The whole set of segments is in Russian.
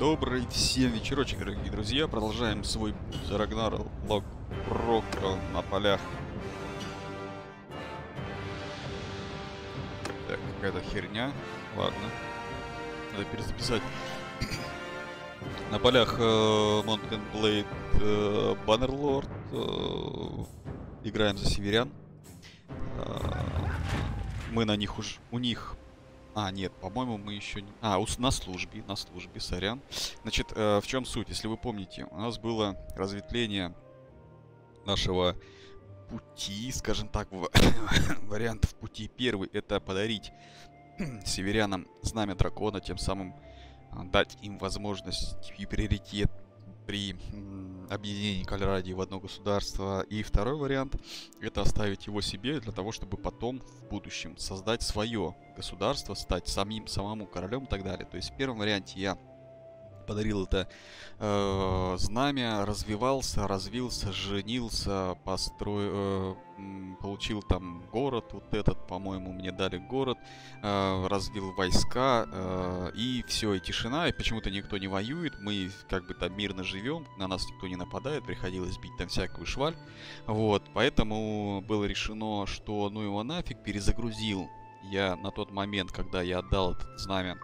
Добрый всем вечерочек, дорогие друзья. Продолжаем свой путь Рагнар Локрок на полях. Так, какая-то херня. Ладно. Надо перезаписать. на полях э, Mountain Blade э, Bannerlord. Э, играем за северян. Э, мы на них уж... У них а, нет, по-моему, мы еще не... А, на службе, на службе, сорян. Значит, э, в чем суть? Если вы помните, у нас было разветвление нашего пути, скажем так, вариантов пути. Первый — это подарить северянам знамя дракона, тем самым а, дать им возможность и приоритет при объединении Кальрадии в одно государство. И второй вариант — это оставить его себе для того, чтобы потом в будущем создать свое государство, стать самим, самому королем и так далее. То есть в первом варианте я подарил это э, знамя, развивался, развился, женился, построил, э, получил там город, вот этот, по-моему, мне дали город, э, развил войска, э, и все, и тишина, и почему-то никто не воюет, мы как бы там мирно живем, на нас никто не нападает, приходилось бить там всякую шваль, вот, поэтому было решено, что ну его нафиг, перезагрузил я на тот момент, когда я отдал это знамя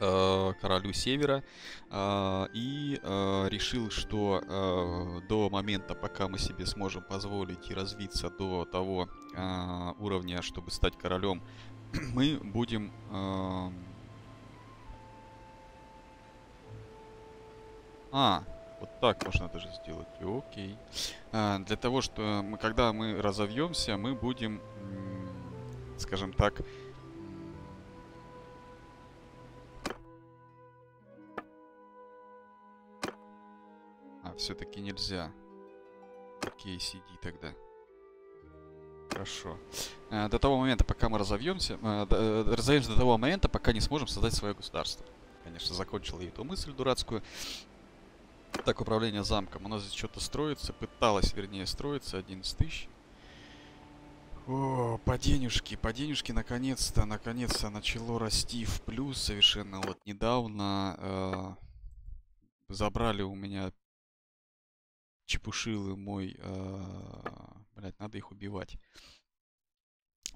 э, королю Севера э, и э, решил, что э, до момента, пока мы себе сможем позволить и развиться до того э, уровня, чтобы стать королем, мы будем... Э... А, вот так можно даже сделать. Окей. А, для того, что мы, когда мы разовьемся, мы будем, скажем так, все-таки нельзя. Окей, сиди тогда. Хорошо. Э, до того момента, пока мы разовьемся, э, э, разовьемся до того момента, пока не сможем создать свое государство. Конечно, закончил я эту мысль дурацкую. Так, управление замком. У нас здесь что-то строится. Пыталась, вернее, строиться. 11 тысяч. О, по денежке, по денежке наконец-то, наконец-то начало расти в плюс совершенно. Вот недавно э, забрали у меня чепушилы мой, э, блядь, надо их убивать.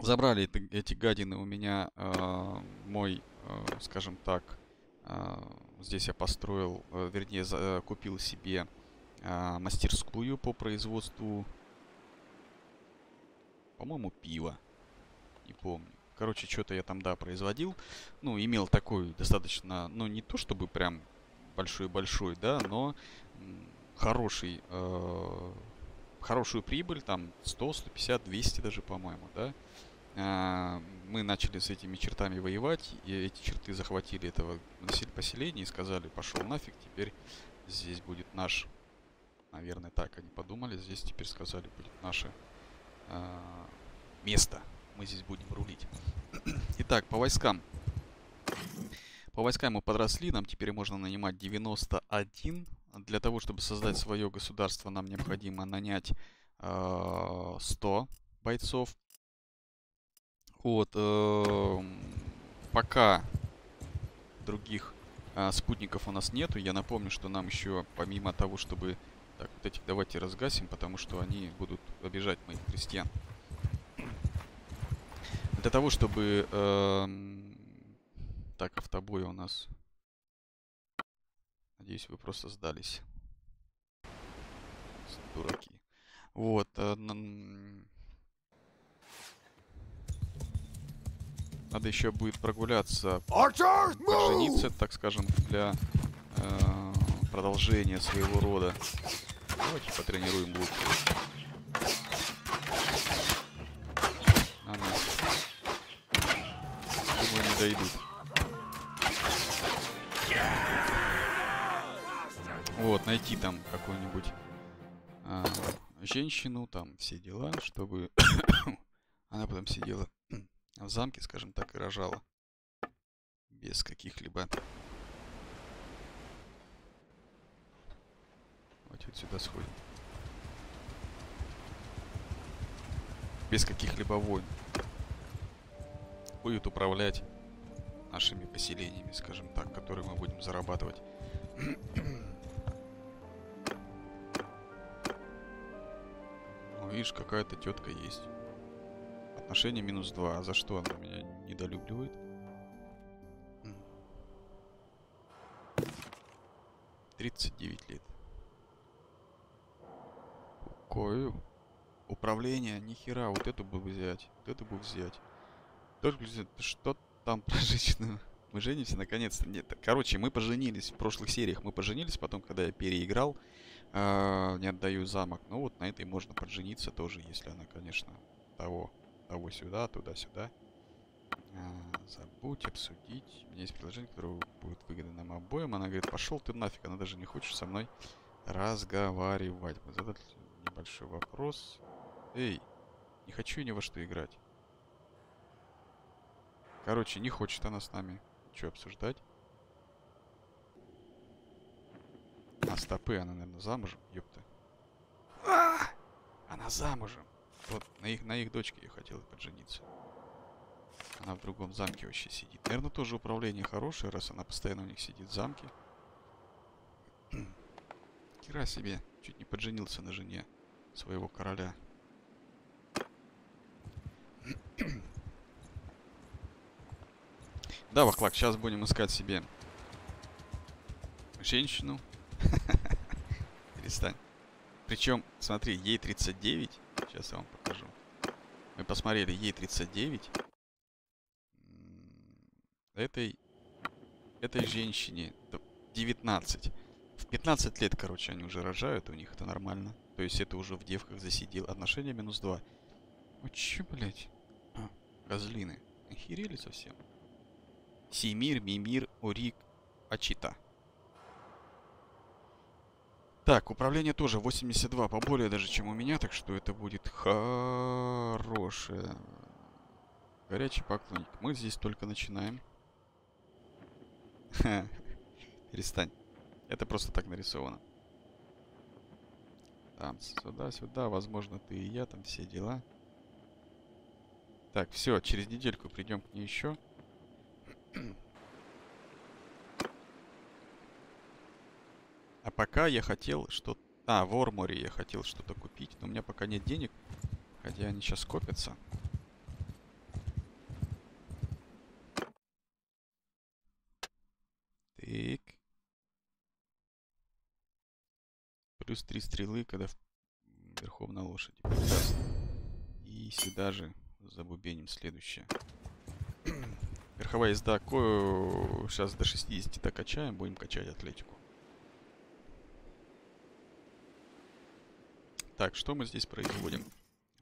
Забрали эти гадины у меня э, мой, э, скажем так, э, здесь я построил, э, вернее, за, э, купил себе э, мастерскую по производству, по-моему, пива, не помню. Короче, что-то я там, да, производил. Ну, имел такой достаточно, ну, не то чтобы прям большой-большой, да, но хороший, э, хорошую прибыль, там 100, 150, 200 даже, по-моему, да. Э, мы начали с этими чертами воевать, и эти черты захватили этого поселения и сказали, пошел нафиг, теперь здесь будет наш, наверное, так они подумали, здесь теперь сказали, будет наше э, место, мы здесь будем рулить. Итак, по войскам. По войскам мы подросли, нам теперь можно нанимать 91 для того, чтобы создать свое государство, нам необходимо нанять э, 100 бойцов. Вот, э, пока других э, спутников у нас нету, я напомню, что нам еще, помимо того, чтобы... Так, вот этих давайте разгасим, потому что они будут обижать моих крестьян. Для того, чтобы... Э, так, автобой у нас Надеюсь, вы просто сдались. Дураки. Вот. Э, надо еще будет прогуляться по жениться, так скажем, для э, продолжения своего рода. Давайте потренируем. Она. Думаю, не дойдут. Вот, найти там какую-нибудь а, женщину, там все дела, чтобы она потом сидела в замке, скажем так, и рожала. Без каких-либо... Давайте вот сюда сходим. Без каких-либо войн. Будет управлять нашими поселениями, скажем так, которые мы будем зарабатывать. видишь, какая-то тетка есть. Отношение минус 2. А за что она меня недолюбливает? 39 лет. Кою. Управление, нихера, вот эту бы взять. Вот эту бы взять. Только что там про женщину? Мы женимся наконец-то. Нет, короче, мы поженились в прошлых сериях. Мы поженились, потом, когда я переиграл, э, не отдаю замок. Ну вот на этой можно поджениться тоже, если она, конечно, того, того сюда, туда-сюда. А, забудь обсудить. У меня есть предложение, которое будет выгодно нам обоим. Она говорит, пошел ты нафиг, она даже не хочет со мной разговаривать. Мы задали небольшой вопрос. Эй, не хочу ни во что играть. Короче, не хочет она с нами что обсуждать. А, стопы, она, наверное, замужем, ёпта. А! Она замужем. Вот, на их, на их дочке я хотел поджениться. Она в другом замке вообще сидит. Наверное, тоже управление хорошее, раз она постоянно у них сидит в замке. Кира себе. Чуть не подженился на жене своего короля. Да, Вахлак, сейчас будем искать себе женщину. Перестань. Причем, смотри, ей 39. Сейчас я вам покажу. Мы посмотрели, ей 39. Этой, этой женщине 19. В 15 лет, короче, они уже рожают, у них это нормально. То есть это уже в девках засидел. Отношения минус 2. Ну чё, блядь? А, козлины. Охерели совсем. Симир, Мимир, Урик, Ачита. Так, управление тоже 82, поболее даже, чем у меня, так что это будет хорошее. Горячий поклонник. Мы здесь только начинаем. Перестань. Это просто так нарисовано. Там, сюда-сюда, возможно, ты и я, там все дела. Так, все, через недельку придем к ней еще. А пока я хотел что... А, в Орморе я хотел что-то купить, но у меня пока нет денег. Хотя они сейчас копятся. Так. Плюс три стрелы, когда верхом на лошади. И сюда же забубеним следующее. Верховая езда, сейчас до 60 докачаем, будем качать атлетику. Так, что мы здесь производим?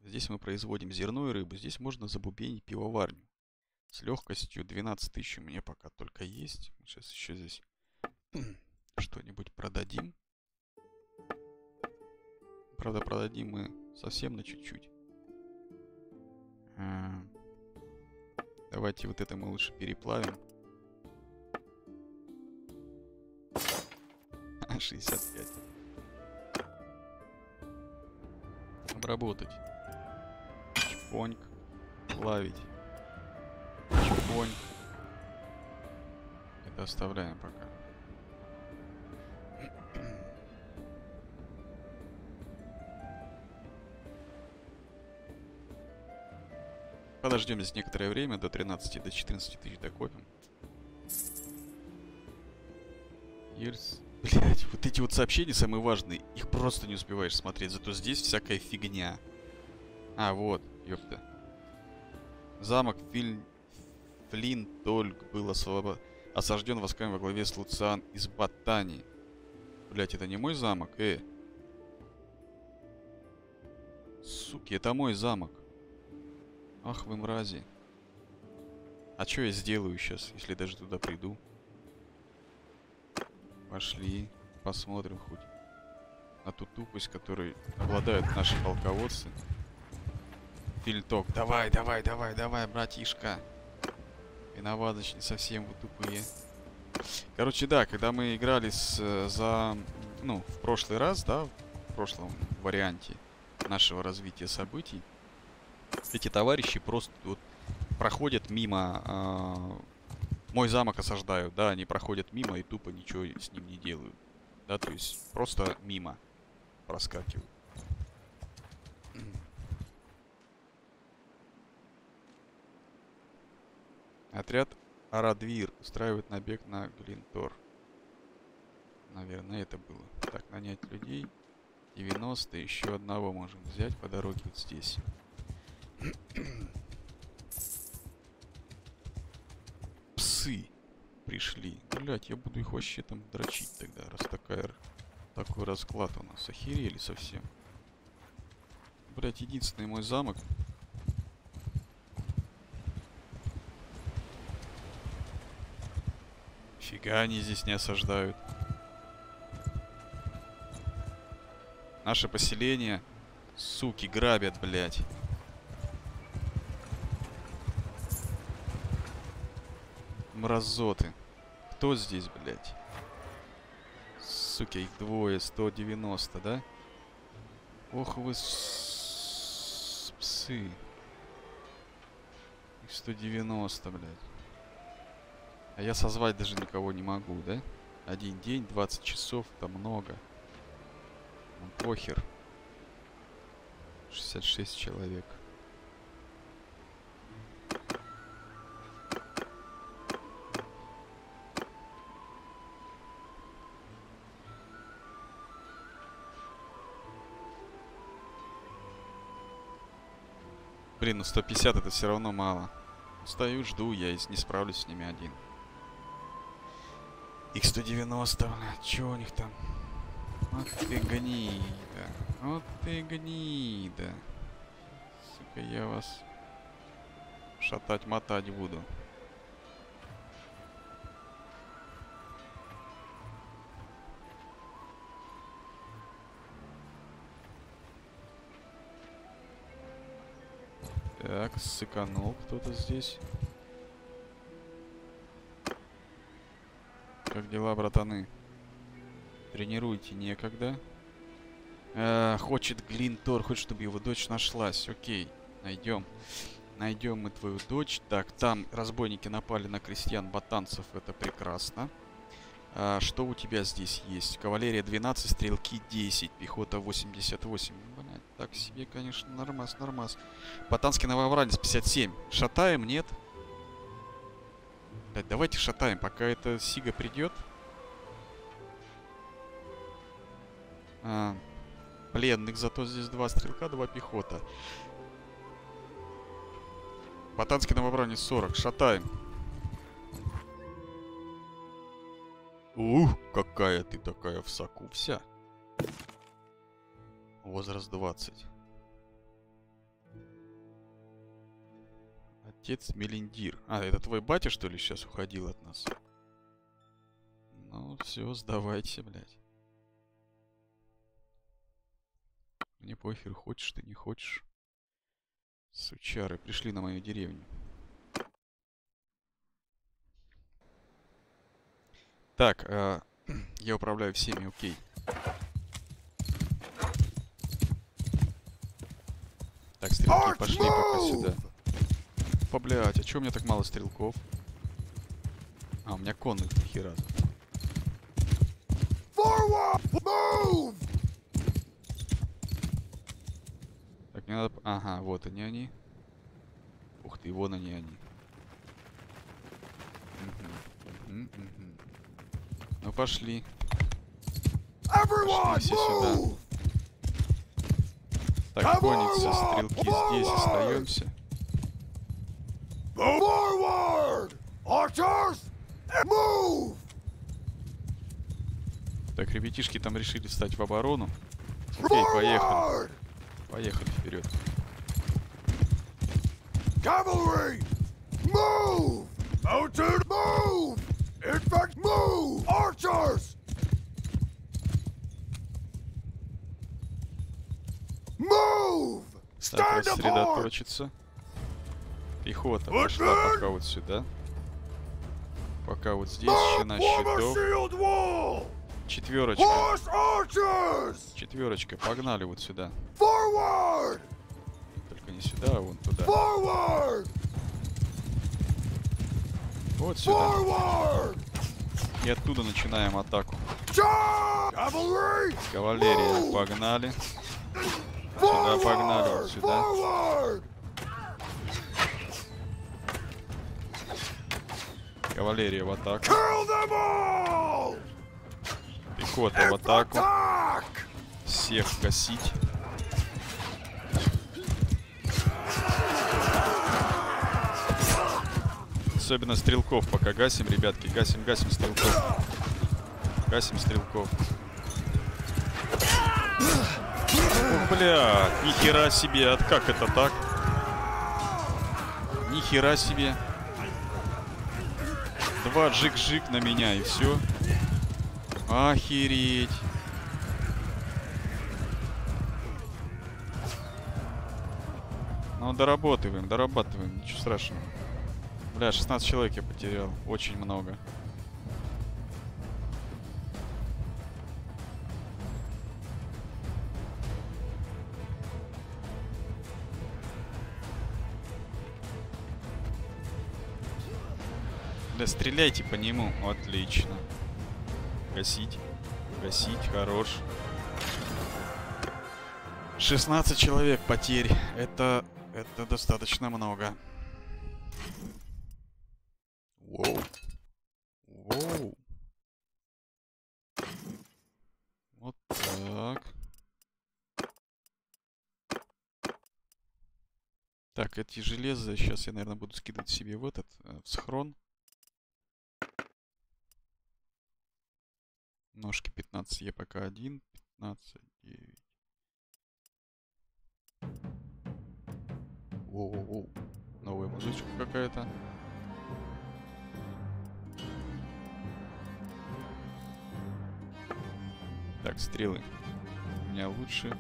Здесь мы производим зерно и рыбу. Здесь можно забубенить пивоварню. С легкостью 12 тысяч у меня пока только есть. Сейчас еще здесь что-нибудь продадим. Правда, продадим мы совсем на чуть-чуть. А, давайте вот это мы лучше переплавим. 65. Обработать. Чпоньк. Плавить. Чпоньк. Это оставляем пока. Подождем здесь некоторое время, до 13, до 14 тысяч докопим. Years. Блять, вот эти вот сообщения самые важные, их просто не успеваешь смотреть, зато здесь всякая фигня. А, вот, ёпта. Замок Филь... Флинтольк был освобо... осажден войсками во главе с Луциан из Батани. Блять, это не мой замок, э. Суки, это мой замок. Ах вы мрази. А что я сделаю сейчас, если даже туда приду? Пошли, посмотрим хоть на ту тупость, которой обладают наши полководцы. Фильток, давай, давай, давай, давай, братишка. Виноваточки не совсем вы тупые. Короче, да, когда мы играли с, за, ну, в прошлый раз, да, в прошлом варианте нашего развития событий, эти товарищи просто вот проходят мимо э, Мой замок осаждают, да, они проходят мимо и тупо ничего с ним не делают. Да, то есть просто мимо проскакивают. Отряд Арадвир устраивает набег на Глинтор. Наверное, это было. Так, нанять людей. 90, еще одного можем взять по дороге вот здесь. Псы пришли. Блять, я буду их вообще там дрочить тогда, раз такая, такой расклад у нас. Охерели совсем. Блять, единственный мой замок Фига они здесь не осаждают. Наше поселение, суки, грабят, блядь. Мразоты. Кто здесь, блядь? Суки, их двое, 190, да? Ох вы псы. Их 190, блядь. А я созвать даже никого не могу, да? Один день, 20 часов, это много. Ну, похер. 66 человек. Блин, ну 150 это все равно мало. Стою, жду, я не справлюсь с ними один. X190, блядь, чё у них там? Вот ты гнида. Вот ты гнида. Сука, я вас шатать-мотать буду. Так, сыканул кто-то здесь. Как дела, братаны? Тренируйте некогда. Э, хочет Глинтор, хочет, чтобы его дочь нашлась. Окей, найдем. Найдем мы твою дочь. Так, там разбойники напали на крестьян-ботанцев. Это прекрасно. А, что у тебя здесь есть? Кавалерия 12, стрелки 10, пехота 88. Блять, так себе, конечно, нормас, нормас. Ботанский новобранец 57. Шатаем, нет? Блять, давайте шатаем, пока эта Сига придет. А, пленных, зато здесь два стрелка, два пехота. Ботанский новобранец 40. Шатаем. Ух, какая ты такая в соку вся. Возраст 20. Отец Мелиндир. А, это твой батя, что ли, сейчас уходил от нас? Ну, все, сдавайте, блядь. Мне похер, хочешь ты, не хочешь. Сучары, пришли на мою деревню. Так, э, я управляю всеми, окей. Так, стрелки пошли пока сюда. Опа, блядь, а чё у меня так мало стрелков? А, у меня конных нихера. Так, мне надо... Ага, вот они они. Ух ты, вон они они. Угу, угу, угу. Ну пошли. Пошли все сюда. Так, конница, стрелки здесь остаемся. Forward! Archers! Move! Так, ребятишки там решили встать в оборону. Окей, поехали. Поехали вперед. Cavalry! Move! Mounted! Move! Infect! Move! Archers! Move! Так, рассредоточиться. Пехота пошла пока вот сюда. Пока вот здесь еще на щитов. Четверочка. Четверочка, погнали вот сюда. Только не сюда, а вон туда. Вот сюда. И оттуда начинаем атаку. Кавалерия, погнали. Сюда погнали, сюда. Кавалерия в атаку. Пехота в атаку. Всех косить. Особенно стрелков пока гасим, ребятки. Гасим, гасим стрелков. Гасим стрелков. Бля, нихера себе, от как это так? Нихера себе. Два джик-жик на меня и все. Охереть. Ну, доработаем, дорабатываем, ничего страшного. Бля, 16 человек я потерял. Очень много. Да стреляйте по нему. Отлично. Гасить. Гасить, хорош. 16 человек потерь. Это... Это достаточно много. Воу. Воу. Вот так. Так, эти железа сейчас я, наверное, буду скидывать себе в этот, э, в схрон. Ножки 15 ЕПК-1, 15, 9. Воу-воу-воу. Новая музычка какая-то. Так, стрелы. У меня лучше.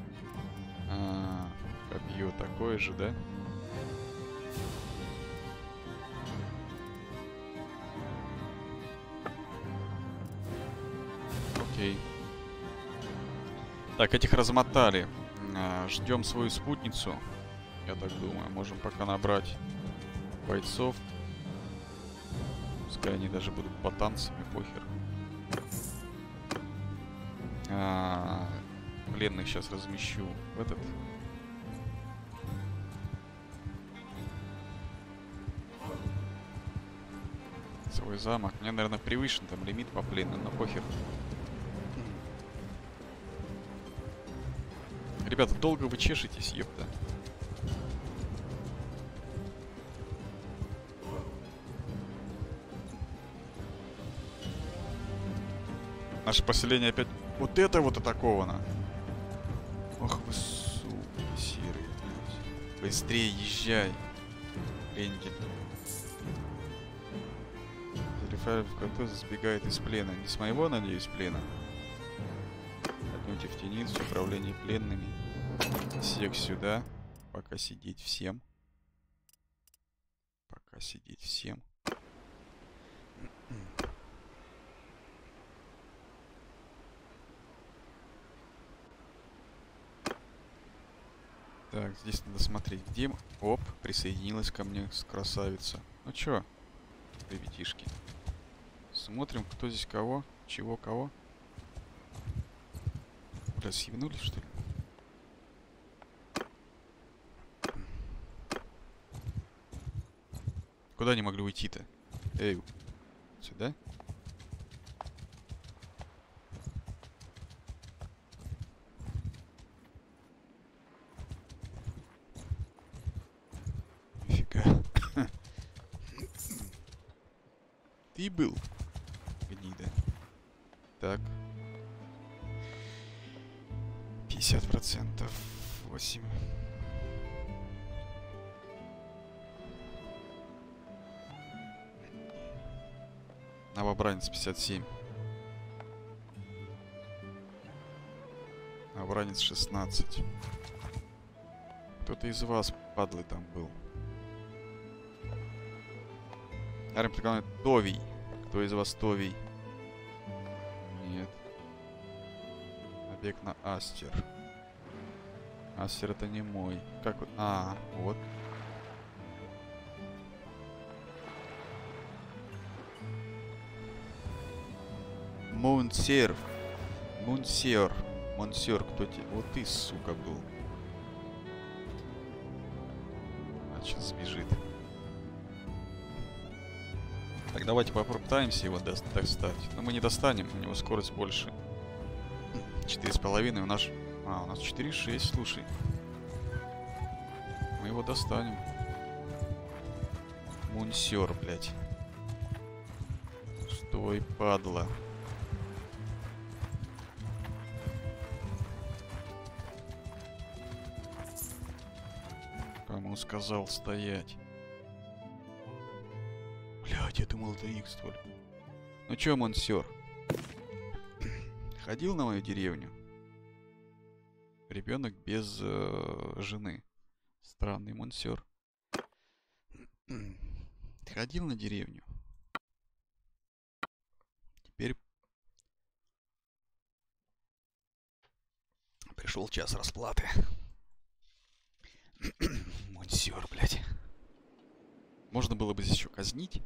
А, копье такое же, да? Окей. Так, этих размотали. А, ждем свою спутницу. Я так думаю, можем пока набрать бойцов. Пускай они даже будут потанцами, похер. А, пленных сейчас размещу в этот. Свой замок. Мне, наверное, превышен там лимит по пленным, но похер. Ребята, долго вы чешетесь, ёпта. Наше поселение опять вот это вот атаковано. Ох вы сука, блядь. Быстрее езжай. Пленитель. Зарифаев КТ сбегает из плена. Не с моего, надеюсь, плена. Отнюдь в теницу, управление пленными. Всех сюда. Пока сидеть всем. Пока сидеть всем. Так, здесь надо смотреть, где... Оп, присоединилась ко мне красавица. Ну чё, ребятишки. Смотрим, кто здесь кого, чего кого. Бля, съебнулись, что ли? Куда они могли уйти-то? Эй, сюда? Нифига. Ты был, гнида. Так. 50 процентов. 8. Новобранец 57. Новобранец 16. Кто-то из вас, падлы, там был. Армия предлагает Товий. Кто из вас Товий? Нет. Набег на Астер. Астер это не мой. Как вот? А, вот. Мунсер. Мунсер. Монсер, кто тебе? Вот ты, сука, был. А сейчас сбежит. Так, давайте попытаемся его до- достать. Но мы не достанем, у него скорость больше. Четыре с половиной, у нас... А, у нас 4,6, слушай. Мы его достанем. Мунсер, блядь. Стой, падла. Кому сказал стоять? Блядь, я думал, это их стволь. Ну чё, монсер? Ходил на мою деревню? Ребенок без э, жены. Странный монсер. Ходил на деревню? Теперь пришел час расплаты. Монсер, блядь. Можно было бы здесь еще казнить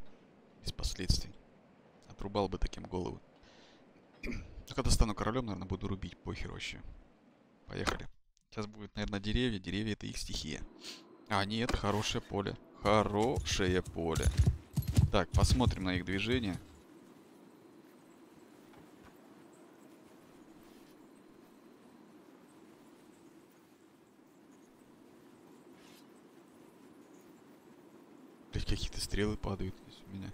без последствий. Отрубал бы таким головы. Но когда стану королем, наверное, буду рубить, похер вообще. Поехали. Сейчас будет, наверное, деревья. Деревья это их стихия. А, нет, хорошее поле. Хорошее поле. Так, посмотрим на их движение. Блять, какие-то стрелы падают здесь у меня.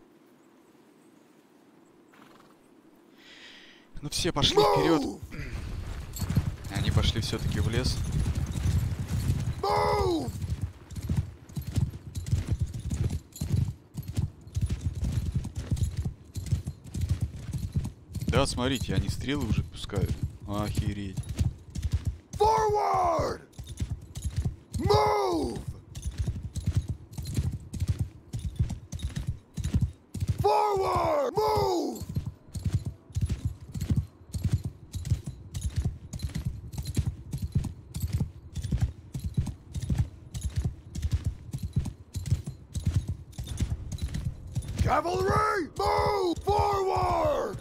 Ну все, пошли вперед. Они пошли все-таки в лес. Move! Да, смотрите, они стрелы уже пускают. Охереть. Forward! Move! Forward! Move! Cavalry! Move! Forward!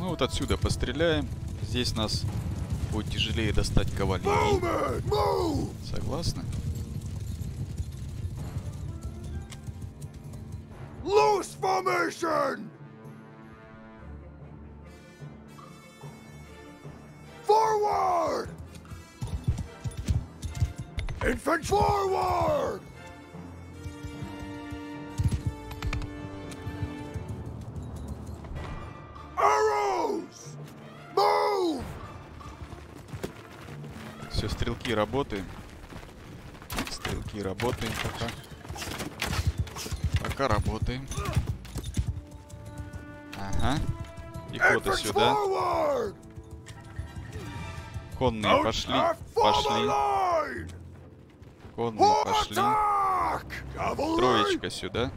Мы вот отсюда постреляем. Здесь нас будет тяжелее достать! Move! Согласны? Работаем. Ага. Пехота Infantry сюда. Конные пошли. Пошли. Конные пошли. Троечка сюда.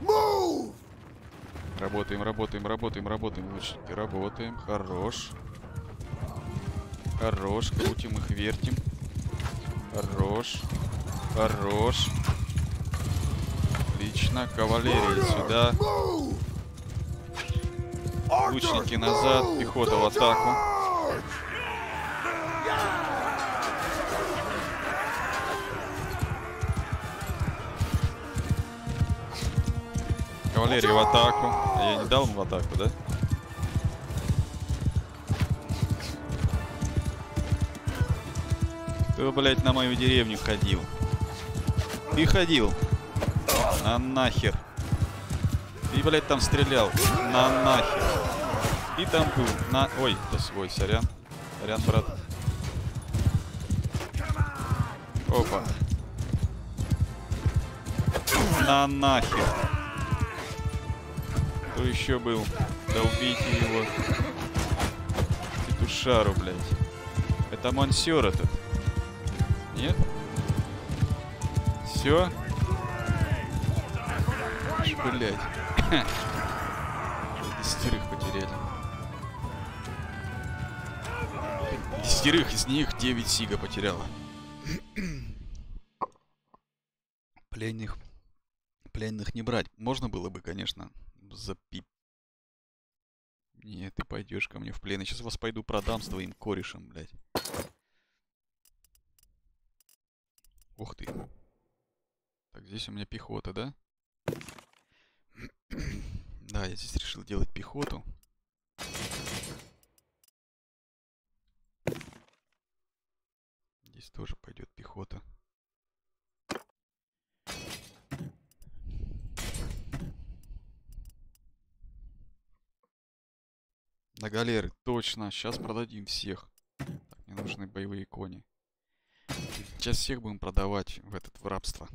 Работаем, работаем, работаем, работаем, лучники, работаем. Хорош. Хорош, крутим их, вертим. Хорош. Хорош. Отлично. Кавалерия сюда. Лучники назад, пехота в атаку. Кавалерия в атаку. Я не дал им в атаку, да? Кто, блядь, на мою деревню ходил? Ты ходил? На нахер. Ты, блядь, там стрелял. На нахер. Ты там был. На... Ой, это свой, сорян. Сорян, брат. Опа. На нахер. Кто еще был? Долбите его. Петушару, блядь. Это монсер этот. Нет? Все? Блять. Десятерых потеряли. Десятерых из них 9 сига потеряла. Пленных. Пленных не брать. Можно было бы, конечно, запи... Нет, ты пойдешь ко мне в плен. Я сейчас вас пойду продам с твоим корешем, блядь. Ух ты. Так, здесь у меня пехота, да? Да, я здесь решил делать пехоту. Здесь тоже пойдет пехота. На галеры, точно. Сейчас продадим всех. Так, мне нужны боевые кони. Сейчас всех будем продавать в этот в рабство.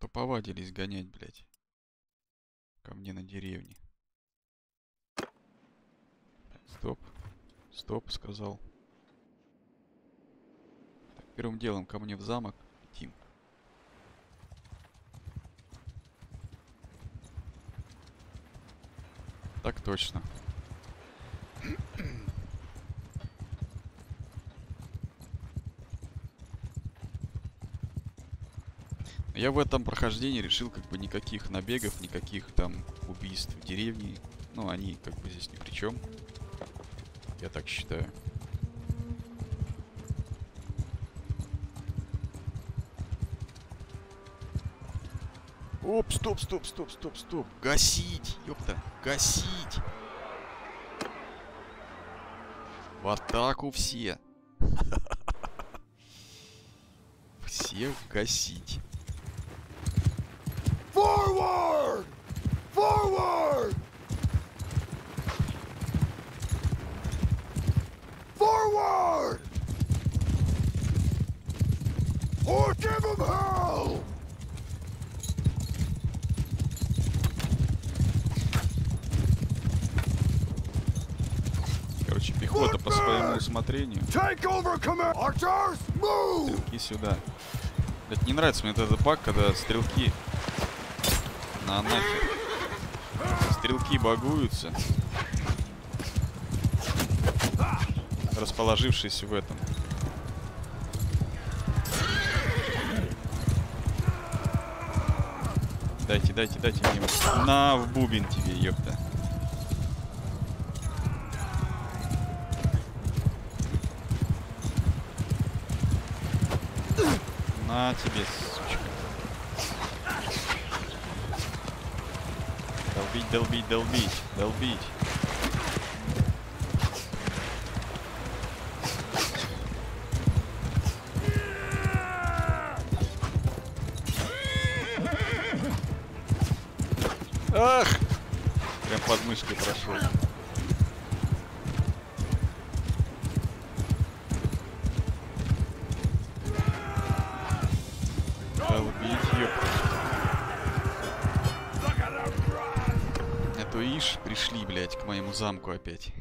То повадились гонять, блядь. Ко мне на деревне. Стоп. Стоп, сказал. Так, первым делом ко мне в замок. Тим. Так точно. Я в этом прохождении решил как бы никаких набегов, никаких там убийств в деревне. Ну, они как бы здесь ни при чем. Я так считаю. Оп, стоп, стоп, стоп, стоп, стоп. Гасить, ёпта, гасить. В атаку все. Всех гасить. Forward! Forward! Forward! Or give him hell! Короче, пехота по своему усмотрению. Take over command! Archers, move! Стрелки сюда. Блять, не нравится мне этот баг, когда стрелки на нахер. Стрелки багуются. Расположившись в этом. Дайте, дайте, дайте мне. вот. На, в бубен тебе, ёпта. На тебе, сучка. Долбить, долбить, долбить, долбить. Замку опять.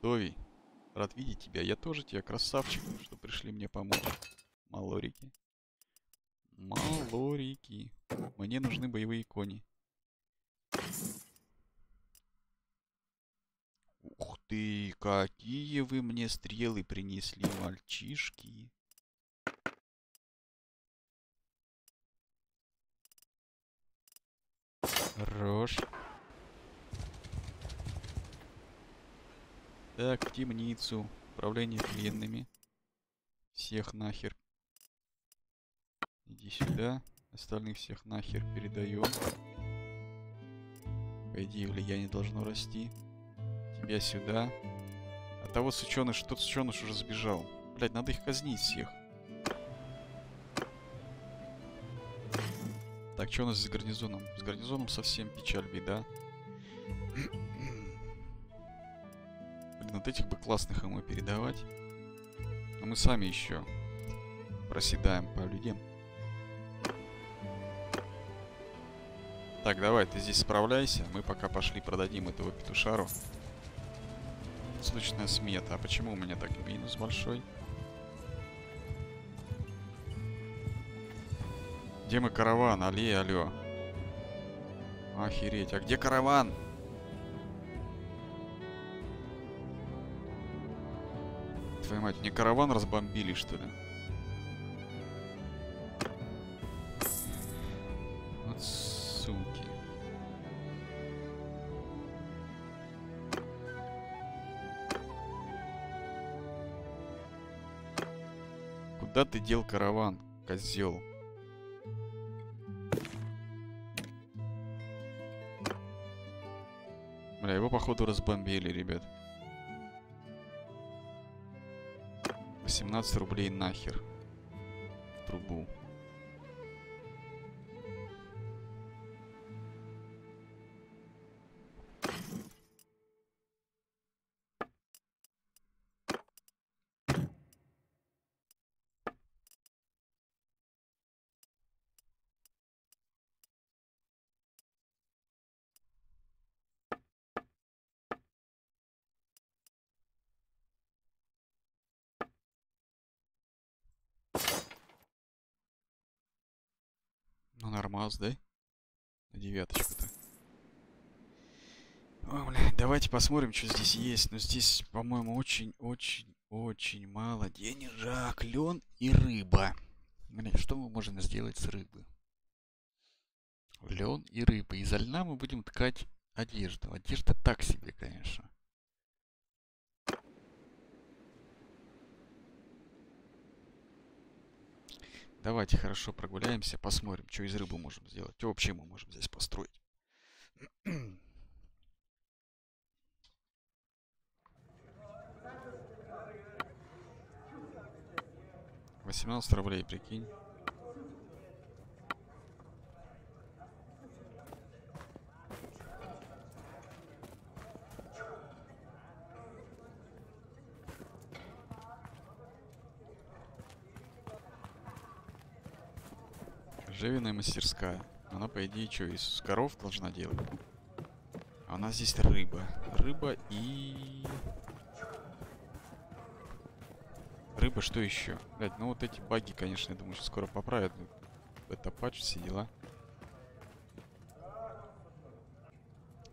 Тови, рад видеть тебя. Я тоже тебя, красавчик, что пришли мне помочь. Малорики. Малорики. Мне нужны боевые кони. Ух ты, какие вы мне стрелы принесли, мальчишки. Хорош. Так, в темницу. Управление пленными. Всех нахер. Иди сюда. Остальных всех нахер передаем. По идее, влияние должно расти. Тебя сюда. А того сученыш, тот сученыш уже сбежал. Блять, надо их казнить всех. Так, что у нас с гарнизоном? С гарнизоном совсем печаль, беда. Вот этих бы классных ему передавать. Но мы сами еще проседаем по людям. Так, давай, ты здесь справляйся. Мы пока пошли продадим этого петушару. Срочная смета. А почему у меня так минус большой? Где мы караван? Али, алло. Охереть. А где караван? Твою мать, мне караван разбомбили, что ли? Вот суки. Куда ты дел караван, козел? Бля, его походу разбомбили, ребят. 18 рублей нахер. В трубу. Нормас, да? На девяточку-то. О, бля, давайте посмотрим, что здесь есть. Но здесь, по-моему, очень-очень-очень мало денежек. Лен и рыба. Бля, что мы можем сделать с рыбы? Лен и рыба. Из льна мы будем ткать одежду. Одежда так себе, конечно. Давайте хорошо прогуляемся, посмотрим, что из рыбы можем сделать. Что вообще мы можем здесь построить. 18 рублей, прикинь. Живиная мастерская. Она, по идее, что, из коров должна делать? А у нас здесь рыба. Рыба и... Рыба, что еще? Блять, ну вот эти баги, конечно, я думаю, что скоро поправят. Это патч, все дела.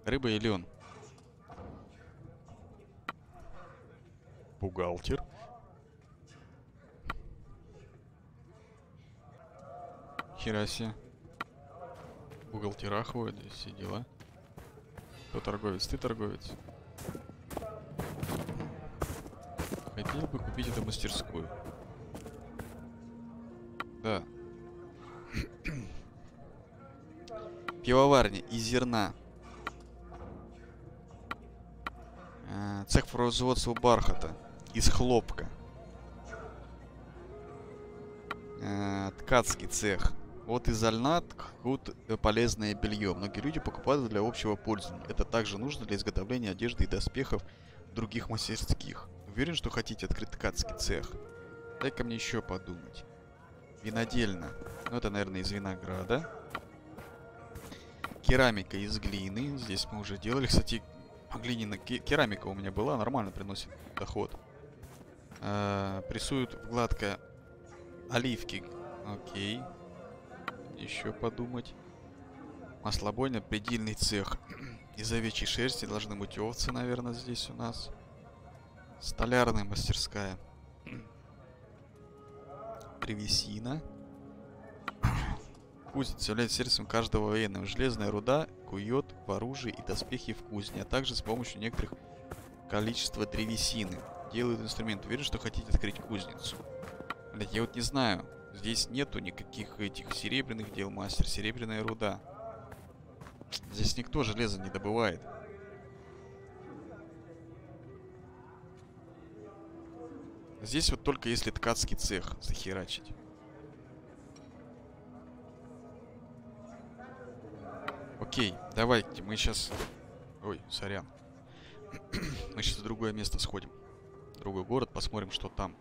Рыба и лен. Бухгалтер. Хера себе. Бухгалтера ходят, все дела. Кто торговец? Ты торговец? Хотел бы купить эту мастерскую. Да. Пивоварня из зерна. А, цех производства бархата из хлопка. А, ткацкий цех вот из альнат ткут полезное белье. Многие люди покупают для общего пользования. Это также нужно для изготовления одежды и доспехов других мастерских. Уверен, что хотите открыть ткацкий цех? Дай-ка мне еще подумать. Винодельно. Ну, это, наверное, из винограда. Керамика из глины. Здесь мы уже делали. Кстати, глиняная керамика у меня была. Нормально приносит доход. А, прессуют в гладко оливки. Окей еще подумать. Маслобойня, предельный цех. Из овечьей шерсти должны быть овцы, наверное, здесь у нас. Столярная мастерская. Древесина. Кузница является сердцем каждого военного. Железная руда кует в оружие и доспехи в кузне, а также с помощью некоторых количества древесины. Делают инструмент. Уверен, что хотите открыть кузницу. Блять, я вот не знаю. Здесь нету никаких этих серебряных дел, мастер. Серебряная руда. Здесь никто железо не добывает. Здесь вот только если ткацкий цех захерачить. Окей, давайте мы сейчас... Ой, сорян. мы сейчас в другое место сходим. В другой город, посмотрим, что там.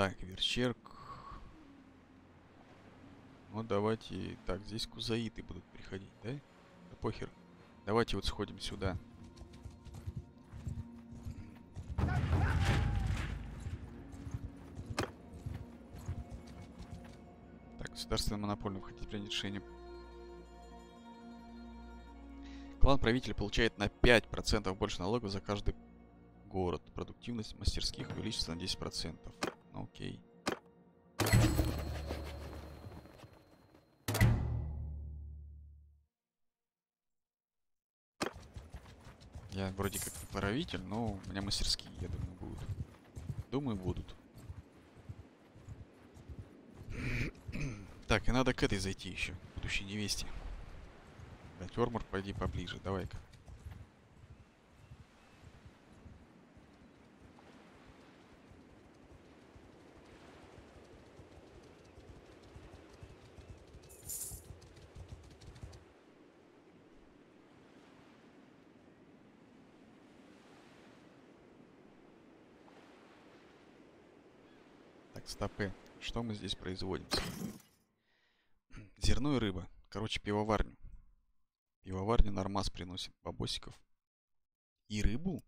Так, Верчерк. Ну, давайте... Так, здесь кузаиты будут приходить, да? Да похер. Давайте вот сходим сюда. Так, государственная монопольная. Хотите принять решение? Клан правителя получает на 5% больше налогов за каждый город. Продуктивность мастерских увеличится на 10%. Окей. Я вроде как правитель, но у меня мастерские, я думаю, будут. Думаю, будут. Так, и надо к этой зайти еще, будущей невесте. Да, Тёрмор, пойди поближе, давай-ка. Так, стопы. Что мы здесь производим? Зерно и рыба. Короче, пивоварню. Пивоварня нормас приносит бабосиков. И рыбу?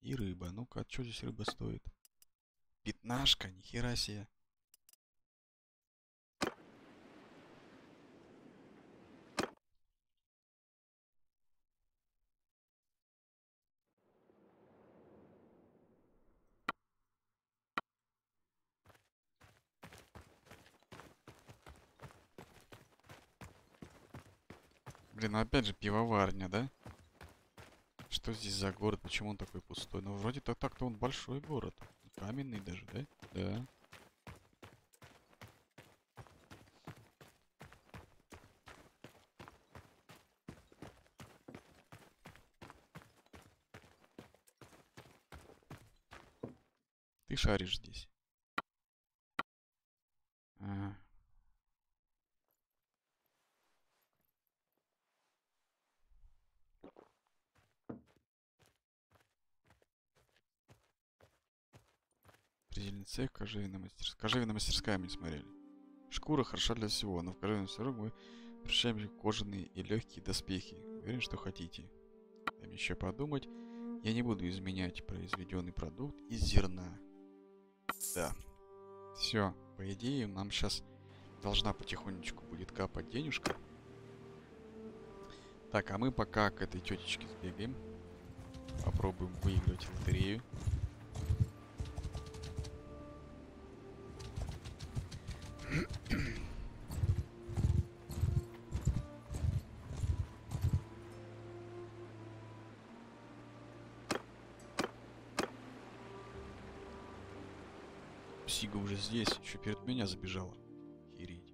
И рыба. Ну-ка, а что здесь рыба стоит? Пятнашка, нихера себе. Блин, ну опять же пивоварня, да? Что здесь за город? Почему он такой пустой? Ну, вроде так так-то он большой город. Каменный даже, да? Да. Ты шаришь здесь. Ага. Предельный цех, кожевенная мастерская. Кожевенная мастерская мы не смотрели. Шкура хороша для всего, но в кожевенную мастерскую мы превращаем кожаные и легкие доспехи. Уверен, что хотите. Дай мне еще подумать. Я не буду изменять произведенный продукт из зерна. Да. Все, по идее, нам сейчас должна потихонечку будет капать денежка. Так, а мы пока к этой тетечке сбегаем. Попробуем выиграть лотерею. Сига уже здесь, еще перед меня забежала. Хереть.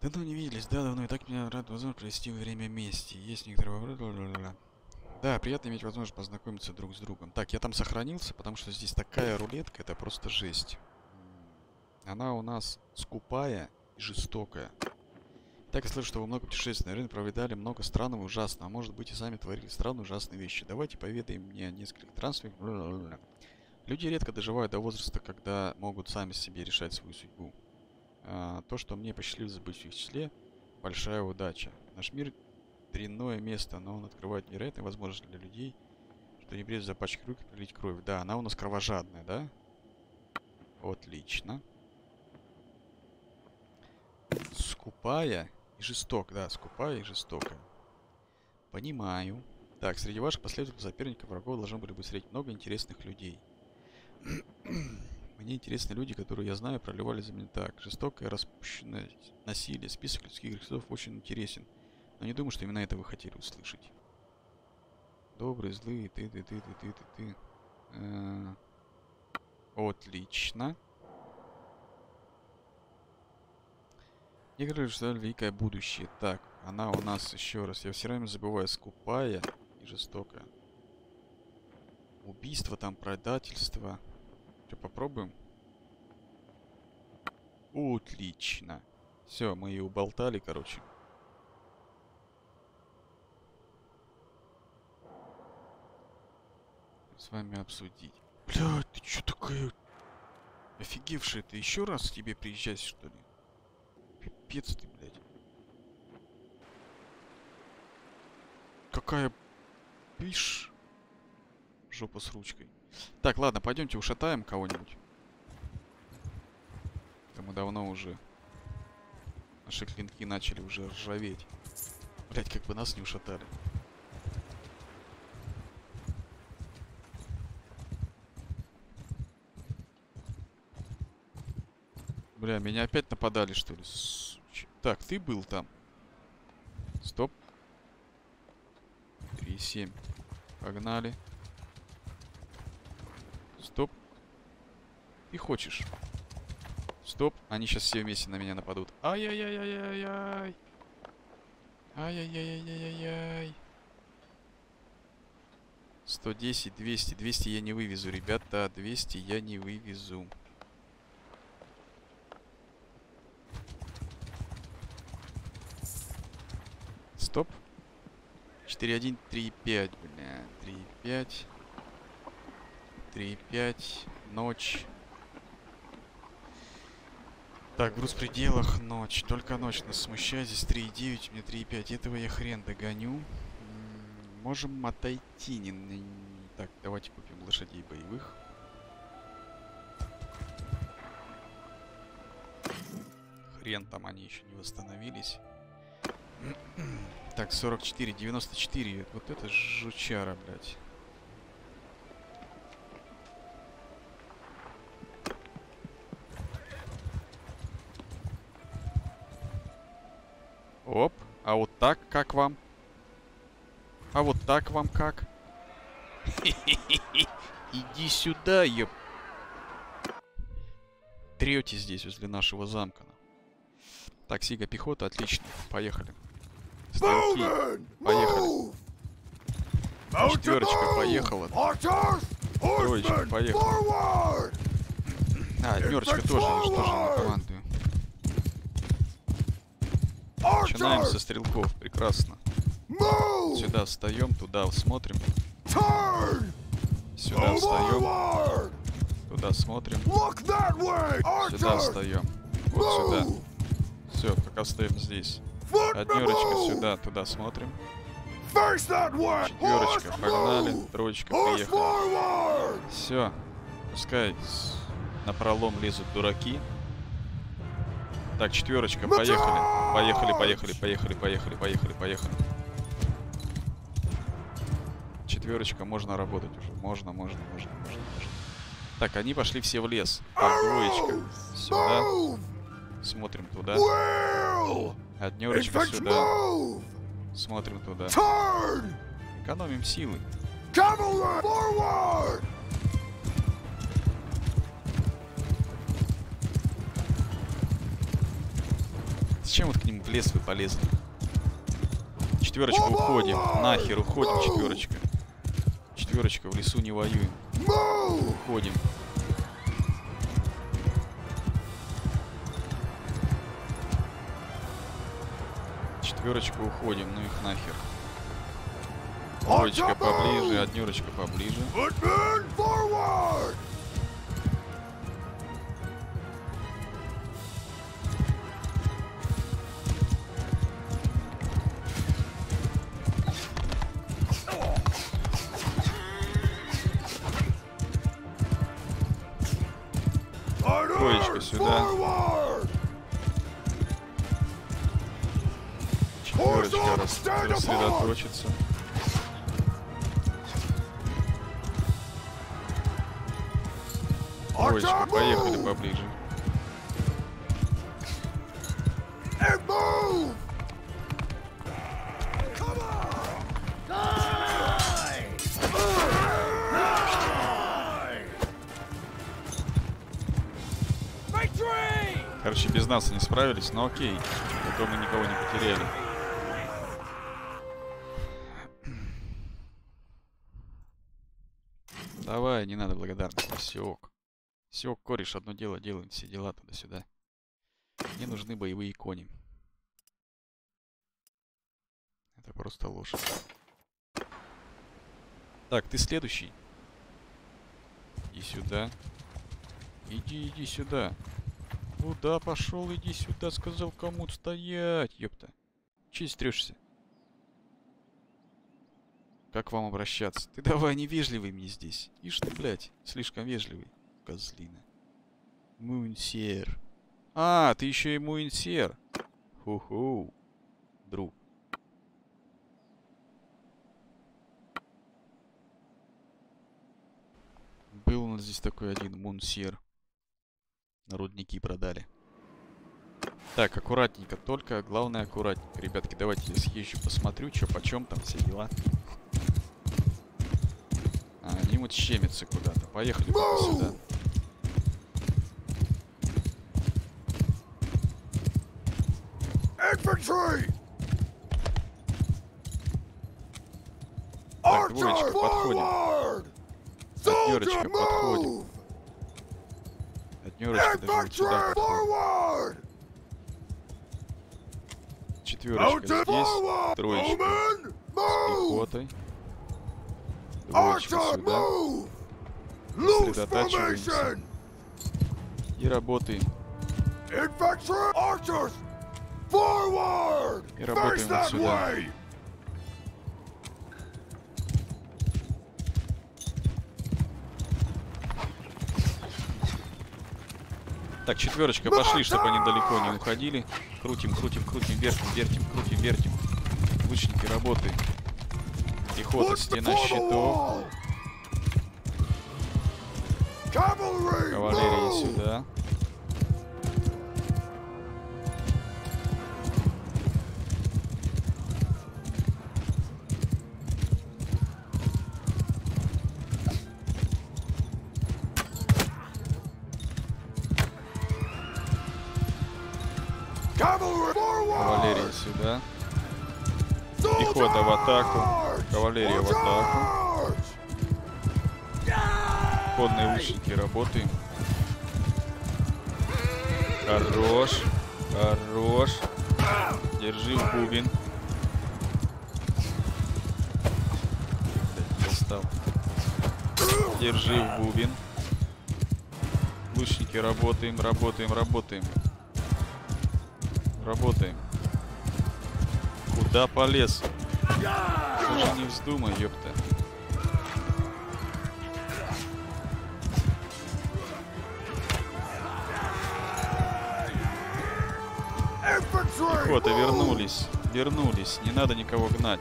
Давно не виделись, да, давно. И так меня рад возможность провести время вместе. Есть некоторые вопросы. Да, приятно иметь возможность познакомиться друг с другом. Так, я там сохранился, потому что здесь такая рулетка, это просто жесть. Она у нас скупая и жестокая. Так я слышу, что вы много путешествий, наверное, провидали много странного и ужасного. А может быть и сами творили странные ужасные вещи. Давайте поведаем мне о нескольких трансферах. Люди редко доживают до возраста, когда могут сами себе решать свою судьбу. А, то, что мне посчастливилось быть в их числе, большая удача. Наш мир дрянное место, но он открывает невероятные возможности для людей, что не придется запачкать руки и пролить кровь. Да, она у нас кровожадная, да? Отлично. Скупая и жесток, да, скупая и жестокая. Понимаю. Так, среди ваших последовательных соперников врагов должны были бы встретить много интересных людей. Мне интересны люди, которые я знаю, проливали за меня так. Жестокое, распущенное насилие. Список людских грехов очень интересен. Но не думаю, что именно это вы хотели услышать. Добрые, злые, ты, ты, ты, ты, ты, ты, ты. Э, Отлично. Говорю, что великое будущее. Так, она у нас еще раз. Я все время забываю, скупая и жестокая. Убийство там, предательство. Что, попробуем? Отлично. Все, мы ее уболтали, короче. С вами обсудить. Бля, ты что такая офигевшая? Ты еще раз к тебе приезжать, что ли? Капец ты, блядь. Какая... Пиш. Жопа с ручкой. Так, ладно, пойдемте ушатаем кого-нибудь. Это мы давно уже... Наши клинки начали уже ржаветь. Блять, как бы нас не ушатали. Бля, меня опять нападали, что ли? Так, ты был там. Стоп. 3,7. Погнали. Стоп. Ты хочешь. Стоп. Они сейчас все вместе на меня нападут. Ай-яй-яй-яй-яй-яй. Ай-яй-яй-яй-яй-яй. 110, 200. 200 я не вывезу, ребята. 200 я не вывезу. Стоп. 4-1, 3-5, бля. 3-5. 3-5. Ночь. Так, груз в пределах, ночь. Только ночь нас смущает. Здесь 3,9, мне 3,5. Этого я хрен догоню. М, Можем отойти. Не, не- Так, давайте купим лошадей боевых. Хрен там они еще не восстановились. Так, 44, 94. Вот это жучара, блядь. Оп. А вот так как вам? А вот так вам как? Иди сюда, еб... Трете здесь, возле нашего замка. Так, Сига, пехота, отлично. Поехали. Moving! Поехали. Четверочка поехала. Троечка поехала. А, однерочка тоже, тоже не командую. Начинаем со стрелков, прекрасно. Сюда встаем, туда смотрим. Сюда встаем, туда смотрим. Сюда встаем. Вот сюда. Все, пока встаем здесь. Однерочка сюда, туда смотрим. Четверочка, погнали. Троечка, поехали. Все. Пускай на пролом лезут дураки. Так, четверочка, поехали. Поехали, поехали, поехали, поехали, поехали, поехали. Четверочка, можно работать уже. Можно, можно, можно, можно, можно. Так, они пошли все в лес. Так, двоечка. Сюда. Смотрим туда. Однерочка сюда. Смотрим туда. Экономим силы. Зачем вот к ним в лес вы полезли? Четверочка, уходим. Нахер, уходим, четверочка. Четверочка, в лесу не воюем. Уходим. Четверочка, уходим, ну их нахер. Двоечка поближе, однерочка поближе. Троечка сюда. Четверочка рас- рассредоточится. Троечка, поехали поближе. Короче, без нас они справились, но окей. Зато мы никого не потеряли. Давай, не надо благодарности. Все ок. Все, кореш, одно дело делаем, все дела туда-сюда. Мне нужны боевые кони. Это просто лошадь. Так, ты следующий. Иди сюда. Иди, иди сюда. Куда пошел? Иди сюда, сказал кому стоять, ёпта. Че стрешься? Как вам обращаться? Ты давай невежливый мне здесь. Ишь ты, блядь, слишком вежливый, козлина. Мунсер. А, ты еще и мунсер. Ху-ху. Друг. Был у нас здесь такой один мунсер. На рудники продали. Так, аккуратненько, только главное аккуратненько. Ребятки, давайте я съезжу, посмотрю, что почем там все дела. А, они вот щемятся куда-то. Поехали сюда. Infantry! Так, двоечка, подходим. Пятерочка, подходим. Однерочка даже вот сюда forward! Четверочка здесь. Троечка с пехотой. Сосредотачиваемся. formation! И работаем. И работаем вот сюда. Так, четверочка, пошли, чтобы они далеко не уходили. Крутим, крутим, крутим, вертим, вертим, крутим, вертим. Лучники, работаем. Пехота, стена щитов. Кавалерия сюда. Кавалерия сюда. Пехота в атаку. Кавалерия в атаку. Ходные лучники, работаем. Хорош. Хорош. Держи в бубен. Достал. Держи в бубен. Лучники, работаем, работаем, работаем. Работаем. Куда полез? Даже не вздумай, ёпта. Пехота, move! вернулись. Вернулись. Не надо никого гнать.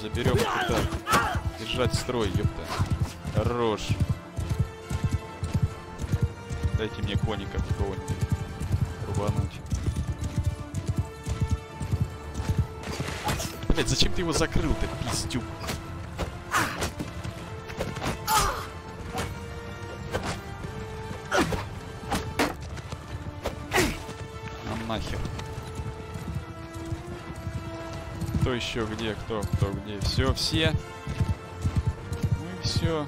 Заберем их и так. Держать строй, ёпта. Хорош. Дайте мне коника какого-нибудь. Блять, зачем ты его закрыл-то, пиздюк? Ну нахер. Кто еще где, кто, кто где. Все, все. Ну и все.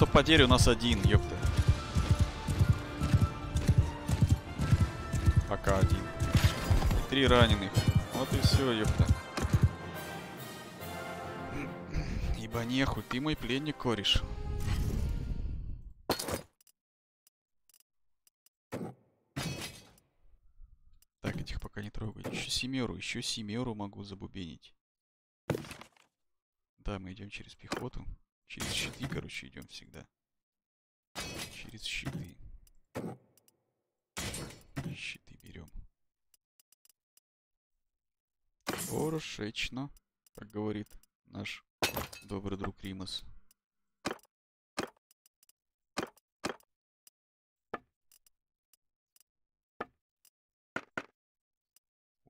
То потерь у нас один, ёпта. Три раненых. Вот и все, ёпта. Ибо нехуй, ты мой пленник, кореш. Так, этих пока не трогай. Еще семеру, еще семеру могу забубенить. Да, мы идем через пехоту. Через щиты, короче, идем всегда. Через щиты. Щиты Хорошечно, как говорит наш добрый друг Римас.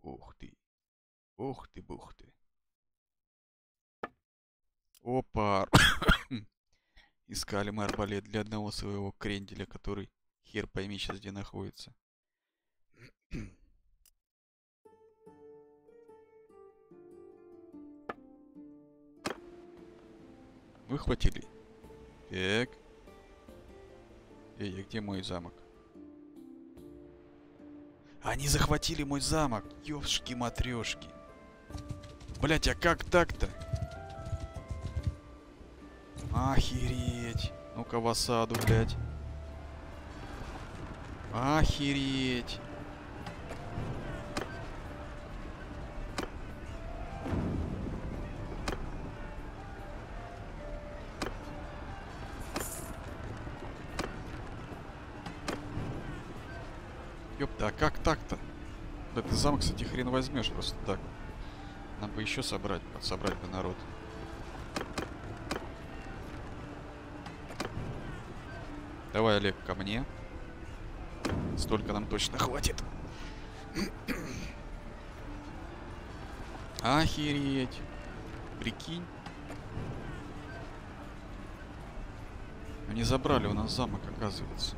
Ух ты. Ух ты, бух ты. Опа. Искали мы арбалет для одного своего кренделя, который хер пойми сейчас где находится. Выхватили. Так. Эй, а где мой замок? Они захватили мой замок. Ёшки-матрёшки. Блять, а как так-то? Охереть. Ну-ка в осаду, блядь. Охереть. Замок, кстати, хрен возьмешь просто так. Нам бы еще собрать, собрать бы народ. Давай, Олег, ко мне. Столько нам точно хватит. Охереть. Прикинь. Они забрали у нас замок, оказывается.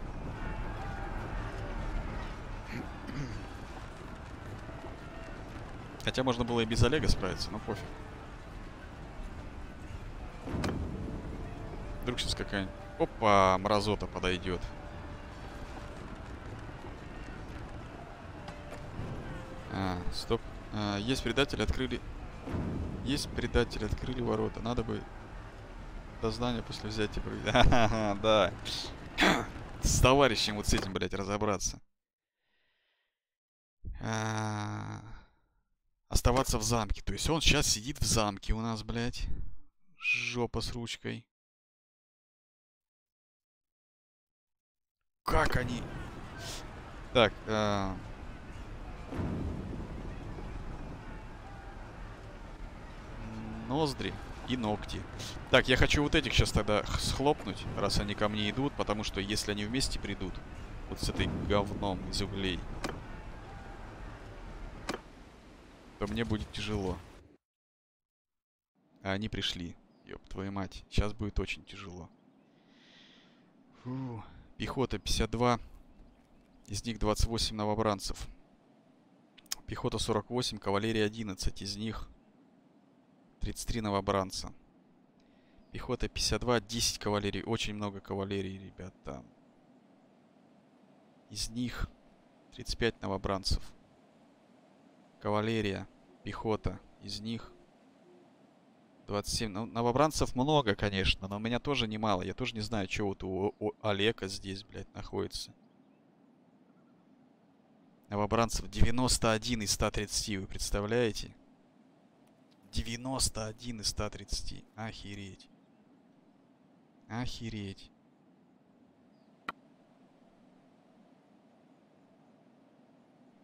Хотя можно было и без Олега справиться, но пофиг. Вдруг сейчас какая-нибудь... Опа, мразота подойдет. А, стоп. А, есть предатели, открыли... Есть предатели, открыли ворота. Надо бы до здания после взятия провести. да. С товарищем вот с этим, блядь, разобраться. А, оставаться в замке. То есть он сейчас сидит в замке у нас, блядь. Жопа с ручкой. Как они? Так, а... ноздри и ногти. Так, я хочу вот этих сейчас тогда схлопнуть, раз они ко мне идут, потому что если они вместе придут, вот с этой говном из углей, то мне будет тяжело. А они пришли. Ёб твою мать. Сейчас будет очень тяжело. Фу. Пехота 52. Из них 28 новобранцев. Пехота 48, кавалерия 11. Из них 33 новобранца. Пехота 52, 10 кавалерий. Очень много кавалерии, ребята. Из них 35 новобранцев. Кавалерия, пехота. Из них 27. Ну, новобранцев много, конечно, но у меня тоже немало. Я тоже не знаю, что вот у, у Олега здесь, блядь, находится. Новобранцев 91 из 130, вы представляете? 91 из 130. Охереть. Охереть.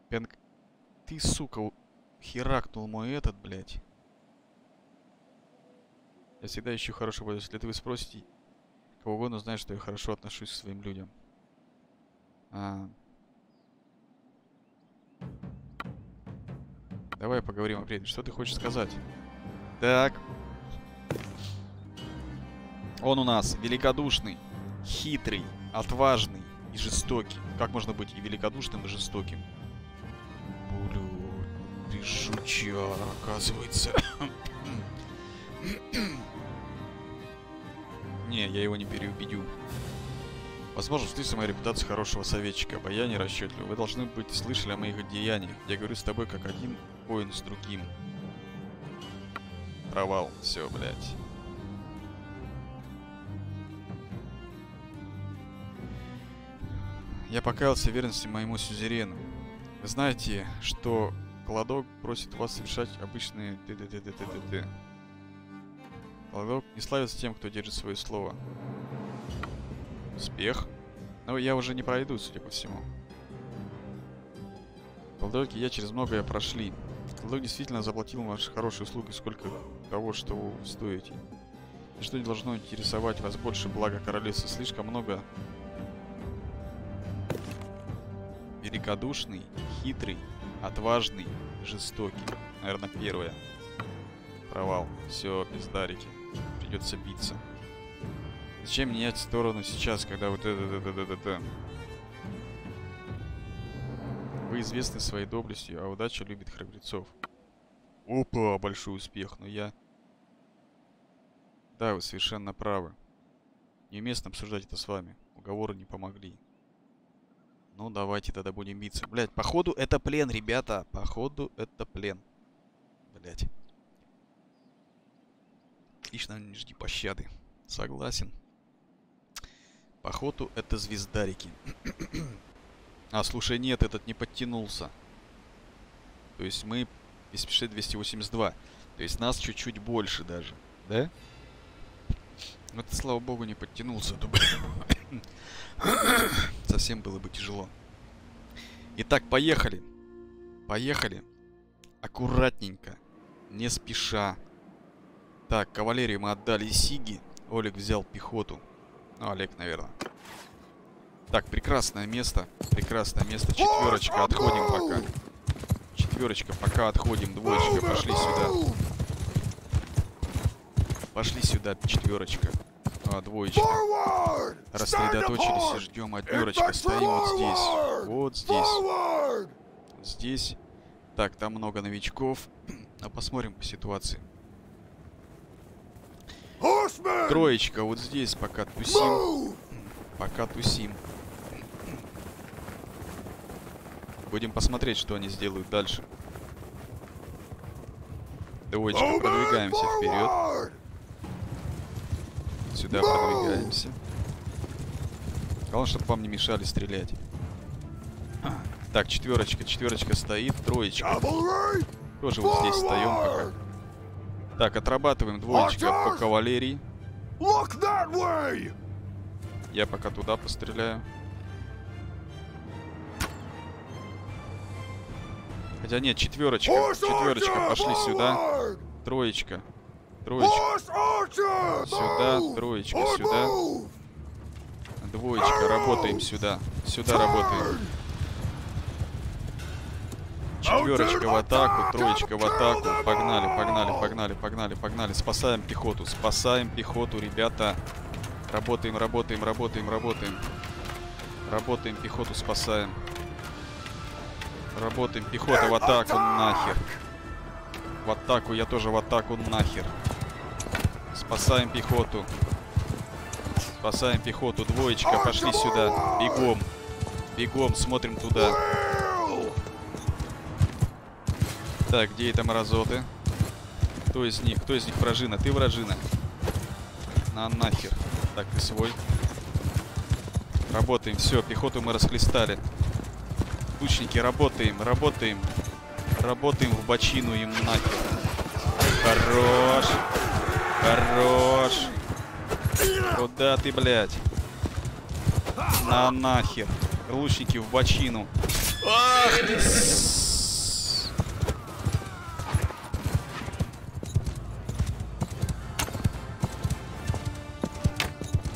Пенк... Ты, сука, херакнул мой этот, блядь. Я всегда ищу хорошего. Если вы спросите кого угодно, знает, что я хорошо отношусь к своим людям. А... Давай поговорим о предании. Что ты хочешь сказать? Так. Он у нас великодушный, хитрый, отважный и жестокий. Как можно быть и великодушным, и жестоким? Блю, жучар, оказывается. не, я его не переубедю. Возможно, встретится моя репутация хорошего советчика, обаяние расчетливо. Вы должны быть слышали о моих деяниях. Я говорю с тобой как один воин с другим. Провал. Все, блядь. Я покаялся верности моему сюзерену. Вы знаете, что Кладок просит вас совершать обычные т-т-т-т-т-т. Кладок не славится тем, кто держит свое слово. Успех. Но я уже не пройду, судя по всему. Кладоки я через многое прошли. Кладок действительно заплатил ваши хорошие услуги сколько того, что вы стоите. И что не должно интересовать вас больше блага королевства. Слишком много великодушный, хитрый, отважный, жестокий. Наверное, первое. Провал. Все, пиздарики. Придется биться. Зачем менять сторону сейчас, когда вот это, это, это, это, Вы известны своей доблестью, а удача любит храбрецов. Опа, большой успех, но я... Да, вы совершенно правы. Неуместно обсуждать это с вами. Уговоры не помогли. Ну, давайте тогда будем биться. Блять, походу это плен, ребята. Походу это плен. Блять. Отлично, не жди пощады. Согласен. Походу, это звездарики. а, слушай, нет, этот не подтянулся. То есть мы 256, 282. То есть нас чуть-чуть больше даже. Да? Ну, это, слава богу, не подтянулся. Совсем было бы тяжело. Итак, поехали. Поехали. Аккуратненько. Не спеша. Так, кавалерию мы отдали Сиги. Олег взял пехоту. Ну, Олег, наверное. Так, прекрасное место. Прекрасное место. Четверочка, отходим пока. Четверочка, пока отходим. Двоечка, пошли сюда. Пошли сюда, четверочка. А, двоечка. Рассредоточились и ждем. Однерочка, стоим вот здесь. Вот здесь. Здесь. Так, там много новичков. А посмотрим по ситуации. Троечка, вот здесь пока тусим. Пока тусим. Будем посмотреть, что они сделают дальше. Двоечка, продвигаемся вперед. Сюда Воу! продвигаемся. Главное, чтобы вам не мешали стрелять. Так, четверочка, четверочка стоит, троечка. Тоже вот здесь встаем пока. Так, отрабатываем двоечка по кавалерии. Я пока туда постреляю. Хотя нет, четверочка, четверочка, пошли сюда. Троечка, троечка! Сюда, троечка, сюда. двоечка, работаем сюда. Сюда работаем. Четверочка в атаку, троечка в атаку. Погнали, погнали, погнали, погнали, погнали. Спасаем пехоту, спасаем пехоту, ребята. Работаем, работаем, работаем, работаем. Работаем, пехоту спасаем. Работаем, пехота в атаку, нахер. В атаку, я тоже в атаку, нахер. Спасаем пехоту. Спасаем пехоту, двоечка, пошли сюда. Бегом. Бегом, смотрим туда. Так, где это мразоты? Кто из них? Кто из них вражина? Ты вражина. На нахер. Так, ты свой. Работаем. Все, пехоту мы расхлестали. Лучники, работаем, работаем. Работаем в бочину им нахер. Хорош. Хорош. Куда ты, блядь? На нахер. Лучники в бочину. Ах ты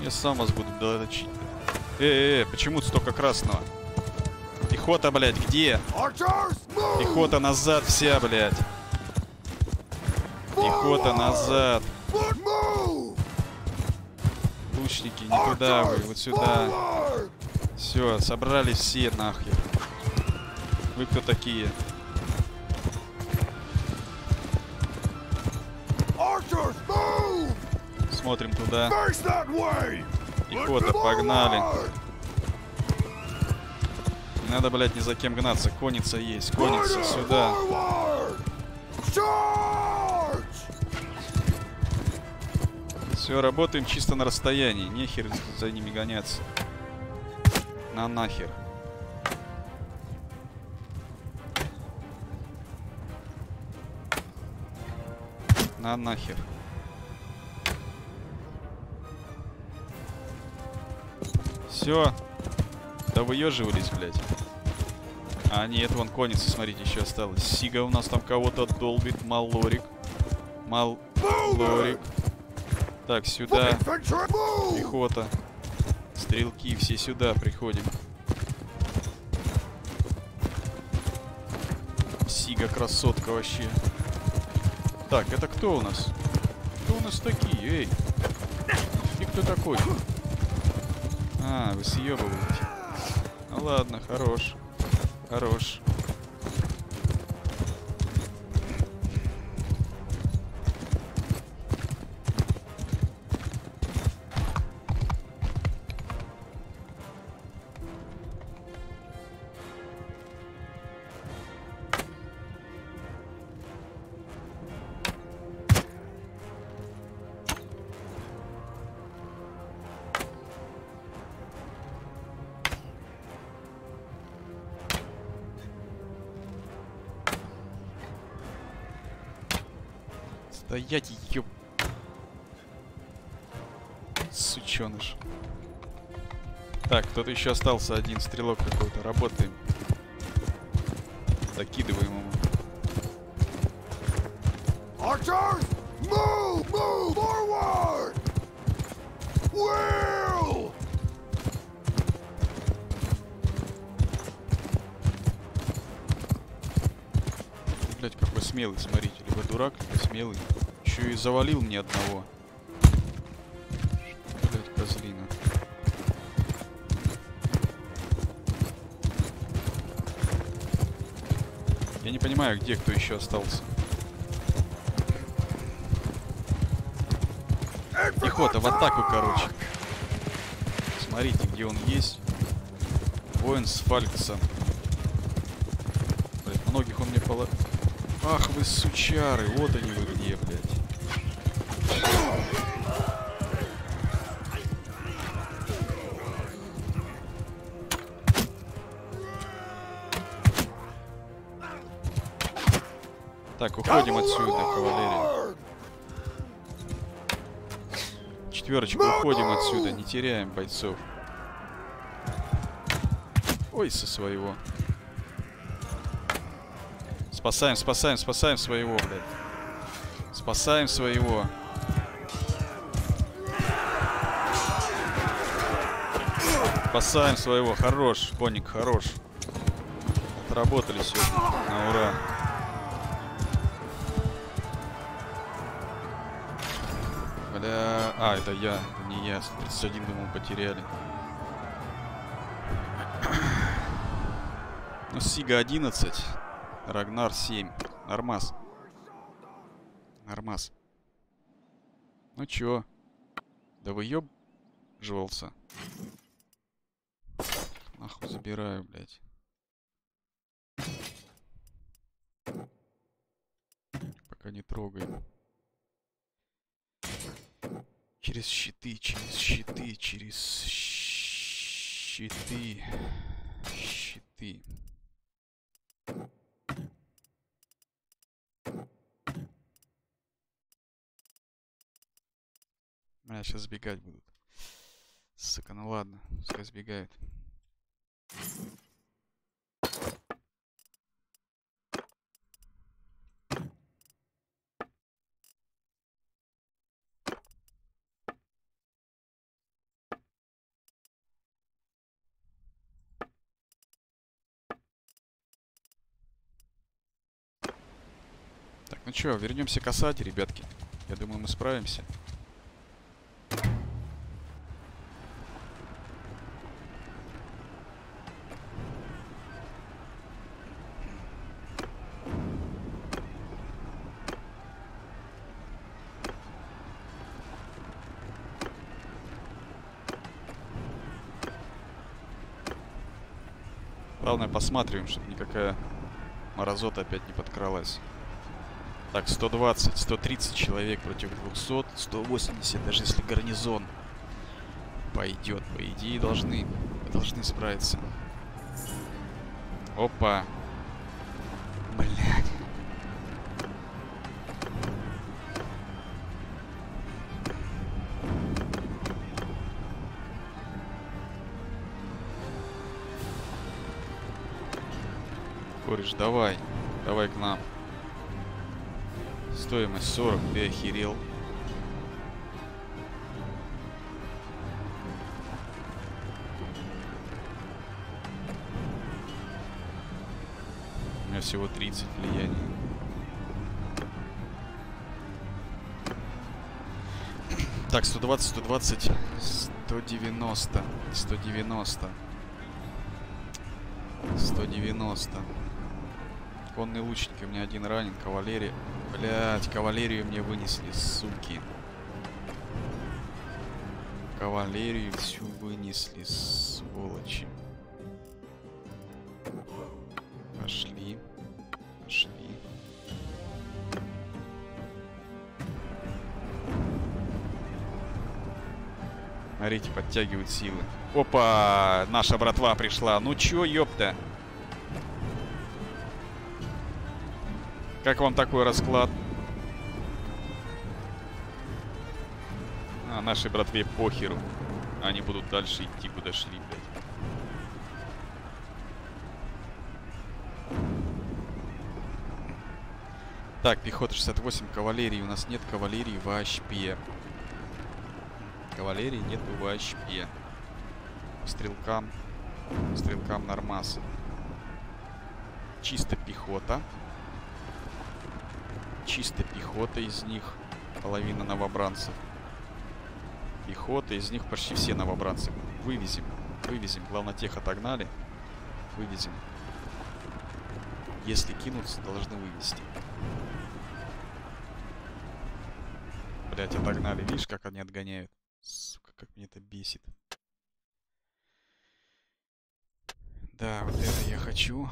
Я сам вас буду долочить. Э, э, э, почему столько красного? Пехота, блядь, где? Пехота назад вся, блядь. Пехота назад. Лучники, не туда вы, вот сюда. Все, собрались все нахер. Вы кто такие? Смотрим туда. Пехота, погнали. Надо, блядь, ни за кем гнаться. Конница есть. Конница, сюда. Все, работаем чисто на расстоянии. Нехер за ними гоняться. На нахер. На нахер. Все. Да выеживались, блядь. А нет, вон конница, смотрите, еще осталось. Сига у нас там кого-то долбит. Малорик. Мал... Лорик. Так, сюда. Пехота. Стрелки, все сюда приходим. Сига красотка вообще. Так, это кто у нас? Кто у нас такие? Эй! Ты кто такой? А, вы съебываете. Ну ладно, хорош. Хорош. Так, кто-то еще остался. Один стрелок какой-то. Работаем. Закидываем ему. Archers! Move! Move! Forward! Will! Блять, какой смелый, смотрите. Либо дурак, либо смелый. Еще и завалил мне одного. Блять, козлина. Я не понимаю, где кто еще остался. Пехота в атаку, короче. Смотрите, где он есть. Воин с Фальксом. Блять, многих он мне поло... Ах вы сучары, вот они вы где, блядь. Так, уходим отсюда, кавалерия. Четверочку, уходим отсюда, не теряем бойцов. Ой, со своего. Спасаем, спасаем, спасаем своего, блядь. Спасаем своего. Спасаем своего. Хорош, коник, хорош. Отработали сегодня. На ура. Бля... А, это я, это не я. 31, думал, потеряли. Ну, Сига 11. Рагнар 7. Нормас. Нормас. Ну чё? Да выёбживался. Нахуй забираю, блядь. Пока не трогаем. Через щиты, через щиты, через щиты. Щиты. Меня сейчас сбегать будут. Сука, ну ладно, пускай сбегают. Чё, вернемся к осаде, ребятки. Я думаю, мы справимся. Главное, посматриваем, чтобы никакая морозота опять не подкралась. Так, 120, 130 человек против 200, 180, даже если гарнизон пойдет, по идее, должны, должны справиться. Опа. Блядь. Кореш, давай. Давай к нам. Стоимость 40, ты охерел. У меня всего 30 влияний. Так, 120, 120, 190, 190, 190. Конные лучники, у меня один ранен, кавалерия. Блять, кавалерию мне вынесли, суки. Кавалерию всю вынесли, сволочи. Пошли. Пошли. Смотрите, подтягивают силы. Опа! Наша братва пришла. Ну чё, ёпта? Как вам такой расклад? А, нашей братве похеру. Они будут дальше идти, куда шли, блядь. Так, пехота 68, кавалерии. У нас нет кавалерии вообще. Кавалерии нету вообще. Стрелкам. Стрелкам нормас. Чисто пехота. Чисто пехота из них. Половина новобранцев. Пехота, из них почти все новобранцы. Вывезем, вывезем. Главное, тех отогнали. Вывезем. Если кинуться, должны вывести. Блять, отогнали. Видишь, как они отгоняют? Сука, как мне это бесит. Да, вот это я хочу.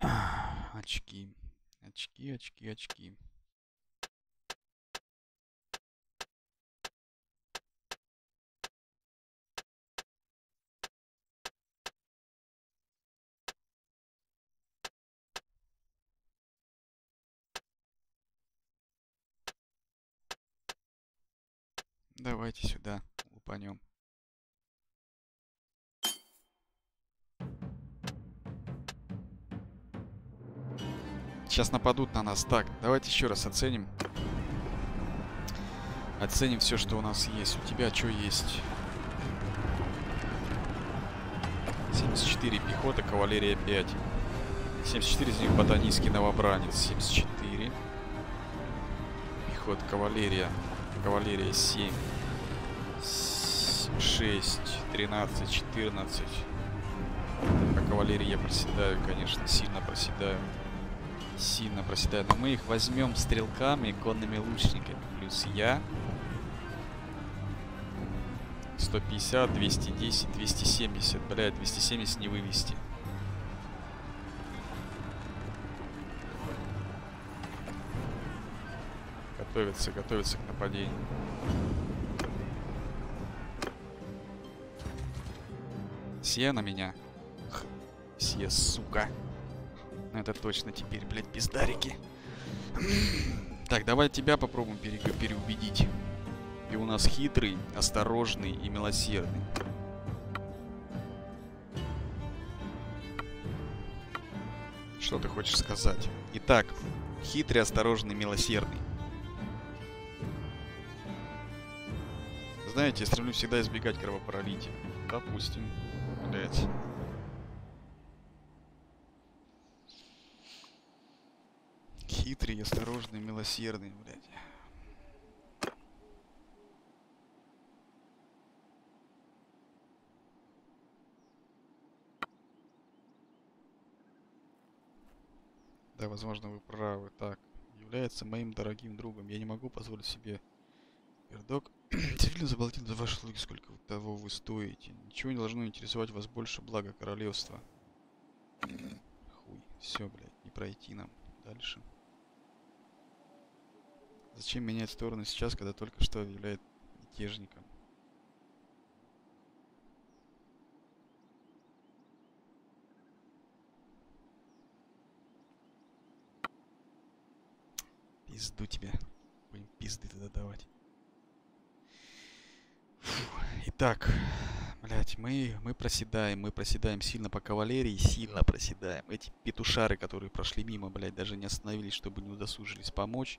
Очки. Очки, очки, очки. Давайте сюда лупанем. Сейчас нападут на нас. Так, давайте еще раз оценим. Оценим все, что у нас есть. У тебя что есть? 74 пехота, кавалерия 5. 74 из них ботанистский новобранец. 74. Пехота, кавалерия. Кавалерия 7. 6, 13, 14. По кавалерии я проседаю, конечно, сильно проседаю. Сильно проседаю. Но мы их возьмем стрелками, конными лучниками. Плюс я. 150, 210, 270. Бля, 270 не вывести. Готовится, готовится к нападению. Все на меня. Х, Все, сука. Ну, Это точно теперь, блядь, пиздарики. Так, давай тебя попробуем пере- переубедить. Ты у нас хитрый, осторожный и милосердный. Что ты хочешь сказать? Итак, хитрый, осторожный, милосердный. Знаете, я стремлюсь всегда избегать кровопролития. Допустим. Блять. Хитрый, осторожный, милосердный, блядь. Да, возможно, вы правы. Так, является моим дорогим другом. Я не могу позволить себе Пердок сильно заплатил за ваши услуги, сколько того вы стоите. Ничего не должно интересовать вас больше блага королевства. Хуй. Все, блядь, не пройти нам. Дальше. Зачем менять сторону сейчас, когда только что объявляет мятежником? Пизду тебя. Будем пизды тогда давать. Итак, блять, мы, мы проседаем, мы проседаем сильно по кавалерии, сильно проседаем. Эти петушары, которые прошли мимо, блять, даже не остановились, чтобы не удосужились помочь.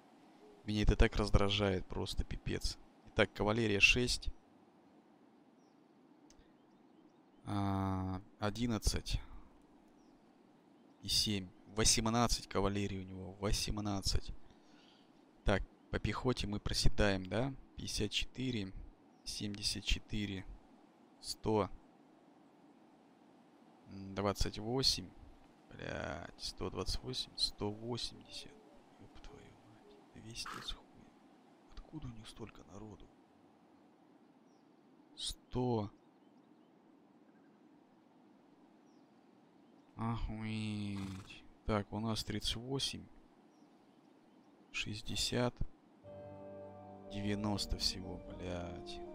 Меня это так раздражает, просто пипец. Итак, кавалерия 6. А, 11 и 7. 18 кавалерии у него. 18. Так, по пехоте мы проседаем, да? 54, 74, 100, м, 28, блядь, 128, 180. Ёб твою мать. 200 с хуем. Откуда у них столько народу? 100. Охуеть. Так, у нас 38. 60. 90 всего, блядь.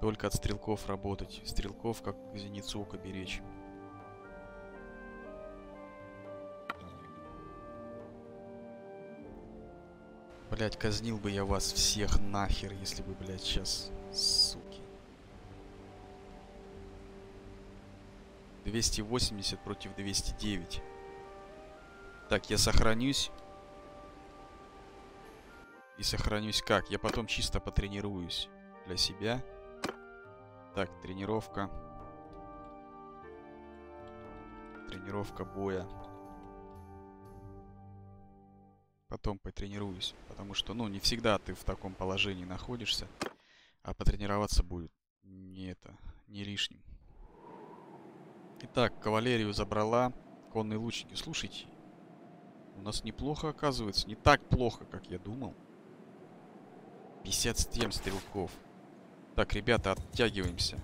Только от стрелков работать. Стрелков как зеницу ока беречь. Блять, казнил бы я вас всех нахер, если бы, блядь, сейчас, суки. 280 против 209. Так, я сохранюсь. И сохранюсь как? Я потом чисто потренируюсь для себя. Так, тренировка. Тренировка боя. Потом потренируюсь. Потому что, ну, не всегда ты в таком положении находишься. А потренироваться будет не это, не лишним. Итак, кавалерию забрала. Конные лучники. Слушайте, у нас неплохо оказывается. Не так плохо, как я думал. 57 стрелков. Так, ребята, оттягиваемся.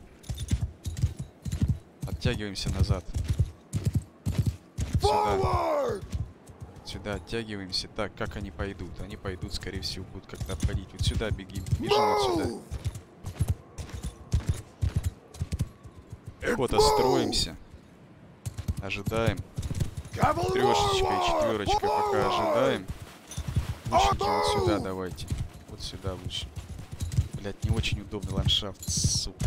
Оттягиваемся назад. Сюда. Сюда оттягиваемся. Так, как они пойдут? Они пойдут, скорее всего, будут как-то обходить. Вот сюда бегим. Бежим вот сюда. Move! Пехота, строимся. Ожидаем. Трешечкой, forward! четверочкой пока ожидаем. Лучники вот сюда давайте. Вот сюда лучше. Блять, не очень удобный ландшафт, сука.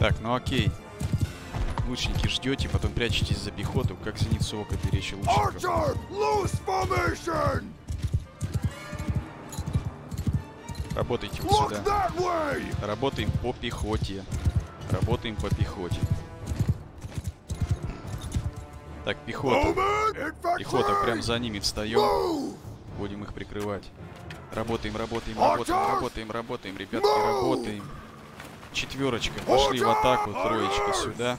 Так, ну окей. Лучники ждете, потом прячетесь за пехоту, как зеницу ока беречь лучников. Archer! Работайте вот сюда. Работаем по пехоте. Работаем по пехоте. Так, пехота. Пехота, прям за ними встаем. Будем их прикрывать. Работаем, работаем, работаем, работаем, работаем, ребятки, работаем. Четверочка, пошли в атаку, троечка сюда.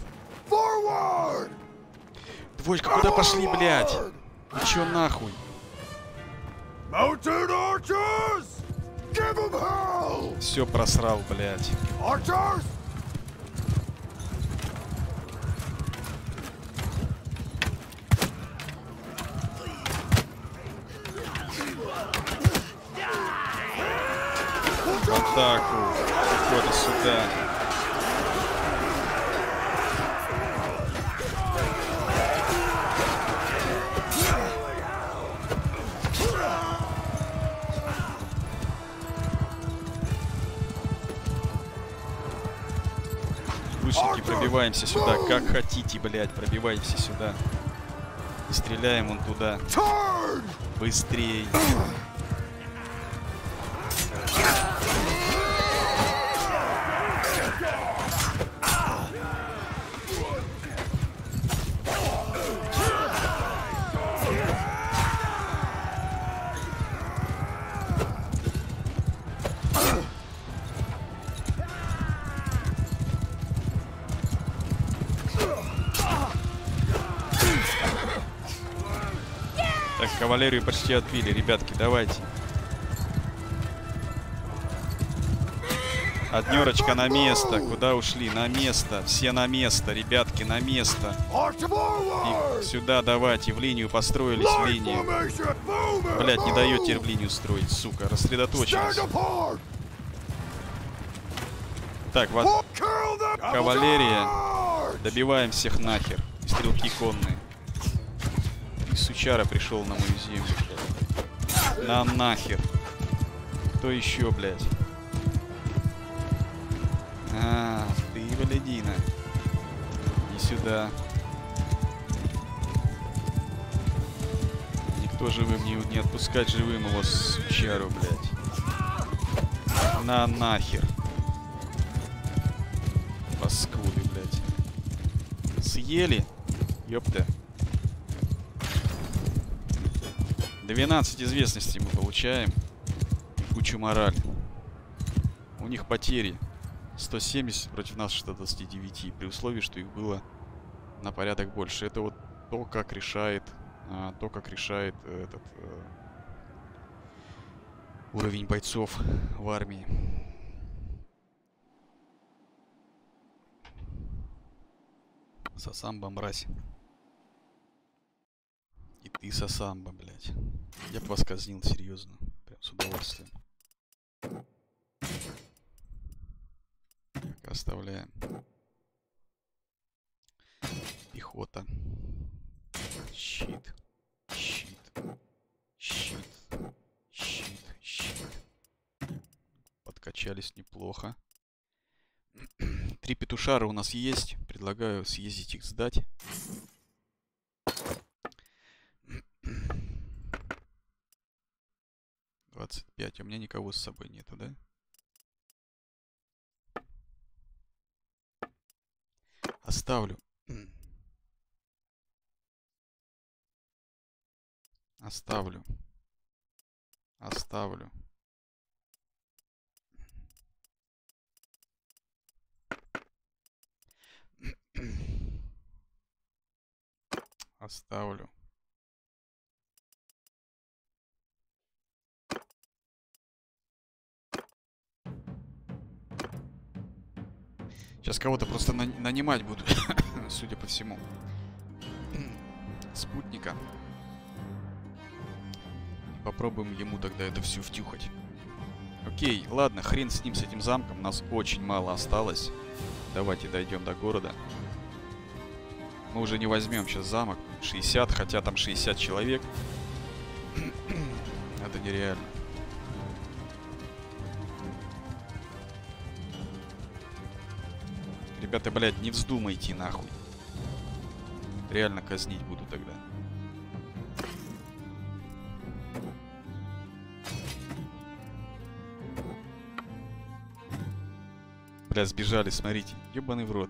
Двоечка, куда пошли, блядь? Вы чё нахуй? Mounted archers! Все просрал, блядь. Атаку. Пехота сюда. Пробиваемся сюда. Как хотите, блядь, пробиваемся сюда. И стреляем вон туда. Turn! Кавалерию почти отбили. Ребятки, давайте. Однерочка на место. Куда ушли? На место. Все на место, ребятки, на место. И сюда давайте, в линию построились, в линию. Блять, не дает теперь в линию строить, сука. Рассредоточились. Так, вот! Кавалерия. Добиваем всех нахер. Стрелки конные. И сучара пришел на мою землю. На нахер. Кто еще, блядь? А, ты, блядина. И сюда. Никто живым не, не отпускать живым его сучару, блядь. На нахер. Паскуды, блядь. Съели? Ёпта. 12 известностей мы получаем. И кучу мораль. У них потери 170 против нас 129. При условии, что их было на порядок больше. Это вот то, как решает... а, то, как решает э, этот... э, уровень бойцов в армии. Сосамба, мразь. И ты, Сосамба, блядь. Я бы вас казнил серьезно. Прям с удовольствием. Так, оставляем. Пехота. Щит. Щит. Щит. Щит. Щит. Подкачались неплохо. Три петушара у нас есть. Предлагаю съездить их сдать. 25. У меня никого с собой нету, да? Оставлю. Оставлю. Оставлю. Оставлю. Сейчас кого-то просто на нанимать буду, судя по всему. Спутника. Попробуем ему тогда это все втюхать. Окей, ладно, хрен с ним, с этим замком. Нас очень мало осталось. Давайте дойдем до города. Мы уже не возьмем сейчас замок. 60, хотя там 60 человек. это нереально. Ребята, блядь, не вздумайте нахуй. Реально казнить буду тогда. Бля, сбежали, смотрите. Ёбаный в рот.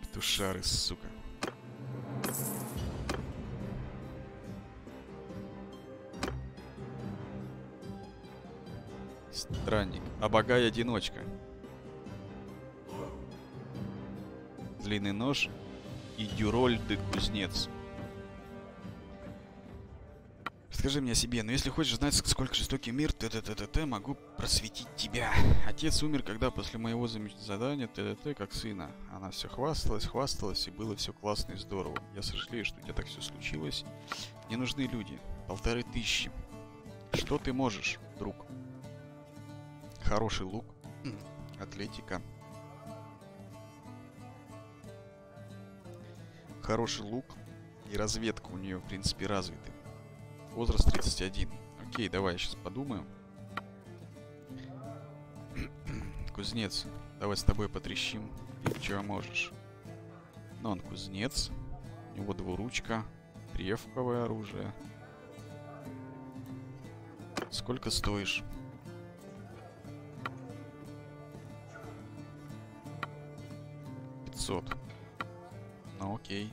Петушары, сука. Странник. Обогай одиночка. Длинный нож и Дюроль де Кузнец. Скажи мне о себе, но если хочешь знать, сколько жестокий мир, т-т-т-т-т, могу просветить тебя. Отец умер, когда после моего задания т-т-т, как сына. Она все хвасталась, хвасталась, и было все классно и здорово. Я сожалею, что у тебя так все случилось. Мне нужны люди. Полторы тысячи. Что ты можешь, друг? Хороший лук. Атлетика. Хороший лук и разведка у нее, в принципе, развиты. Возраст 31. Окей, давай сейчас подумаем. Кузнец, давай с тобой потрещим. И чего можешь? Ну, он кузнец. У него двуручка. Тревковое оружие. Сколько стоишь? Пятьсот. Ну окей.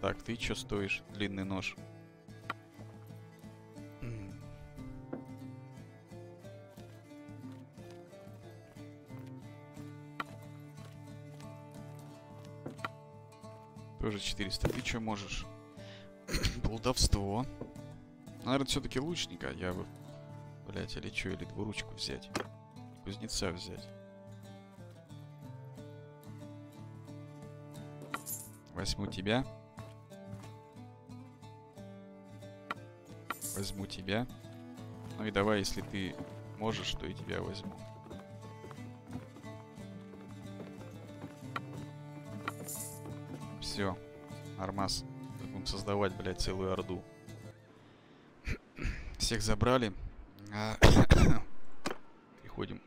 Так, ты что стоишь? Длинный нож. Тоже 400. Ты что можешь? Плутовство. Наверное, все-таки лучника я бы... Блять, или что, или двуручку взять. Кузнеца взять. Возьму тебя. Возьму тебя. Ну и давай, если ты можешь, то и тебя возьму. Все. Армаз. Будем создавать, блядь, целую орду. Всех забрали. А, переходим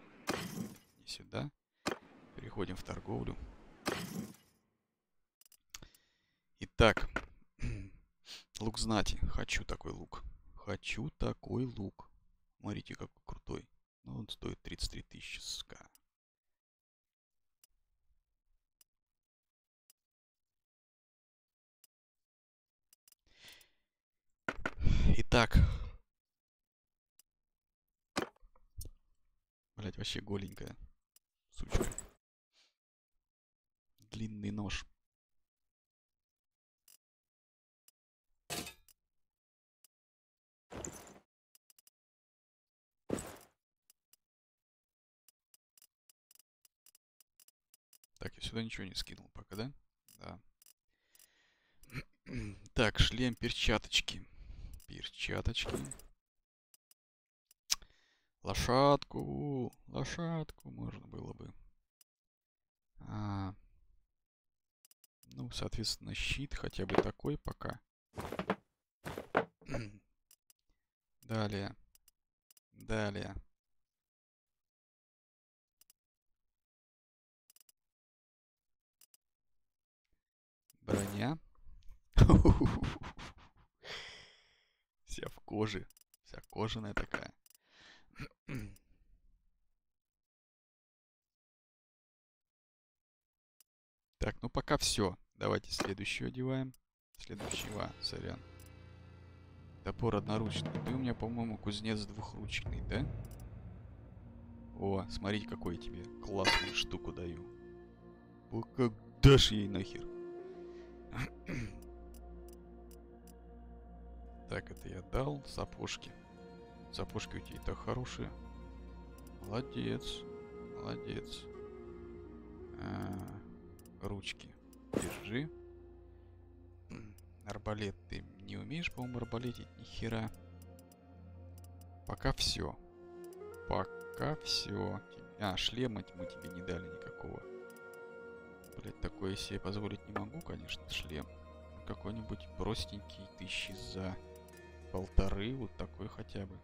сюда. Переходим в торговлю. Так. Лук знати. Хочу такой лук. Хочу такой лук. Смотрите, какой крутой. Ну, он стоит 33 тысячи, сука. Итак. Блять, вообще голенькая. Сучка. Длинный нож. Так, я сюда ничего не скинул пока, да? Да. так, шлем, перчаточки. Перчаточки. Лошадку. Лошадку можно было бы. А, ну, соответственно, щит хотя бы такой пока. Далее. Далее. Броня. Вся в коже. Вся кожаная такая. Так, ну пока все. Давайте следующую одеваем. Следующего, сорян. Топор одноручный. Ты у меня, по-моему, кузнец двухручный, да? О, смотрите, какой я тебе классную штуку даю. О, как дашь ей нахер. Так, это я дал. Сапожки. Сапожки у тебя хорошие. Молодец. Молодец. А, ручки. Держи. Арбалет ты не умеешь, по-моему, арбалетить ни. Пока все. Пока все. А, шлема мы тебе не дали никакого. Блять, такое себе позволить не могу, конечно, шлем. Какой-нибудь простенький тысячи за полторы, вот такой хотя бы.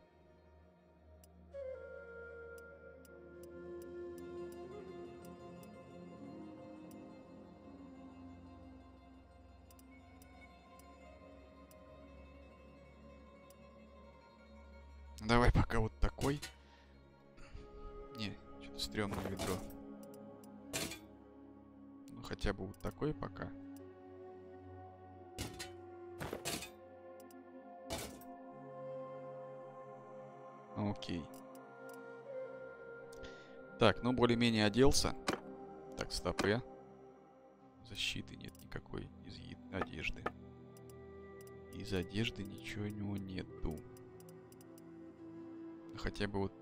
Давай пока вот такой. Хотя бы вот такой пока. Окей. Так, ну более-менее оделся. Так, стоп, я. Защиты нет никакой из одежды. Из одежды ничего у него нету. Хотя бы вот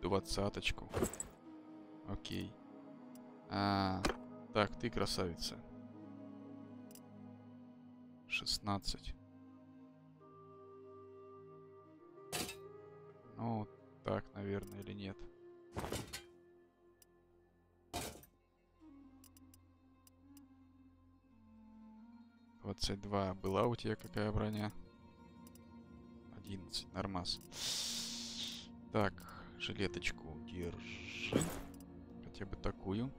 двадцаточку. Окей. А, так, ты красавица. 16. Ну, так, наверное, или нет. Двадцать два. Была у тебя какая броня? Одиннадцать. Нормас. Так, жилеточку держи. Хотя бы такую.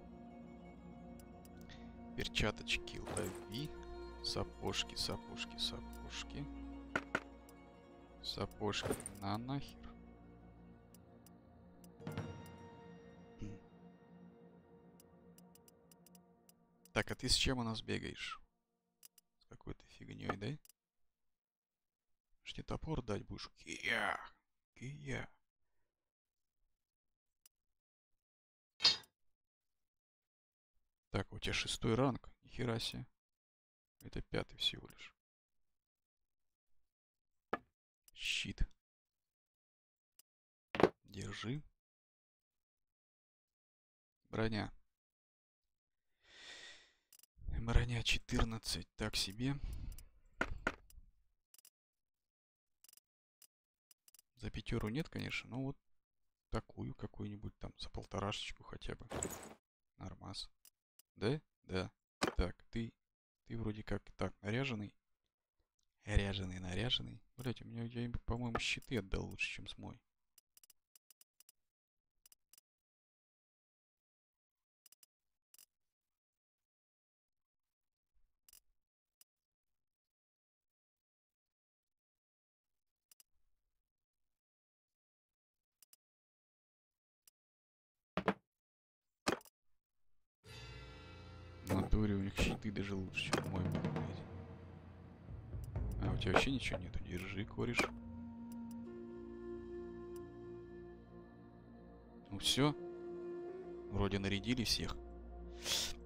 Перчаточки лови. Сапожки, сапожки, сапожки. Сапожки на нахер. Так, а ты с чем у нас бегаешь? С какой-то фигней, да? Что топор дать будешь? Кия! Кия! Так, у тебя шестой ранг. Нихера себе. Это пятый всего лишь. Щит. Держи. Броня. Броня 14. Так себе. За пятеру нет, конечно, но вот такую какую-нибудь там, за полторашечку хотя бы. Нормас. Да? Да. Так, ты... Ты вроде как так, наряженный. Ряженый, наряженный. Блять, у меня, по-моему, щиты отдал лучше, чем с мой. Натуре у них щиты даже лучше, чем мой был, блядь. А, у тебя вообще ничего нету. Держи, кореш. Ну все. Вроде нарядили всех.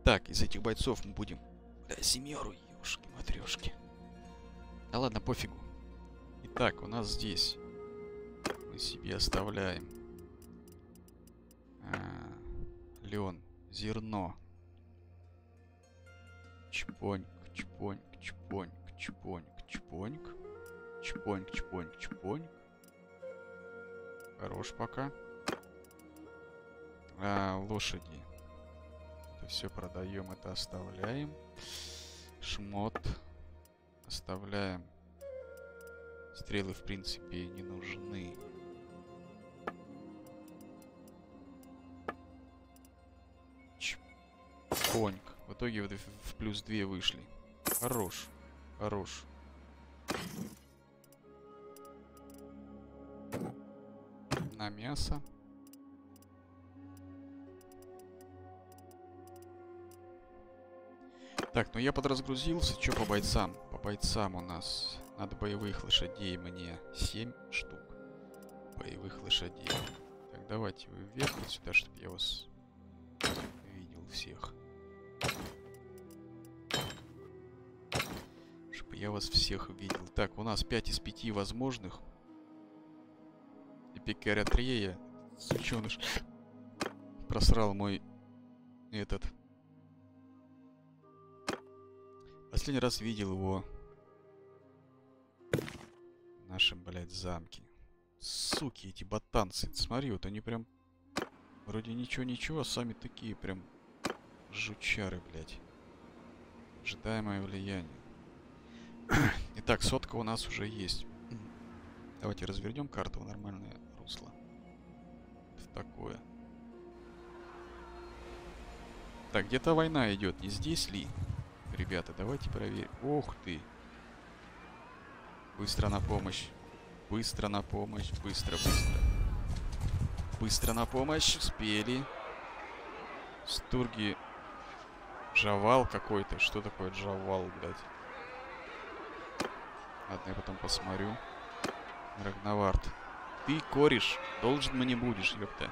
Так, из этих бойцов мы будем... Бля, семеру, ёшки матрешки. Да ладно, пофигу. Итак, у нас здесь мы себе оставляем а, лен, зерно, Чпоньк, чпоньк, чпоньк, чпоньк, чпоньк. Чпоньк, чпоньк, чпоньк. Хорош пока. А, лошади. Это все продаем, это оставляем. Шмот. Оставляем. Стрелы, в принципе, не нужны. Чпоньк. В итоге вот в плюс 2 вышли. Хорош. Хорош. мясо. Так, ну я подразгрузился. Что по бойцам? По бойцам у нас надо боевых лошадей мне 7 штук. Боевых лошадей. Так, давайте вы вверх вот сюда, чтобы я вас я вас всех видел. Так, у нас 5 из 5 возможных. Эпикариатрея, сученыш, просрал мой этот Последний раз видел его в нашем, блядь, замке. Суки, эти ботанцы. Смотри, вот они прям... Вроде ничего-ничего, а сами такие прям жучары, блядь. Ожидаемое влияние. Итак, сотка у нас уже есть. Давайте развернем карту в нормальное русло. В такое. Так, где-то война идет. Не здесь ли? Ребята, давайте проверим. Ох ты. Быстро на помощь. Быстро на помощь. Быстро, быстро. Быстро на помощь. Успели. Стурги. Джавал какой-то. Что такое джавал, блядь? Ладно, я потом посмотрю. Рагнавард. Ты, кореш, должен мне будешь, ёпта.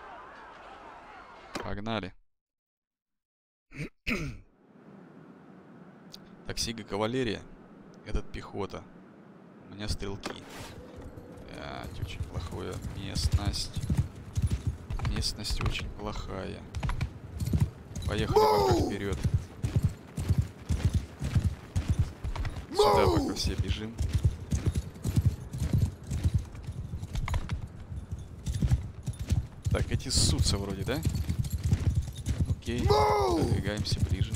Погнали. Таксига кавалерия. Этот пехота. У меня стрелки. Блять, очень плохая местность. Местность очень плохая. Поехали пока вперед. Сюда пока все бежим. Так, эти ссутся вроде, да? Окей. Продвигаемся ближе.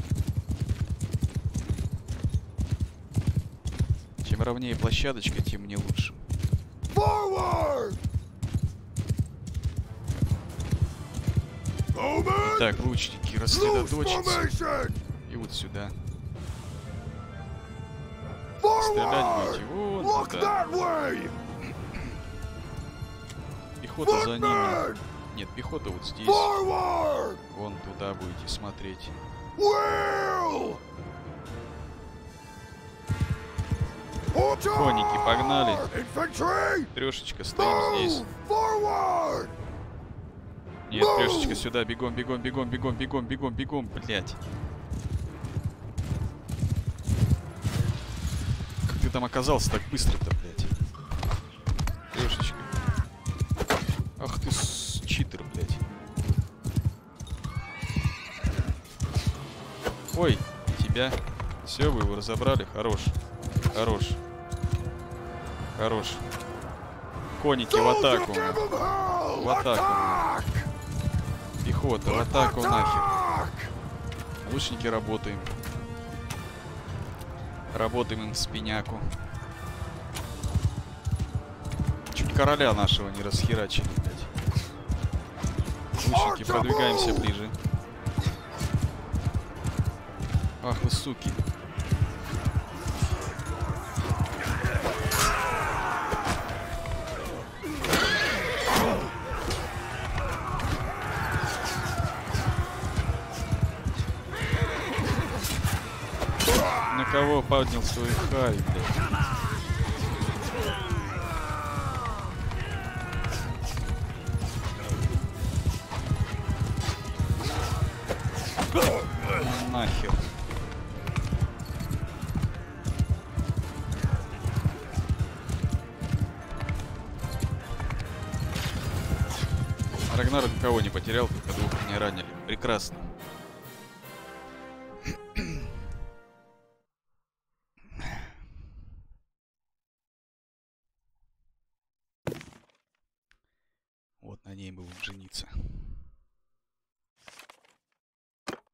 Чем ровнее площадочка, тем мне лучше. Forward! Итак, лучники, рассредоточиться. И вот сюда. Стрелять будете вон туда. Пехота за ними. Нет, пехота вот здесь. Вон туда будете смотреть. Конники, погнали. Трешечка, стоим здесь. Нет, трешечка сюда, бегом, бегом, бегом, бегом, бегом, бегом, бегом, блять. Как ты там оказался так быстро-то, блядь? Трешечка. Ах ты Ой, тебя. Все, вы его разобрали, хорош. Хорош. Хорош. Конники в атаку. В атаку. Пехота, в атаку нахер. Лучники работаем. Работаем им в спиняку. Чуть короля нашего не расхерачили, блядь. Лучники, продвигаемся ближе. Ах вы суки. кого поднял свой хай, блядь? Потерял, только двух не ранили. Прекрасно.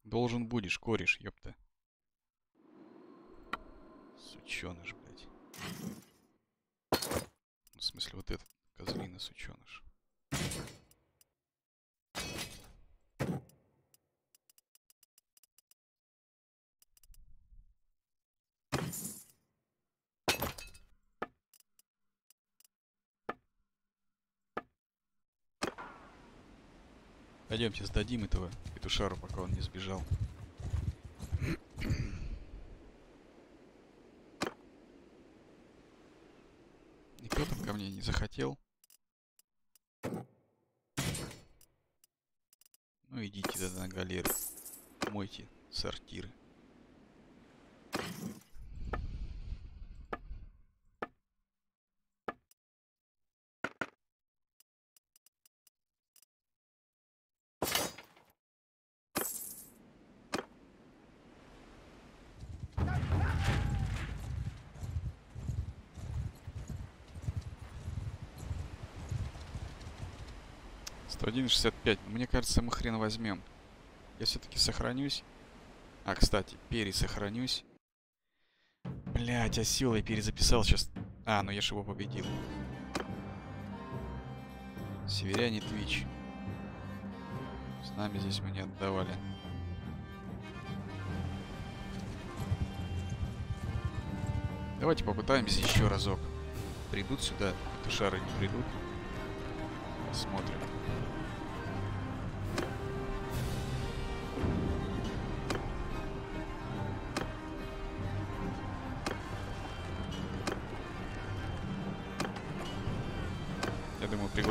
Должен будешь, кореш, ёпта. Сучёныш, блядь. В смысле, вот этот козлина сучёныш. Пойдемте сдадим этого петушару, пока он не сбежал. Никто там ко мне не захотел. Идите на галеры. Мойте сортиры. Сто один шестьдесят пять. Мне кажется, мы хрен возьмем. Я все-таки сохранюсь. А, кстати, пересохранюсь. Блять, осел я перезаписал сейчас. А, ну я же его победил. Северяне Твич. С нами здесь мы не отдавали. Давайте попытаемся еще разок. Придут сюда, тушары не придут. Посмотрим.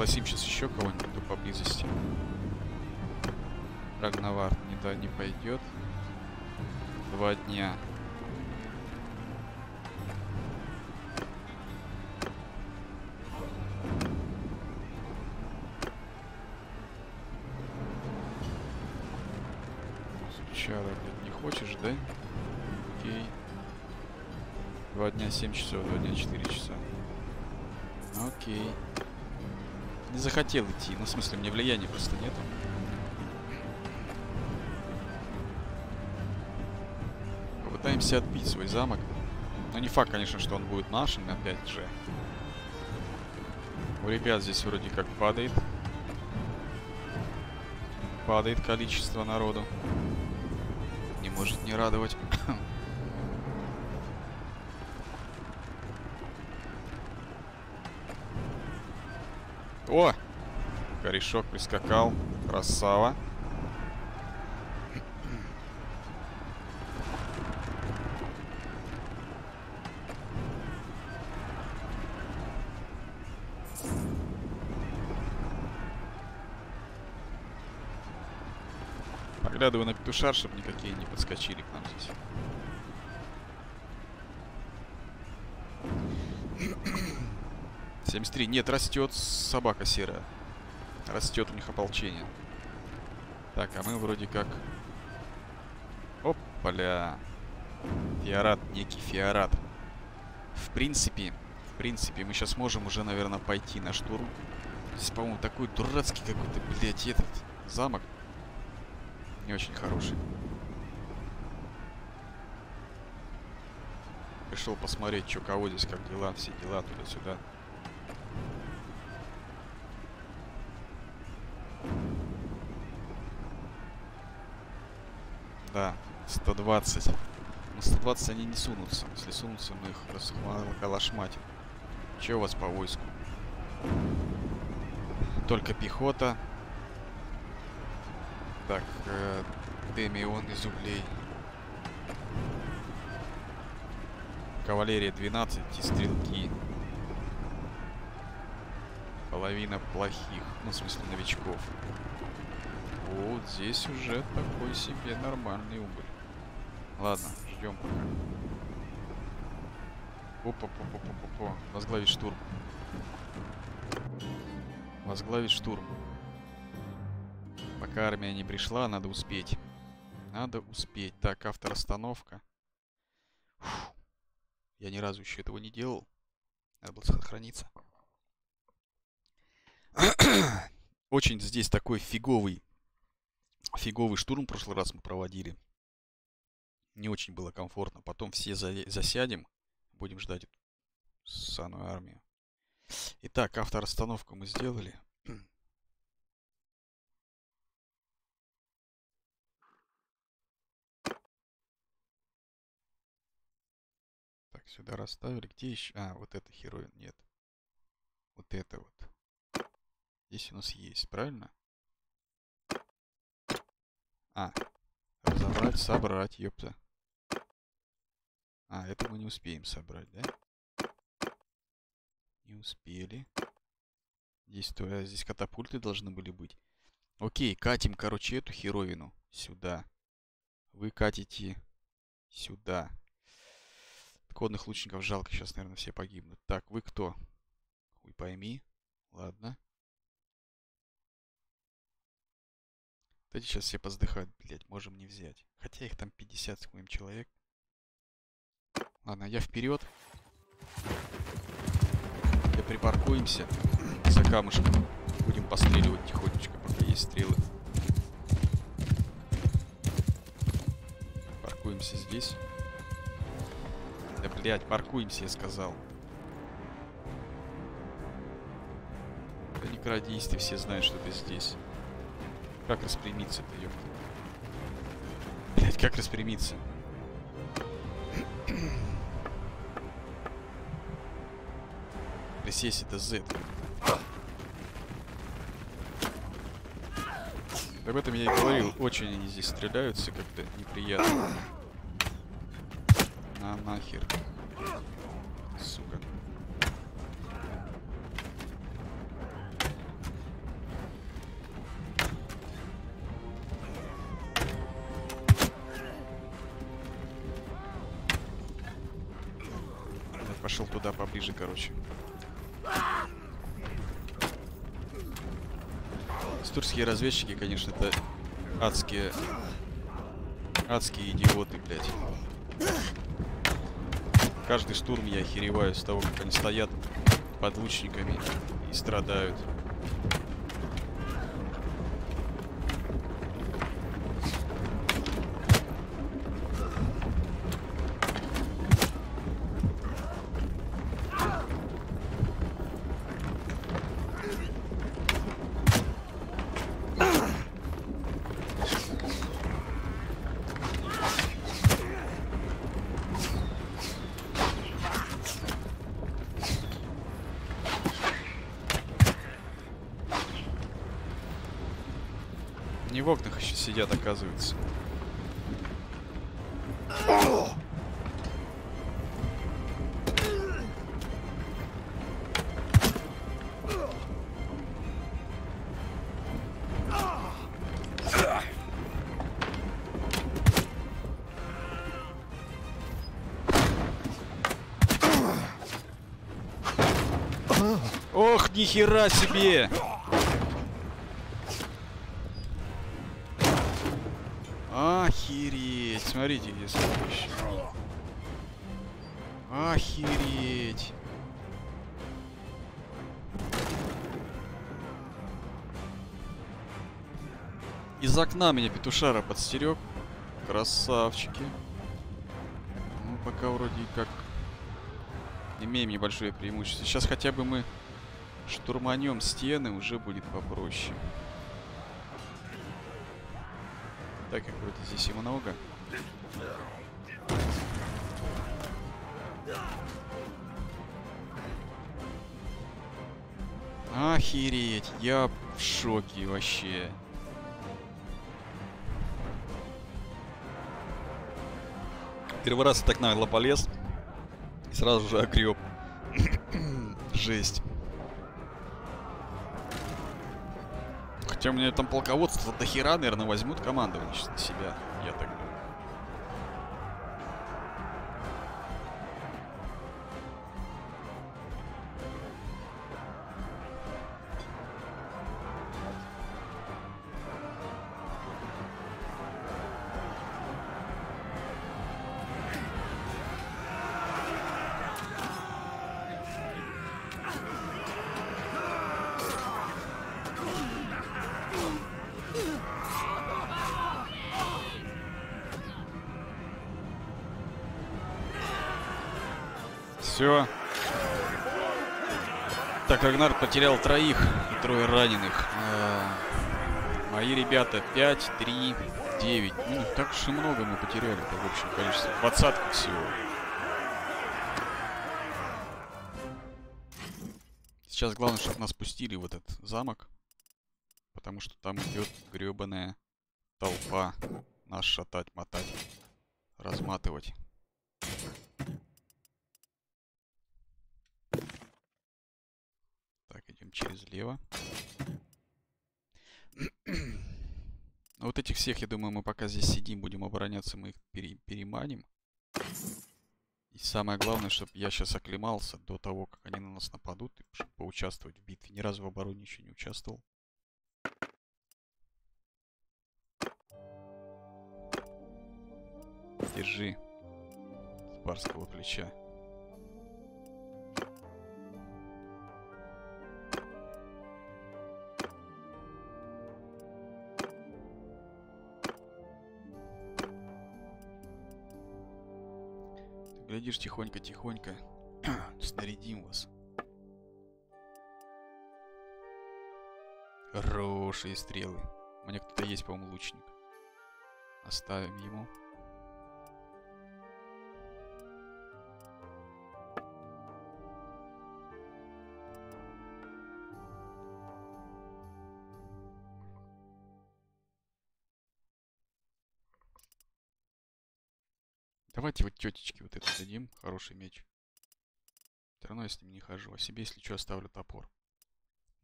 Пригласим сейчас еще кого-нибудь поблизости. Рагнавар не, да, не пойдет. Два дня. Не захотел идти. Ну, в смысле, мне влияния просто нету. Попытаемся отбить свой замок. Но не факт, конечно, что он будет нашим, опять же. У ребят здесь вроде как падает. Падает количество народу. Не может не радовать. О! Корешок прискакал. Красава. Поглядываю на петушар, чтобы никакие не подскочили к нам здесь. Семьдесят три. Нет, растет собака серая. Растет у них ополчение. Так, а мы вроде как... Опаля. Фиорат, некий фиорат. В принципе, в принципе, мы сейчас можем уже, наверное, пойти на штурм. Здесь, по-моему, такой дурацкий какой-то, блядь, этот замок. Не очень хороший. Пришел посмотреть, что кого здесь, как дела, все дела туда-сюда. 120. На 120 они не сунутся. Если сунутся, мы их расхалашматим. Че у вас по войску? Только пехота. Так, э, Демион из углей. Кавалерия 12 и стрелки. Половина плохих. Ну, в смысле, новичков. Вот здесь уже такой себе нормальный убыль. Ладно, ждем пока. опа по по по по по Возглавить штурм. Возглавить штурм. Пока армия не пришла, надо успеть. Надо успеть. Так, автоостановка. Фу. Я ни разу еще этого не делал. Надо было сохраниться. Очень здесь такой фиговый фиговый штурм в прошлый раз мы проводили. Не очень было комфортно. Потом все за засядем. Будем ждать саную армию. Итак, авторасстановку мы сделали. Так, сюда расставили. Где еще? А, вот это хероин. Нет. Вот это вот. Здесь у нас есть, правильно? А, разобрать, собрать, ёпта. А, это мы не успеем собрать, да? Не успели. Здесь, то, а здесь катапульты должны были быть. Окей, катим, короче, эту херовину сюда. Вы катите сюда. Кодных лучников жалко, сейчас, наверное, все погибнут. Так, вы кто? Хуй пойми. Ладно. Вот эти сейчас все поздыхают, блядь, можем не взять. Хотя их там 50 с хуем человек. Ладно, я вперед. Я припаркуемся за камушком. Будем постреливать тихонечко, пока есть стрелы. Паркуемся здесь. Да, блядь, паркуемся, я сказал. Да не крадись, ты все знают, что ты здесь. Как распрямиться-то, ёпта? Блядь, как распрямиться? Присесть это Z. Об этом я и говорил. Очень они здесь стреляются как-то неприятно. На нахер. Поближе, короче. Турские разведчики, конечно, это адские... Адские идиоты, блядь. Каждый штурм я охереваю с того, как они стоят под лучниками и страдают. Нихера себе! Охереть! Смотрите, где следующий. Охереть! Из окна меня петушара подстерег. Красавчики. Ну, пока вроде как имеем небольшое преимущество. Сейчас хотя бы мы штурманем стены, уже будет попроще. Так как вроде здесь и много. Охереть, я в шоке вообще. Первый раз я так нагло полез. И сразу же окреп. Жесть. Хотя у меня там полководство до хера, наверное, возьмут командование сейчас на себя. Так, потерял троих и трое раненых. А, мои ребята 5, 3, 9. Ну, так уж и много мы потеряли в общем количестве. Двадцатка всего. Сейчас главное, чтобы нас пустили в этот замок. Потому что там идет гребаная толпа. Нас шатать, мотать, разматывать. Через лево. Ну, вот этих всех, я думаю, мы пока здесь сидим, будем обороняться, мы их пере переманим. И самое главное, чтобы я сейчас оклемался до того, как они на нас нападут, чтобы поучаствовать в битве. Ни разу в обороне еще не участвовал. Держи. С барского плеча. Глядишь, тихонько-тихонько снарядим вас. Хорошие стрелы. У меня кто-то есть, по-моему, лучник. Оставим ему. Давайте вот тетечке вот это дадим. Хороший меч. Все равно я с ним не хожу. А себе, если что, оставлю топор.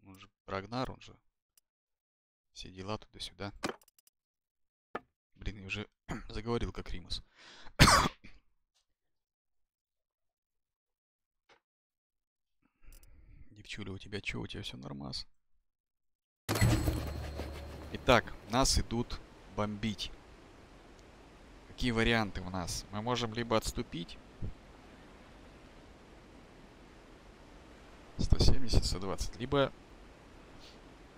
Он же Рагнар, он же. Все дела туда-сюда. Блин, я уже заговорил как Римус. Девчуля, у тебя что? У тебя все нормас? Итак, нас идут бомбить. Какие варианты у нас? Мы можем либо отступить. 170, 120. Либо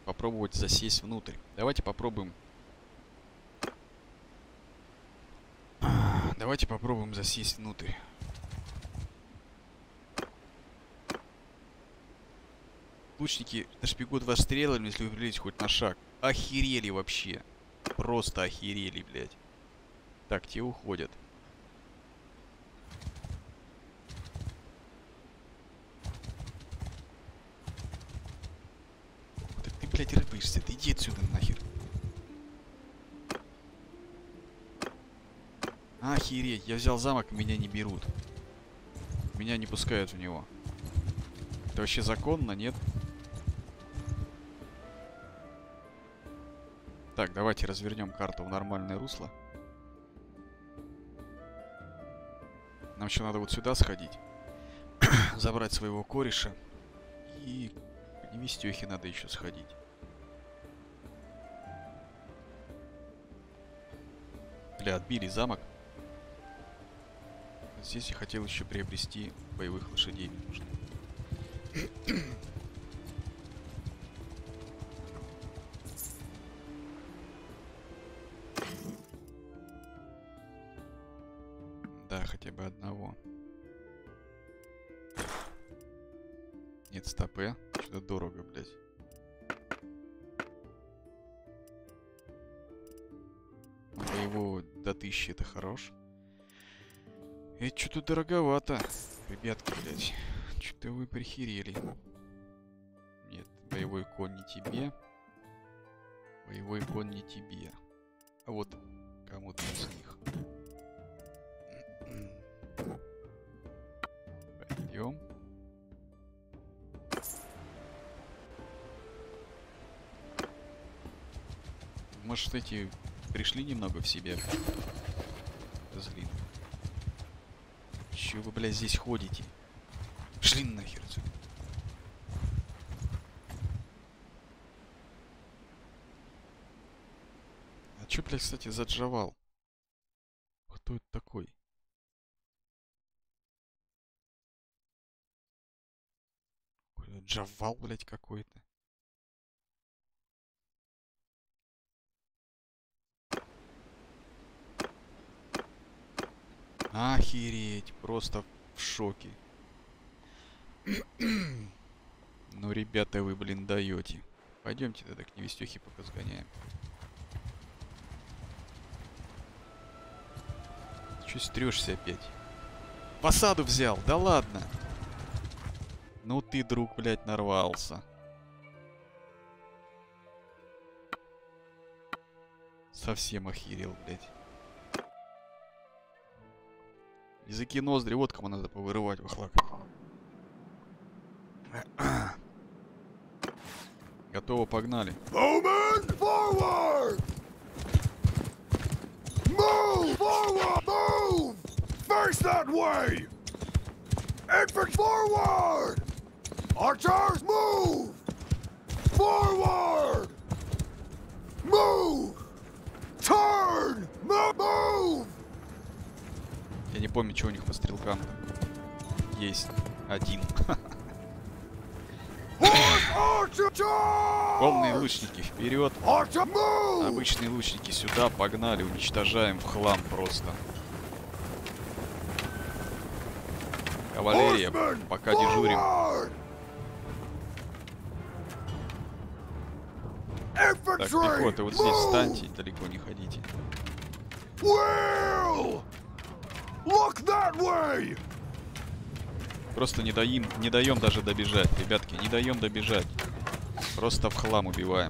попробовать засесть внутрь. Давайте попробуем. Давайте попробуем засесть внутрь. Лучники нашпигут вас стрелами, если вы хоть на шаг. Охерели вообще. Просто охерели, блядь. Так, те уходят. Так ты, блядь, рыпаешься. Ты иди отсюда нахер. Охереть, я взял замок, меня не берут. Меня не пускают в него. Это вообще законно, нет? Так, давайте развернем карту в нормальное русло. Еще надо вот сюда сходить. Забрать своего кореша. И к невестехе надо еще сходить. Бля, отбили замок. Здесь я хотел еще приобрести боевых лошадей. 300 АП. что дорого, блять. Его до 1000 это хорош. Это что-то дороговато. Ребятки, блять, Что-то вы прихерели. Нет, боевой конь не тебе. Боевой конь не тебе. А вот кому-то из них. Пойдем. Может, эти пришли немного в себя? Злин. Че вы, блядь, здесь ходите? Шли нахер. А чё, блядь, кстати, заджавал? Кто это такой? Джавал, блядь, какой-то. Охереть, просто в шоке. ну, ребята, вы, блин, даете. Пойдемте тогда к невестюхе пока сгоняем. Че стрешься опять? Посаду взял, да ладно. Ну ты, друг, блядь, нарвался. Совсем охерел, блядь. Языки ноздри, вот кому надо повырывать вахлак. Готово, погнали. Bowman, forward! Move! Forward! Move! Face that way! Infantry, forward! Archers, move! Forward! Move! Turn! Move! Move! Я не помню, что у них по стрелкам. Есть один. Полные лучники вперед. Обычные лучники сюда, погнали, уничтожаем в хлам просто. Кавалерия, пока дежурим. Так, пехота, вот здесь встаньте, далеко не ходите. Look that way! Просто не даем, не даем даже добежать, ребятки, не даем добежать. Просто в хлам убиваем.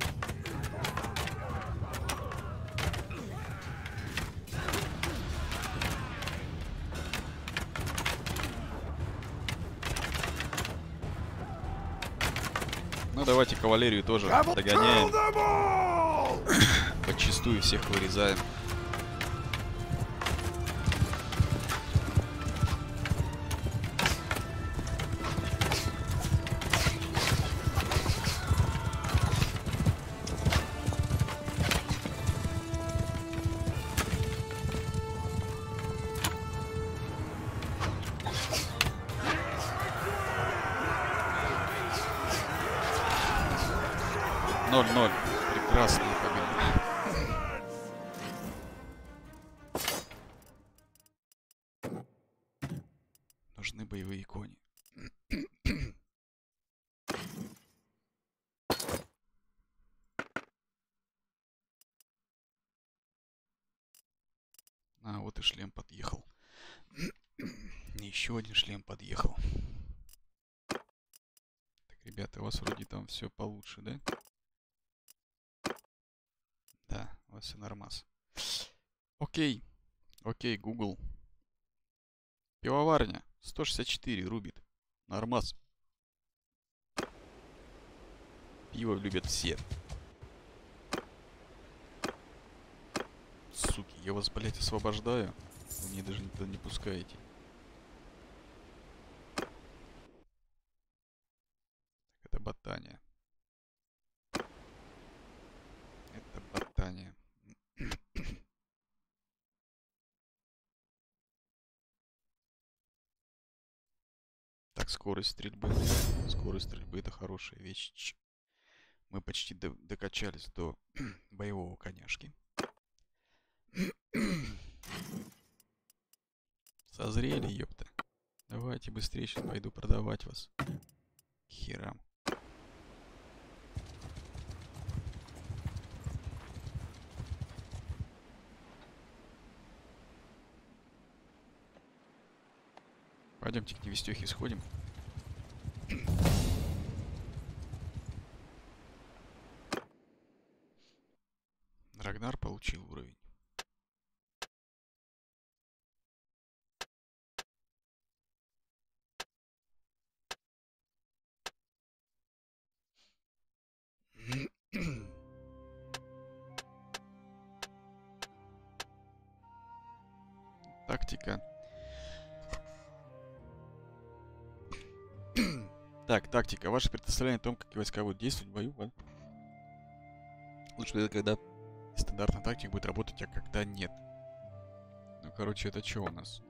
Ну давайте кавалерию тоже догоняем. Подчистую всех вырезаем. Еще один шлем подъехал. Так, ребята, у вас вроде там все получше, да? Да, у вас все нормас. Окей. Окей, Google. Пивоварня. 164 рубит. Нормас. Пиво любят все. Суки, я вас, блядь, освобождаю. Вы меня даже никуда не пускаете. Это ботания. Это ботания. Так, скорость стрельбы. Скорость стрельбы это хорошая вещь. Мы почти до- докачались до боевого коняшки. Созрели, ёпта. Давайте быстрее, сейчас пойду продавать вас. Херам. Пойдемте к невестехе сходим. Рагнар получил уровень. Тактика. Так, тактика. Ваше представление о том, как войска будут действовать в бою, да? Лучше это когда стандартная тактика будет работать, а когда нет. Ну, короче, это что у нас?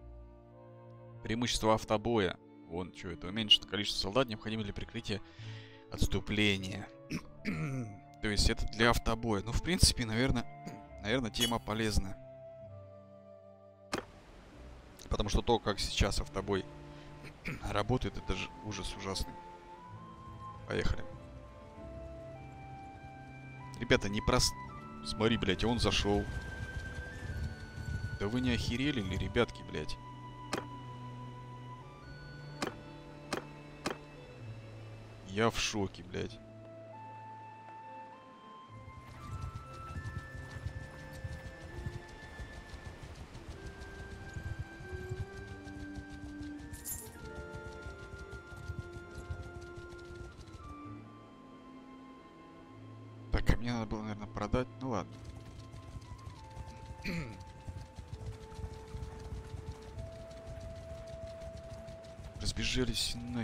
Преимущество автобоя. Вон, что это. Уменьшит количество солдат, необходимо для прикрытия отступления. То есть это для автобоя. Ну, в принципе, наверное, наверное, тема полезна. Потому что то, как сейчас автобой работает, это же ужас ужасный. Поехали. Ребята, не прост... Смотри, блядь, он зашел. Да вы не охерели ли, ребятки, блядь? Я в шоке, блядь.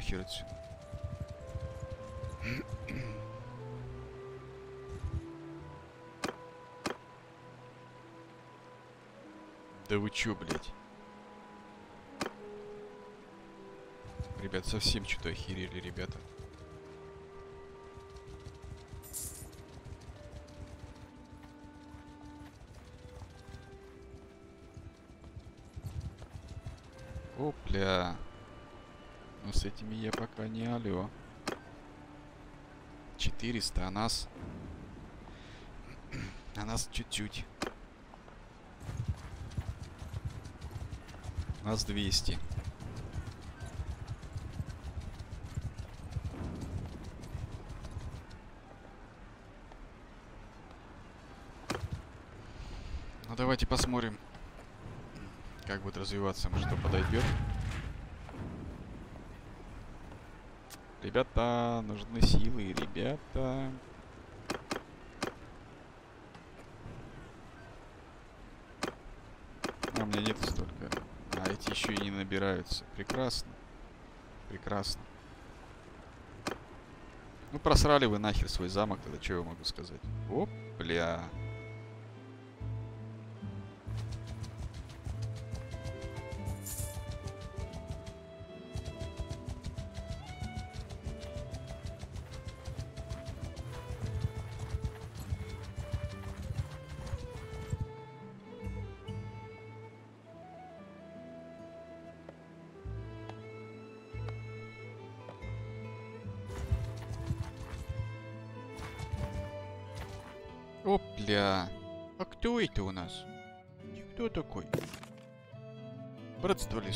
Нахер отсюда. Да вы чё, блядь? Ребят, совсем что-то охерели, ребята. 400, а нас... А нас чуть-чуть. Нас 200. Ну давайте посмотрим, как будет развиваться. Может, кто подойдет. Ребята, нужны силы, ребята. А, у меня нет столько. А эти еще и не набираются. Прекрасно. Прекрасно. Ну, просрали вы нахер свой замок, тогда что я могу сказать? Оп, бля.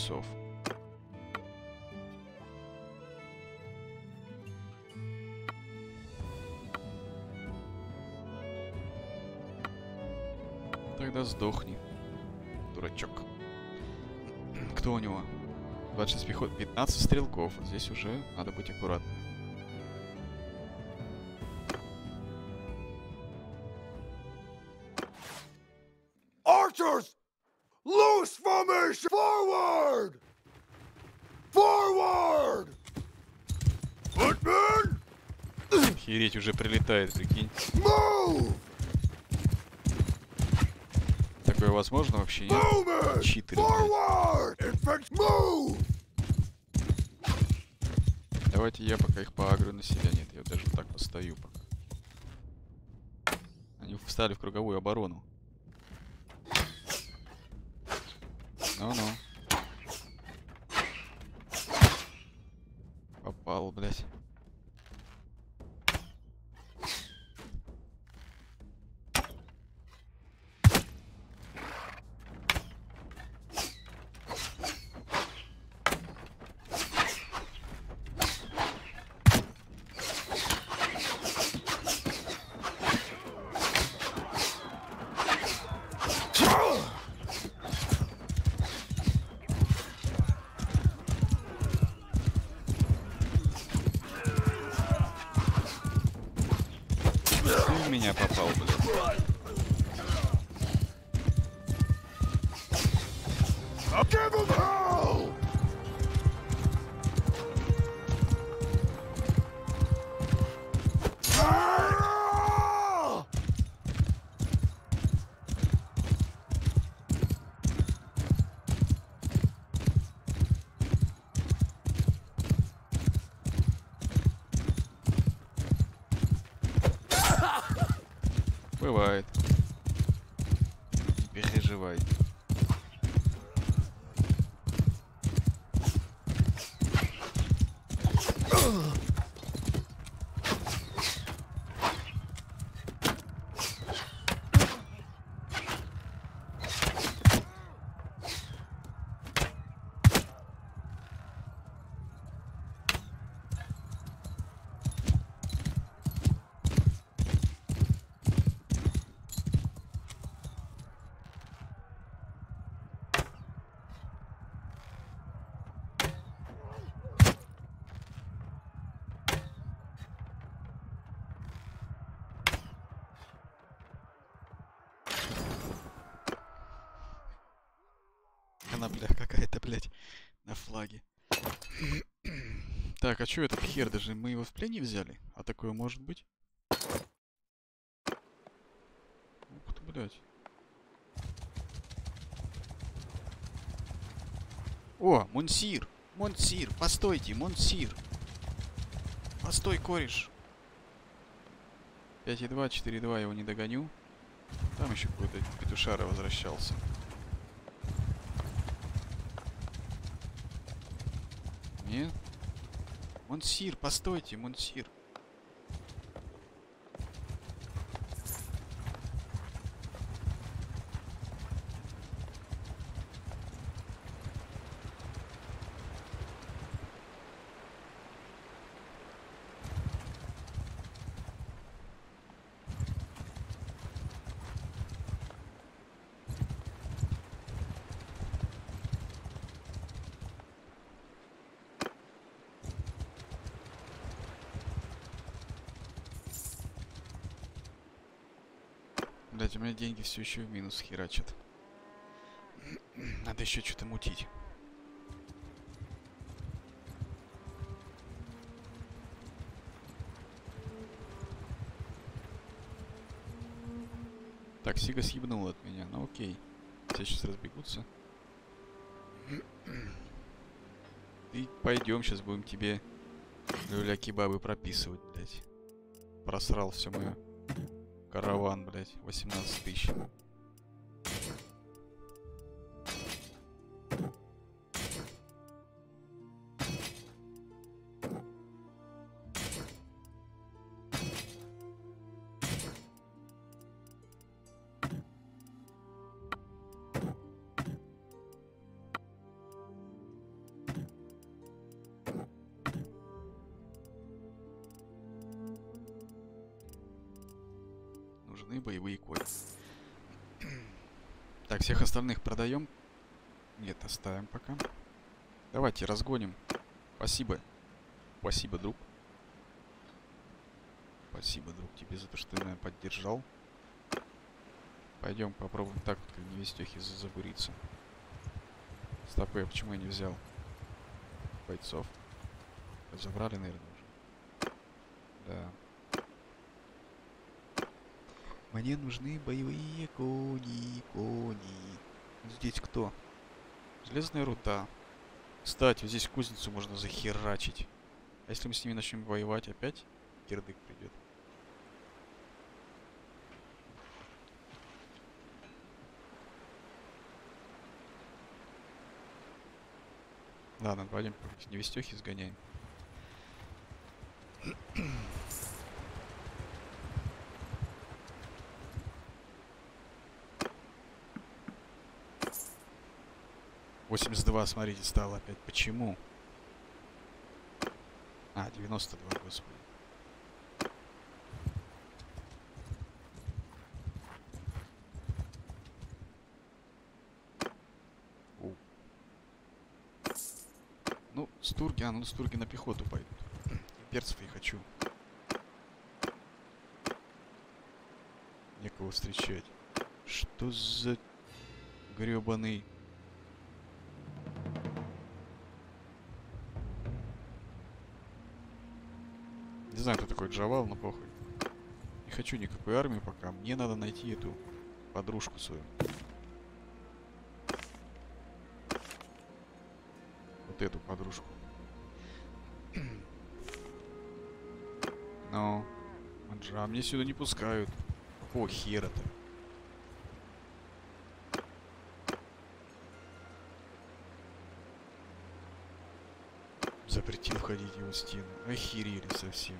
Лесов. Тогда сдохни, дурачок. Кто у него? 26 пехот, 15 стрелков. Здесь уже надо быть аккуратным. Вообще! Читеры, move! Давайте я пока их поагрю на себя. Нет, я даже так постою пока. Они встали в круговую оборону. Конопля какая-то, блядь, на флаге. Так, а чё этот хер даже? Мы его в плен не взяли? А такое может быть? Ух ты, блядь. О, Монсир! Монсир! Постойте, Монсир! Постой, кореш! 5,2, 4,2 я его не догоню. Там еще какой-то петушара возвращался. Нет? Монсир, постойте, Монсир. Деньги все еще в минус херачат. Надо еще что-то мутить. Так, Сига съебнул от меня. Ну окей. Все сейчас разбегутся. И пойдем, сейчас будем тебе люля-кебабы прописывать, блядь. Просрал все мое. Караван, блядь, 18 тысяч. Продаем? Нет, оставим пока. Давайте разгоним. Спасибо. Спасибо, друг. Спасибо, друг, тебе за то, что ты меня поддержал. Пойдем попробуем так вот, как невестехи забуриться. Стопы, а почему я не взял бойцов? Забрали, наверное, уже. Да. Мне нужны боевые кони, кони. Здесь кто? Железная руда. Кстати, здесь кузницу можно захерачить. А если мы с ними начнем воевать, опять кирдык придет. Ладно, пойдем невестехи сгоняем. Восемьдесят два, смотрите, стало опять. Почему? А, 92, господи. У. Ну, стурги, а, ну стурги на пехоту пойдут. Перцев я хочу. Некого встречать. Что за гребаный... Джавал, но похуй. Не хочу никакой армии пока. Мне надо найти эту подружку свою. Вот эту подружку. Но... Манджа, мне сюда не пускают. Какого хера-то? Запретил входить в его стену. Охерели совсем.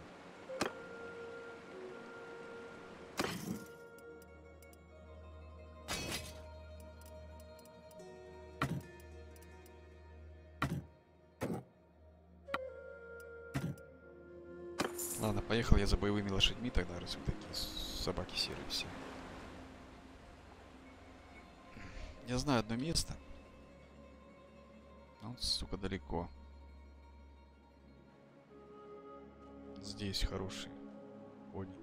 За боевыми лошадьми тогда, раз вы такие собаки серые все. Я знаю одно место. Он, сука, далеко. Здесь хороший кони.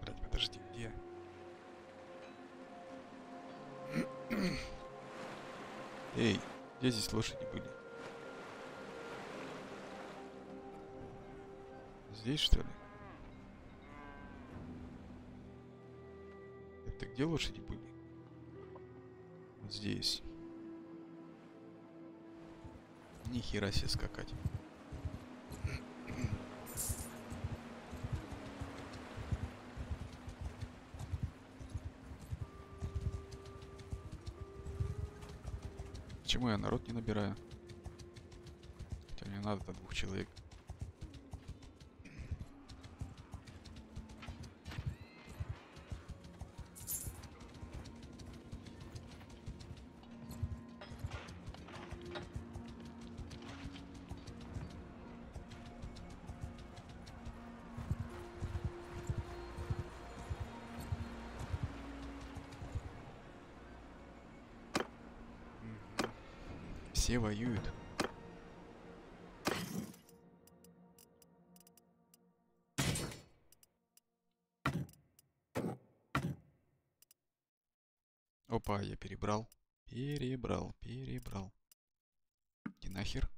Блять, подожди, где? Эй, где здесь лошади были? Здесь, что ли? Это где лошади были? Вот здесь. Ни хера себе скакать. Почему я народ не набираю? Хотя мне надо до двух человек. Все воюют. Опа, я перебрал перебрал. И нахер.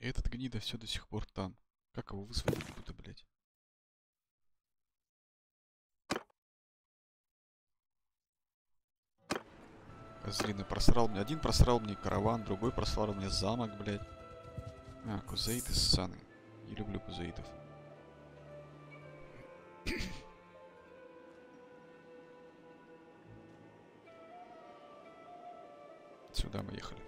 И гнида все до сих пор там. Как его вызвать буду, блядь? Козлина просрал мне. Один просрал мне караван, другой просрал мне замок, блядь. А, кузаиты ссаны. Не люблю кузаитов. Сюда мы ехали.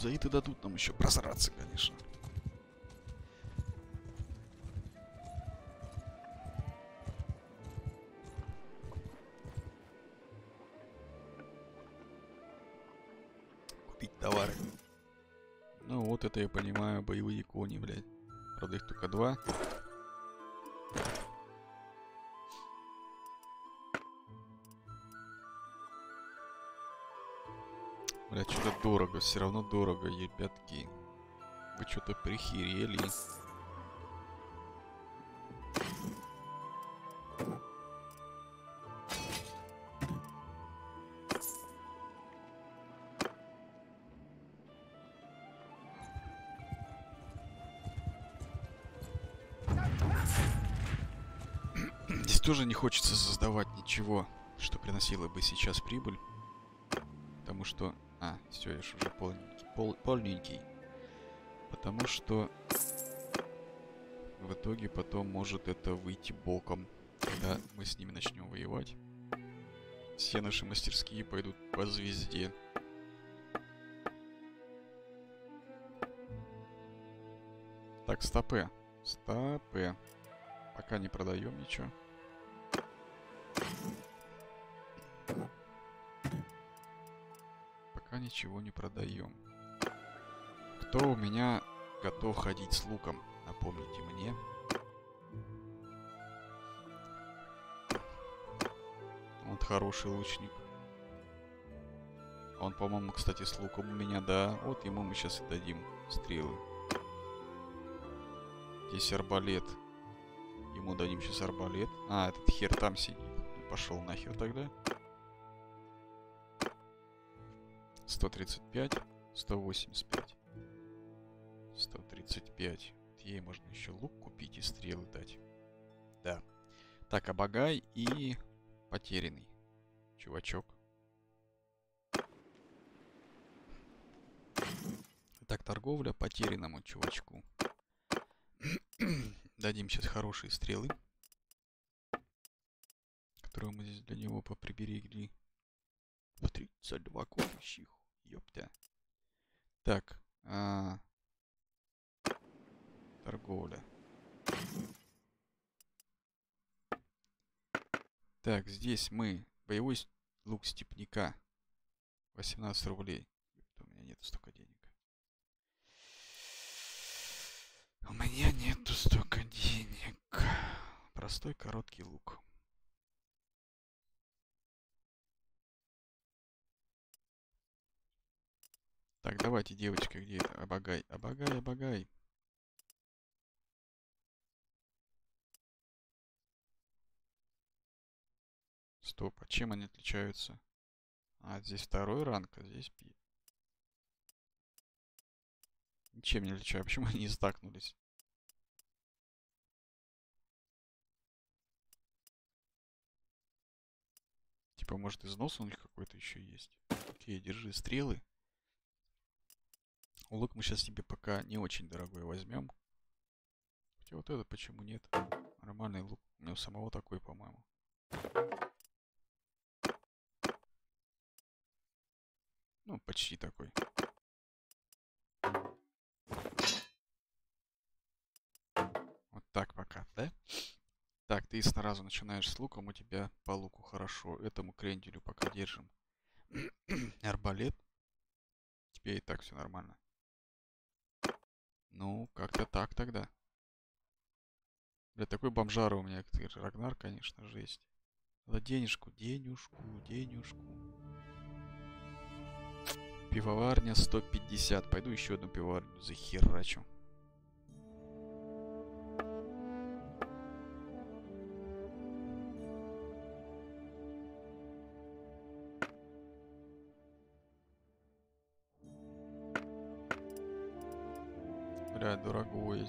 Кузаиты дадут нам еще просраться, конечно. Купить товары. Ну вот это я понимаю, боевые кони, блядь. Правда их только два. Дорого, все равно дорого, ребятки. Вы что-то прихерели. Здесь тоже не хочется создавать ничего, что приносило бы сейчас прибыль. Потому что... А, все, я уже полненький. Пол, полненький. Потому что... В итоге потом может это выйти боком. Когда мы с ними начнем воевать. Все наши мастерские пойдут по звезде. Так, стопы. Стопы. Пока не продаем ничего. Ничего не продаем. Кто у меня готов ходить с луком? Напомните мне. Вот хороший лучник. Он, по-моему, кстати, с луком у меня, да. Вот ему мы сейчас и дадим стрелы. Здесь арбалет. Ему дадим сейчас арбалет. А, этот хер там сидит. Пошел нахер тогда. 135, 185. 135. Ей можно еще лук купить и стрелы дать. Да. Так, Абагай и потерянный. Чувачок. Так, торговля потерянному чувачку. Дадим сейчас хорошие стрелы. Которые мы здесь для него поприберегли. 32 копящих. Ёпта. Так. А... Торговля. Так, здесь мы. Боевой лук степняка. 18 рублей. Ёпта, у меня нету столько денег. У меня нету столько денег. Простой короткий лук. Так, давайте, девочка, где это? Обагай, обагай, обагай. Стоп, а чем они отличаются? А, здесь второй ранг, а здесь пи. Ничем не отличаю. Почему они стакнулись? Типа, может, износ у них какой-то еще есть? Окей, держи стрелы. Лук мы сейчас себе пока не очень дорогой возьмем. Хотя вот это почему нет? Нормальный лук. У меня у самого такой, по-моему. Ну, почти такой. Вот так пока, да? Так, ты сразу начинаешь с луком, у тебя по луку хорошо. Этому кренделю пока держим. Арбалет. Тебе и так все нормально. Ну, как-то так тогда. Бля, такой бомжара у меня, как Рагнар, конечно, жесть. Надо денежку, денежку, денежку. Пивоварня 150. Пойду еще одну пивоварню захерачу.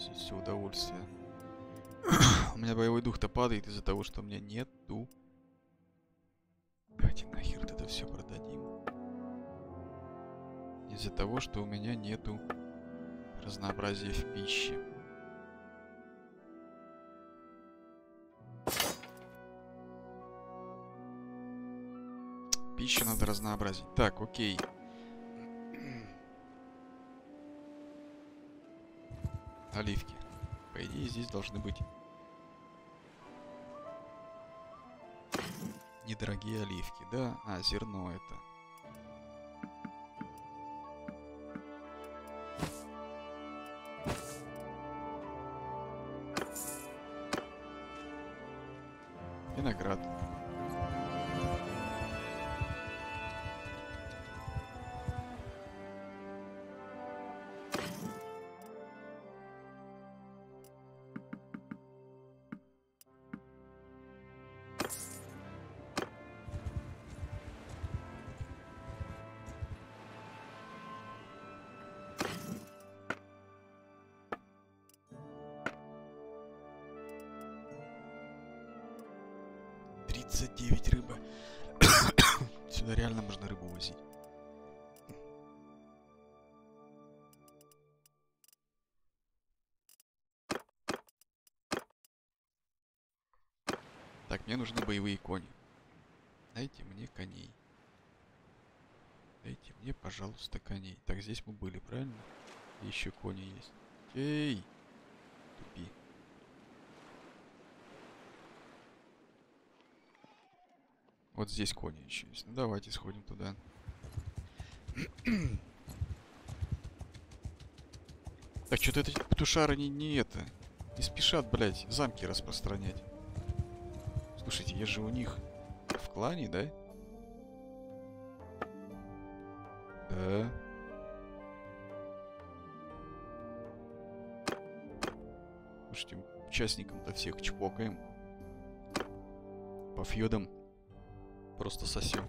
Здесь все удовольствие. У меня боевой дух-то падает из-за того, что у меня нету. Давайте нахер это все продадим. Из-за того, что у меня нету разнообразия в пище. Пищу надо разнообразить. Так, окей. Оливки. По идее, здесь должны быть недорогие оливки, да? А, зерно это. Нужны боевые кони. Дайте мне коней. Дайте мне, пожалуйста, коней. Так, здесь мы были, правильно? Еще кони есть. Эй! Тупи. Вот здесь кони еще есть. Ну давайте сходим туда. Так, что-то эти петушары не, не это. Не спешат, блядь, замки распространять. Я же у них в клане, да? Да. Слушайте, участникам-то всех чпокаем. По фьюдам. Просто сосем.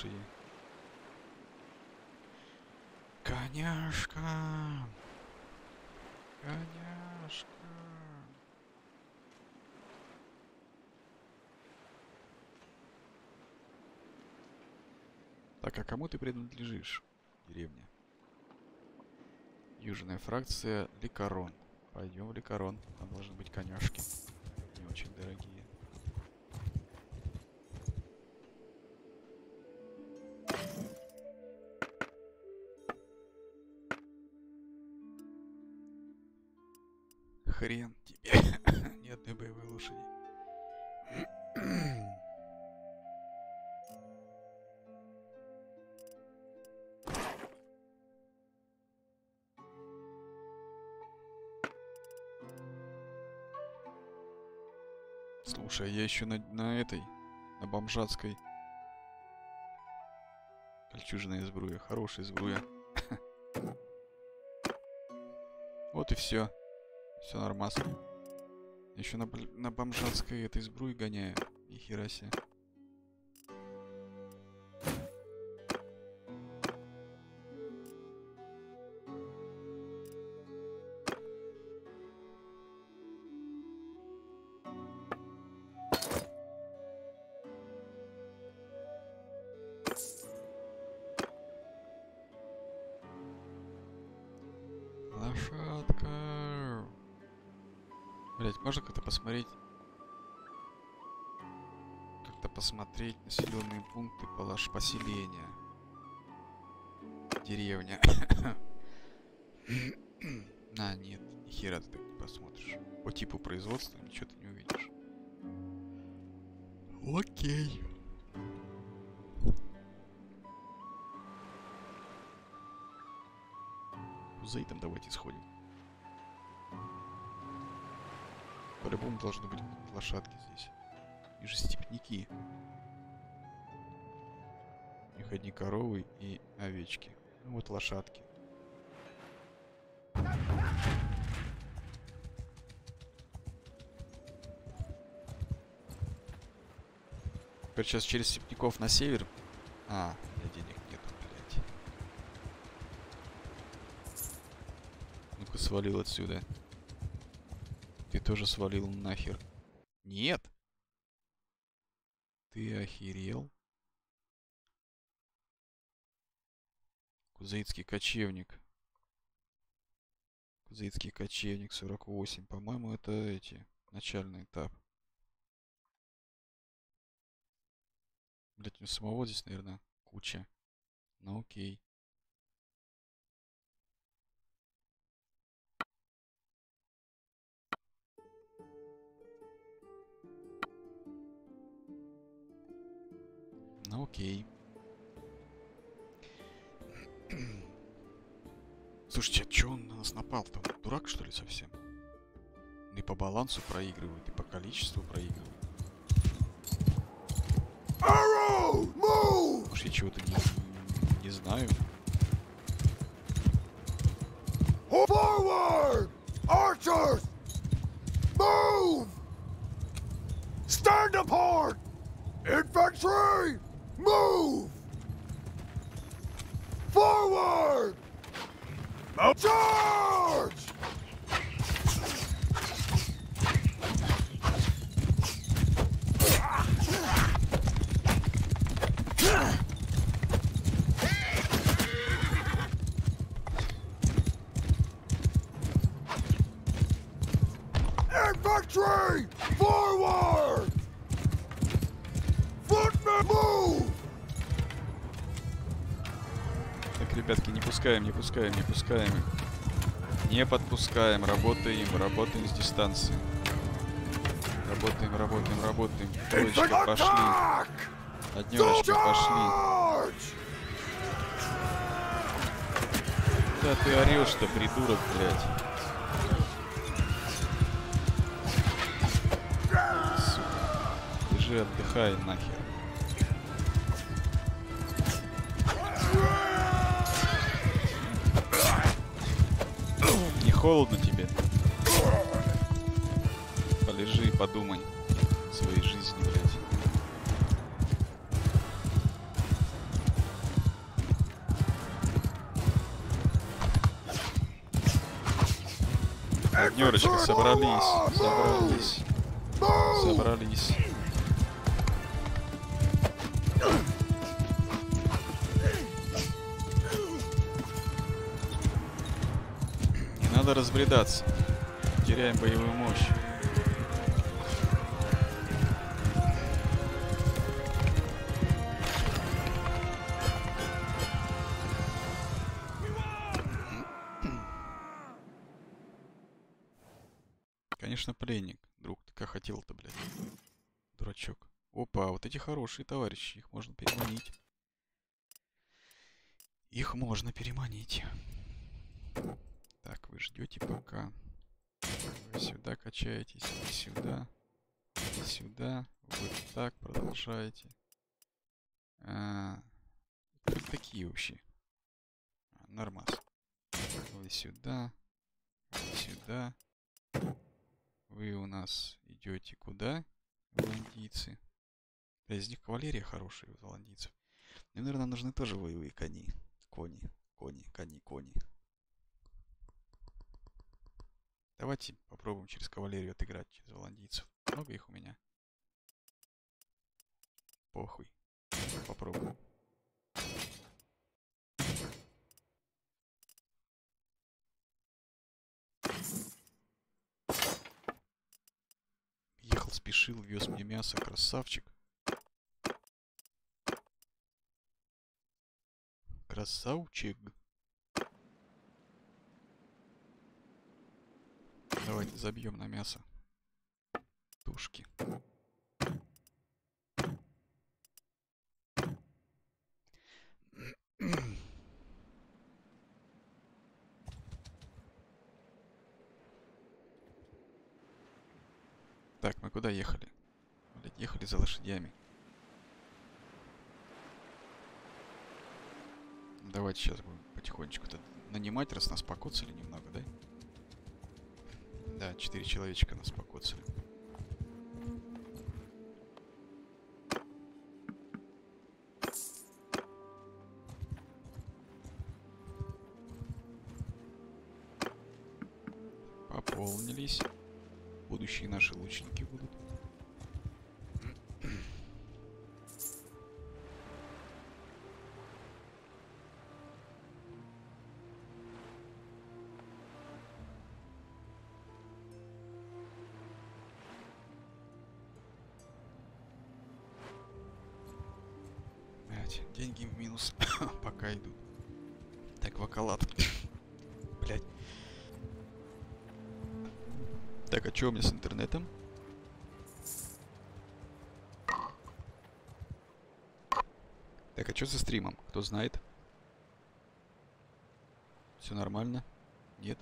Лошади. Коняшка. Коняшка. Так, а кому ты принадлежишь, деревня? Южная фракция Ликарон. Пойдем в Ликарон. Там должны быть коняшки. Не очень дорогие. Слушай, а я еще на, на этой, на бомжатской. Кольчужная сбруя, хорошая сбруя. Вот и все. Все нормас. Еще на, на бомжатской этой сбруи гоняю. Нихера себе. Посмотреть? Как-то посмотреть населенные пункты поселения. Деревня. А, нет, ни хера ты так не посмотришь. По типу производства ничего ты не увидишь. Окей. За там давайте сходим. По-любому должны быть лошадки здесь. И же степняки. У них одни коровы и овечки. Ну вот лошадки. Теперь сейчас через степняков на север. А, у меня денег нету, блядь. Ну-ка свалил отсюда. Тоже свалил нахер. Нет. Ты охерел? Кузаитский кочевник. Кузаитский кочевник 48. По-моему, это эти. Начальный этап. Блять, у самого здесь, наверное, куча. Ну окей. Окей. Слушайте, а чё он на нас напал-то? Дурак, что ли, совсем? И по балансу проигрывает, и по количеству проигрывает. Arrow! Move! Может, я чего-то не, не знаю. Forward! Archers! Move! Stand apart! Infantry! Move! Forward! Charge! Пускаем, не пускаем, не пускаем. Не подпускаем, работаем, работаем с дистанции. Работаем, работаем, работаем. Infantry пошли. Однерочка, пошли. Да ты орешь-то, придурок, блядь. Сука. Лежи, отдыхай нахер. Холодно тебе? Полежи и подумай о своей жизни, блядь. Однерочка, собрались, собрались, собрались. Разбредаться. Теряем боевую мощь. Конечно, пленник, друг. Ты как хотел-то, блядь. Дурачок. Опа, вот эти хорошие товарищи. Их можно переманить. Их можно переманить. Ждете пока. Вы сюда качаетесь, вы сюда. Сюда. Вот так продолжаете. А, такие вообще? А, нормас. Вы сюда. Вы сюда. Вы у нас идете куда? Голландийцы. Да, из них кавалерия хорошая у голландийцев. Мне, наверное, нужны тоже воевые кони. Кони, кони, кони, кони. Давайте попробуем через кавалерию отыграть, через голландийцев. Много их у меня? Похуй. Попробуем. Ехал, спешил, вез мне мясо, красавчик. Красавчик. Давайте забьем на мясо. Тушки. Так, мы куда ехали? Блять, ехали за лошадями. Давайте сейчас будем потихонечку тут нанимать, раз нас покоцали немного? Да, четыре человечка нас покоцали. Пополнились. Будущие наши лучники будут. Что у меня с интернетом? Так, а что со стримом? Кто знает? Все нормально? Нет?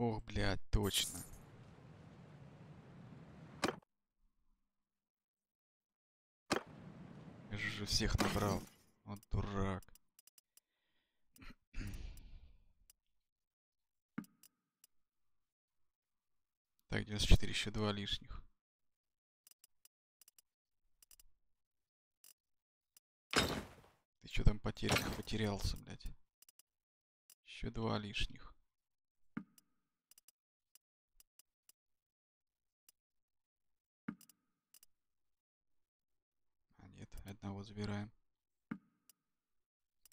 Ох, блядь, точно. Я же всех набрал. Вот дурак. Так, 94, еще два лишних. Ты что там потерян, потерялся, блядь? Еще два лишних. А нет, одного забираем.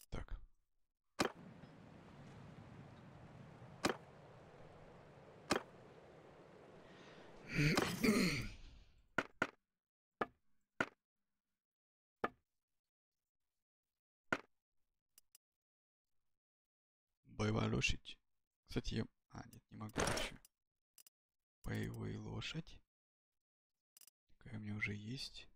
Так. Боевая лошадь. Кстати, я... А, нет, не могу еще. Боевая лошадь. Такая у меня уже есть.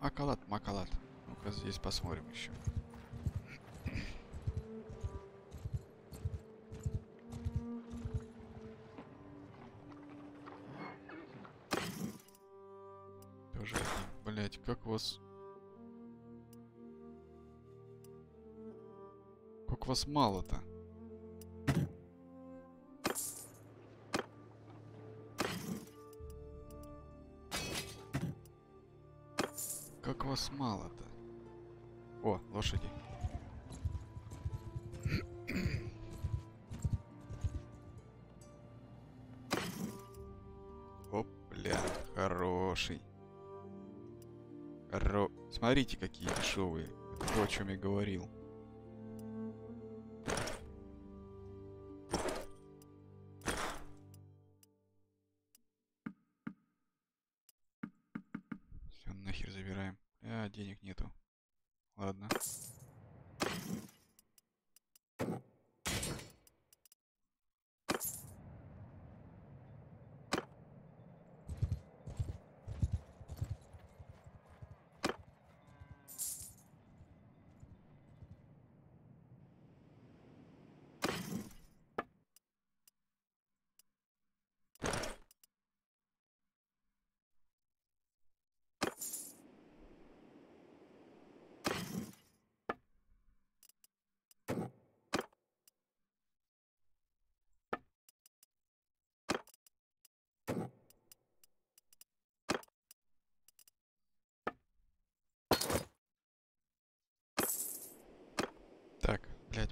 Макалат, макалат. Ну-ка здесь посмотрим еще. Тоже. Блять, как вас... вас мало-то? Как вас мало-то? О, лошади. Опля, хороший. Ро... Смотрите, какие дешевые. То, о чем я говорил.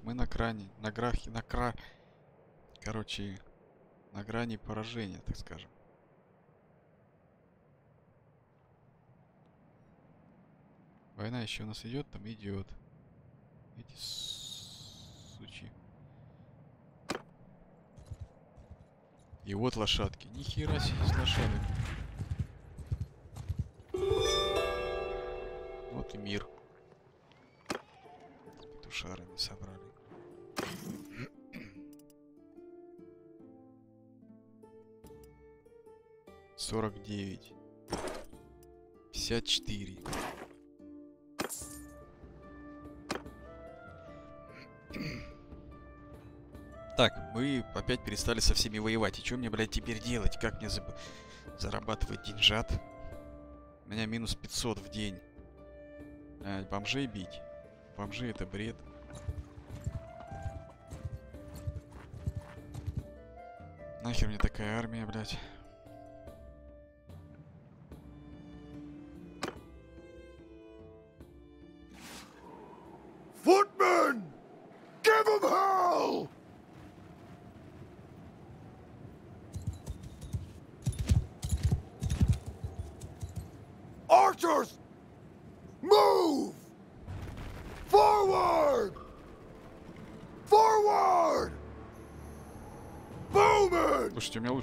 Мы на кране, на грахе, на кра... Короче, на грани поражения, так скажем. Война еще у нас идет, там идет. Эти сучи. И вот лошадки. Нихера себе с лошадок. Вот и мир. Петушарами собрали. Сорок девять. Пятьдесят четыре. Так, мы опять перестали со всеми воевать. И что мне, блядь, теперь делать? Как мне заб- зарабатывать деньжат? У меня минус 500 в день. А, бомжей бить? Бомжи это бред. Нахер мне такая армия, блядь?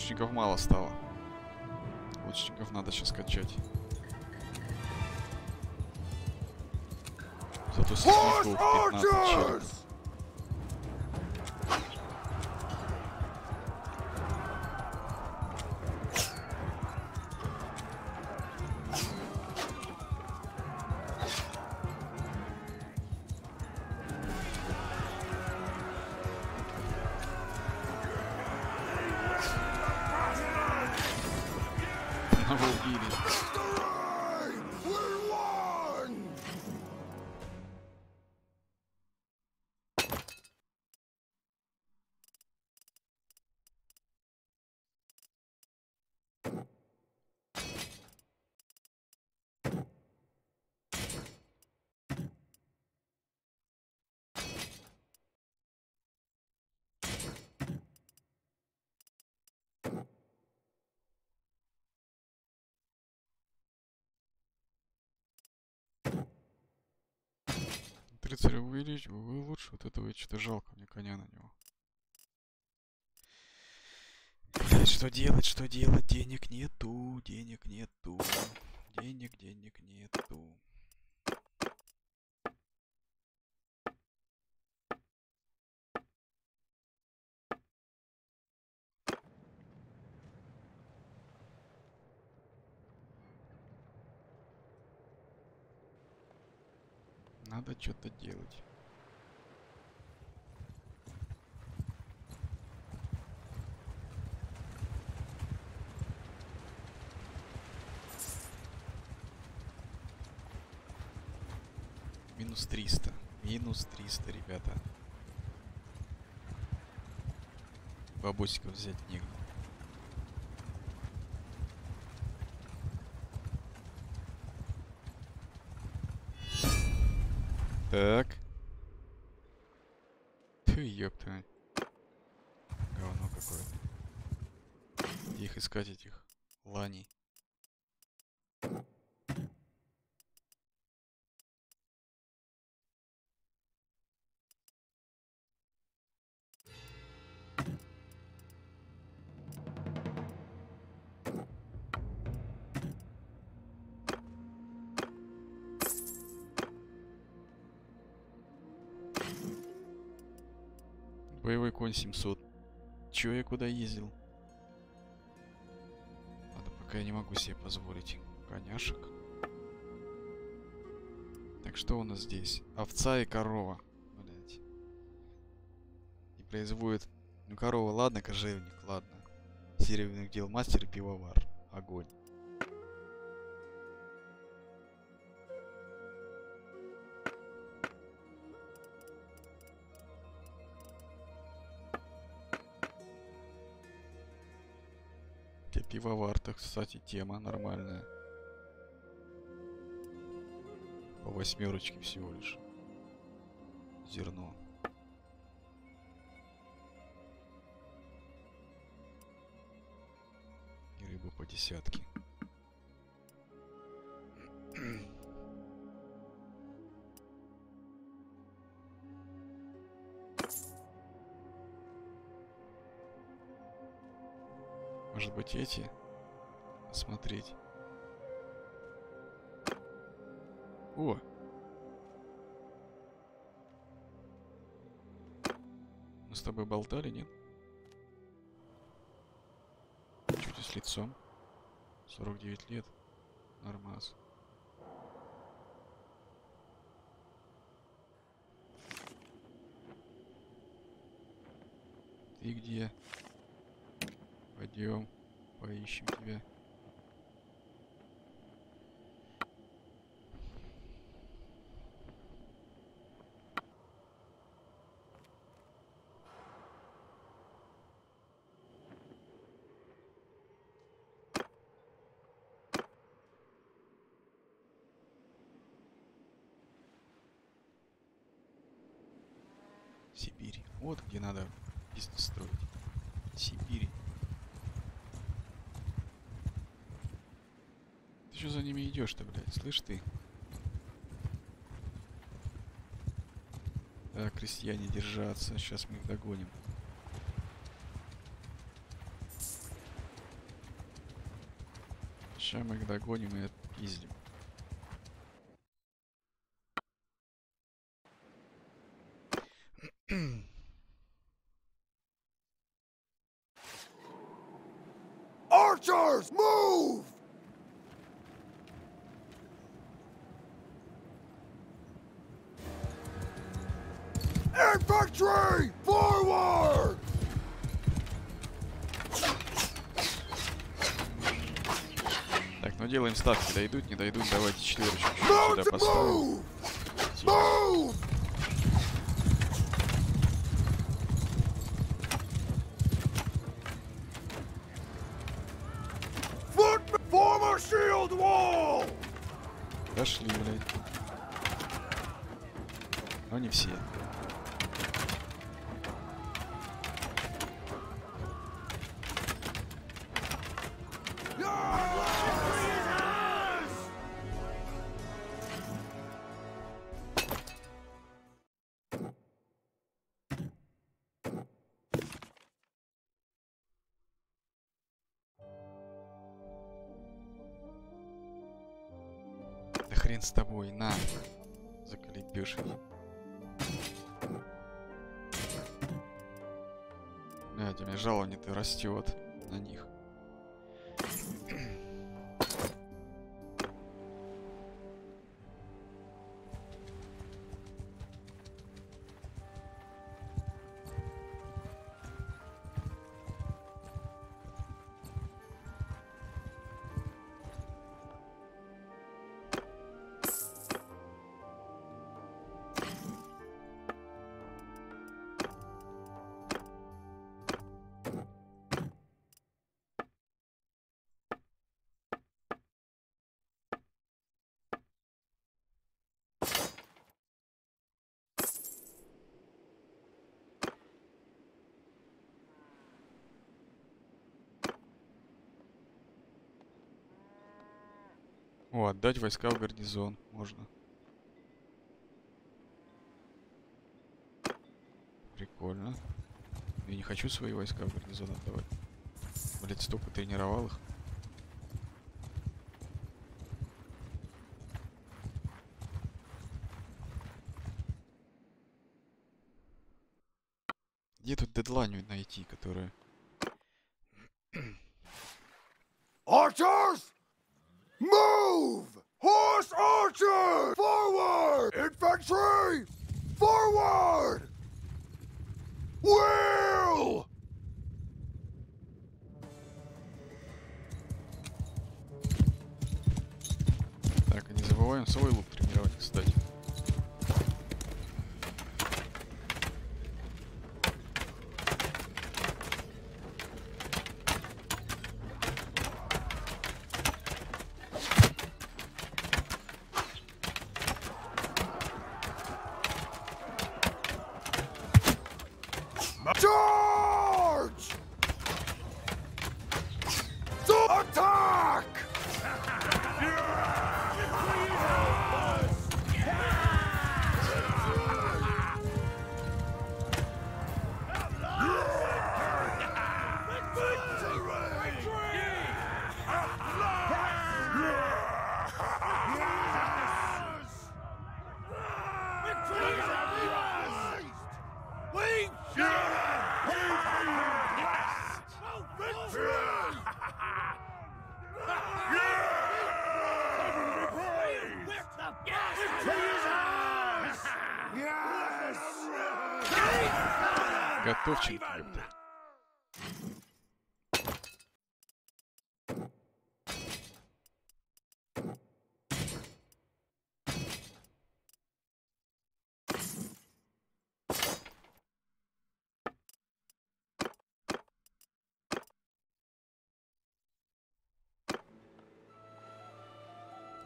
Лучников мало стало. Лучников надо сейчас качать. Зато снежков 15 челиков. Рыцаря увеличь, вы лучше. Вот этого что-то жалко мне коня на него. Блядь, что делать, что делать? Денег нету, денег нету. Денег, денег нету. Надо что-то делать. Минус 300. Минус 300, ребята. Бабосиков взять негде. Так. Ты ёпта. Говно какое-то. Их искать этих 700. Чё я куда ездил? Ладно, пока я не могу себе позволить коняшек. Так что у нас здесь? Овца и корова. Блять. И производит... Ну корова, ладно, кожевник, ладно. Серебряных дел мастер и пивовар. Огонь. Те пивовар, так, кстати, тема нормальная. По восьмерочке всего лишь. Зерно. И рыба по десятке. Быть эти? Посмотреть. О! Мы с тобой болтали, нет? Чуть с лицом. 49 лет. Нормас. Ты где? Пойдем, поищем тебя. Сибирь. Вот где надо бизнес строить. Сибирь. Ты что за ними идешь-то, блядь? Слышь ты? Так, крестьяне держаться. Сейчас мы их догоним. Сейчас мы их догоним и отпиздим. Archers, move! Infantry, forward! Так, ну делаем ставки. Дойдут, не дойдут. Давайте четверочку сюда поставим. move! Дошли, блядь. Но не все. Растет О, отдать войска в гарнизон можно. Прикольно. Я не хочу свои войска в гарнизон отдавать. Блять, столько тренировал их. Где тут дедлайн найти, которые... Infantry! Forward! Wheel!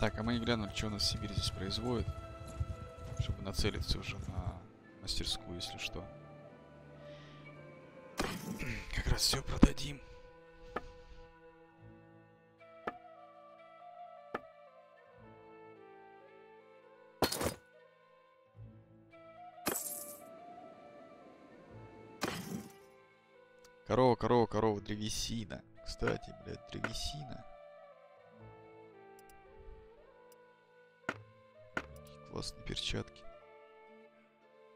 Так, а мы не глянули, что у нас Сибирь здесь производит. Чтобы нацелиться уже на мастерскую, если что. Как раз все продадим. Корова, корова, корова, древесина. Кстати, блядь, древесина. Классные перчатки.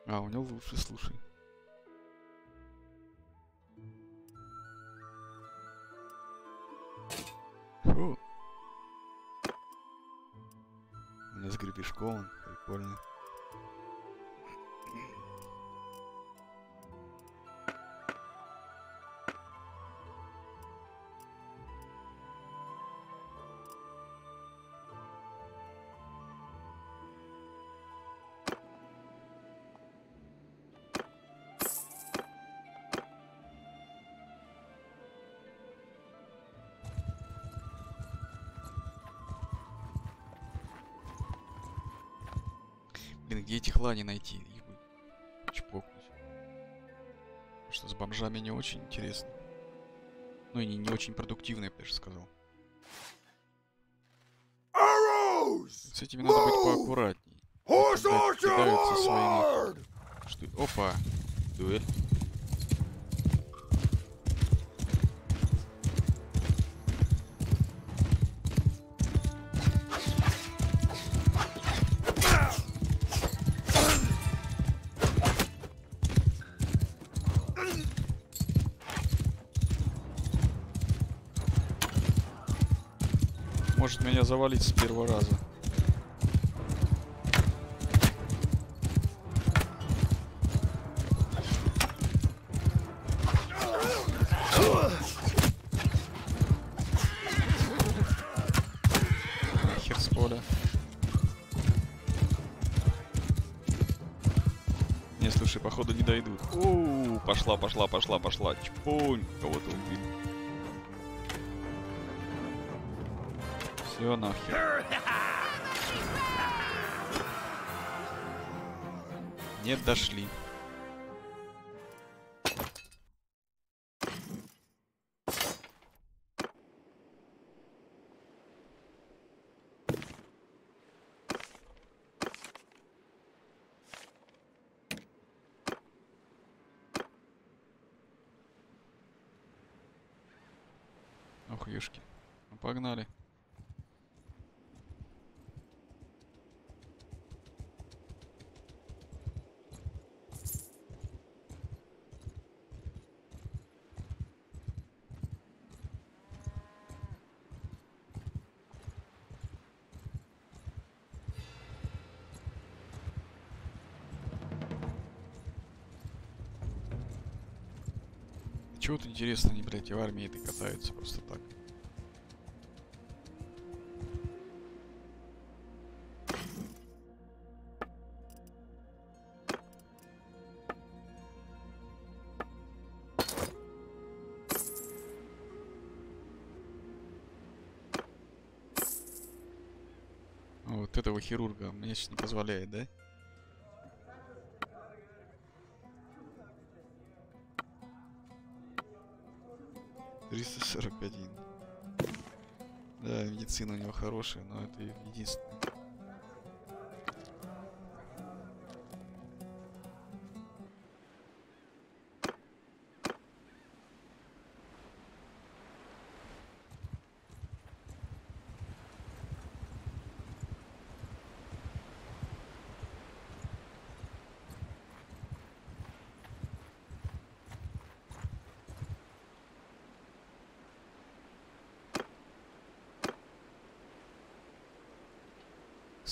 А, у него лучше, слушай. Этих лани найти? Чпокнуть. Что с бомжами не очень интересно. Ну и не, не очень продуктивно, я бы даже сказал. С этими надо быть поаккуратней. Кидаются своими... Что... Опа! Дуэль. Меня завалить с первого раза. Хер с поля. Походу не дойдут. У, пошла, пошла, пошла, пошла. Чпунь, кого-то убили. Все нахер. Нет, дошли. Ох, юшки. Ну, погнали. Чего вот интересно, они, блядь, и в армии это катаются просто так. Вот этого хирурга мне сейчас не позволяет, да? Один. Да, медицина у него хорошая, но это единственное.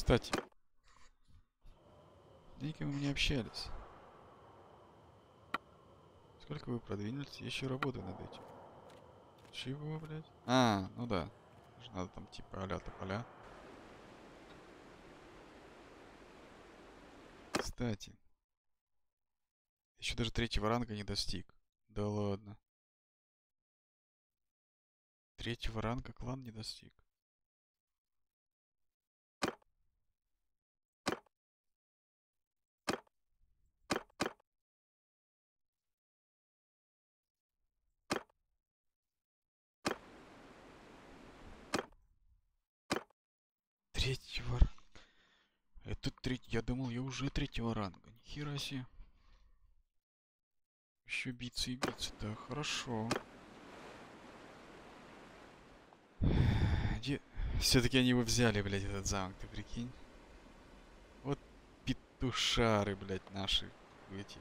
Кстати, деньги мы не общались. Сколько вы продвинулись? Я еще работаю над этим. Чего, блядь? А, ну да. Надо там типа а-ля тополя. Кстати. Еще даже третьего ранга не достиг. Да ладно. Третьего ранга клан не достиг. Третьего ранга. Это третий. Я думал, я уже третьего ранга. Нихера себе. Еще биться и биться. Да, хорошо. Где... Все-таки они его взяли, блядь, этот замок, ты прикинь. Вот петушары, блядь, наши. Эти.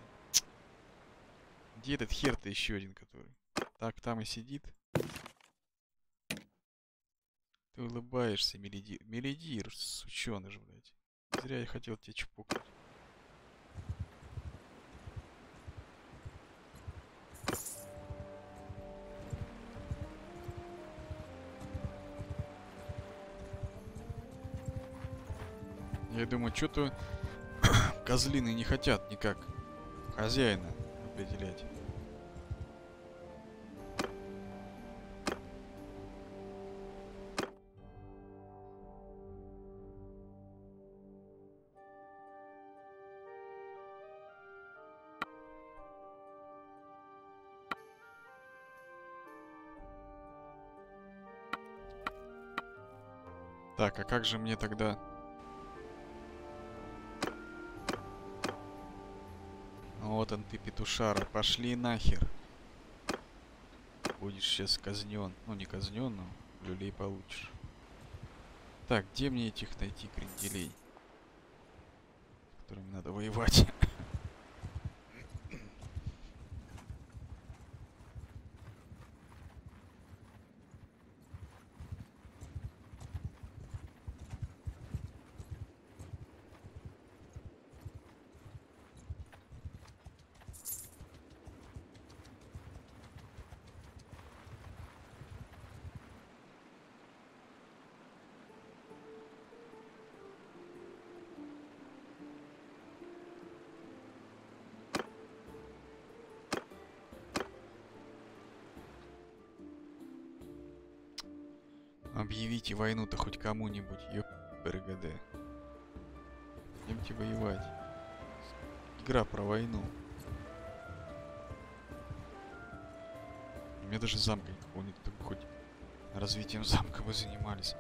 Где этот хер-то еще один, который? Так, там и сидит. Ты улыбаешься, Мелидир. Мелидир, сученыш, блядь. Зря я хотел тебя чпокнуть. Я думаю, что-то козлины не хотят никак хозяина определять. Так, а как же мне тогда... Вот он ты, петушара. Пошли нахер. Будешь сейчас казнен. Ну, не казнен, но люлей получишь. Так, где мне этих найти кренделей? Которыми надо воевать. Объявите войну-то хоть кому-нибудь, ёп, РГД. Идемте воевать. Игра про войну. У меня даже замка никакого нет, хоть развитием замка мы занимались.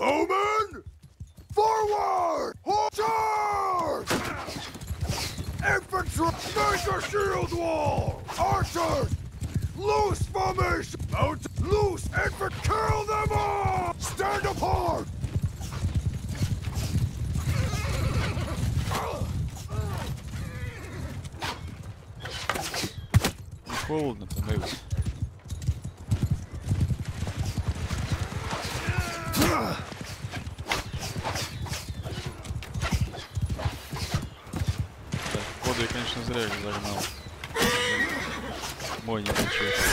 Bowman! Forward! Hold charge! Infantry, make a shield wall! Archers, loose formation! Mount, loose infantry, kill them all! Stand apart! Не холодно, Мой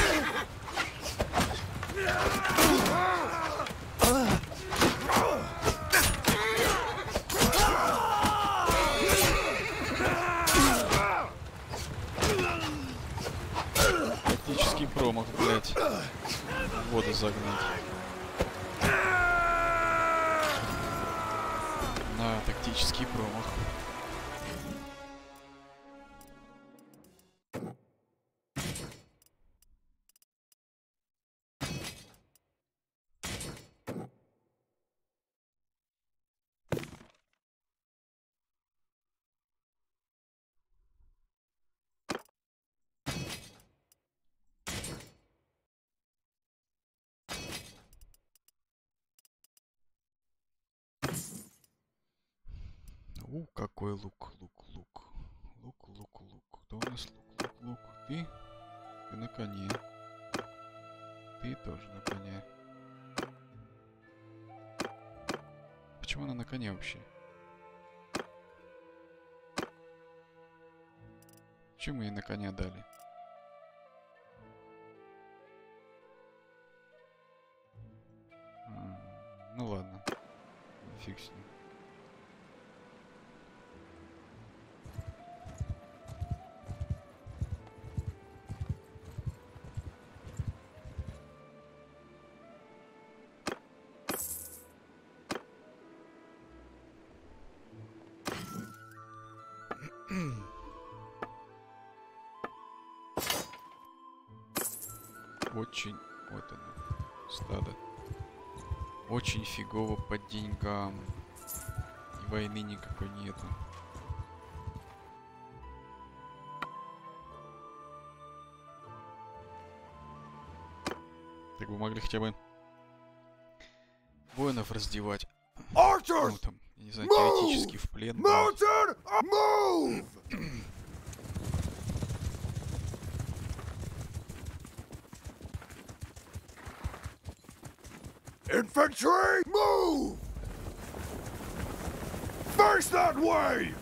вообще? Почему ей на коня дали? М, Ну ладно. Фиг с ним. Очень фигово по деньгам. И войны никакой нету. Так вы могли хотя бы воинов раздевать. Archers, Ну там, не знаю, теоретически в плен. uh, move! Infantry, move! Face that way!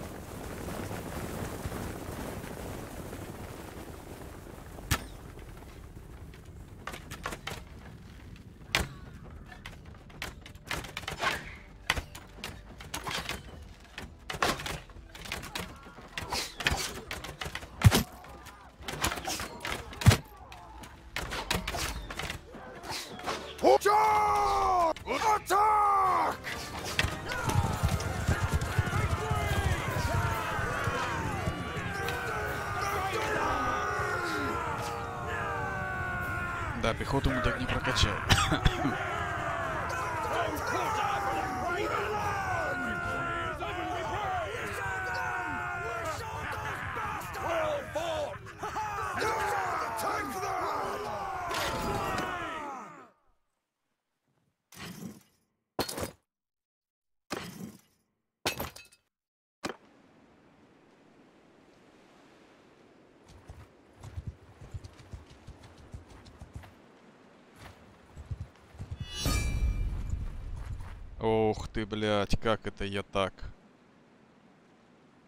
Ты, блядь, как это я так?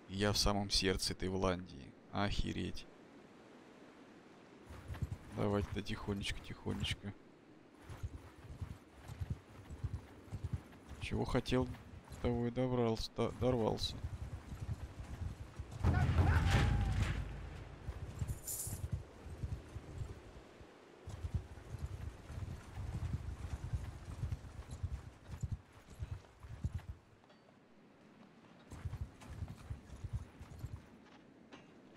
Я в самом сердце этой Вландии. Охереть. Давайте-то тихонечко, тихонечко. Чего хотел, того и добрался, до- дорвался.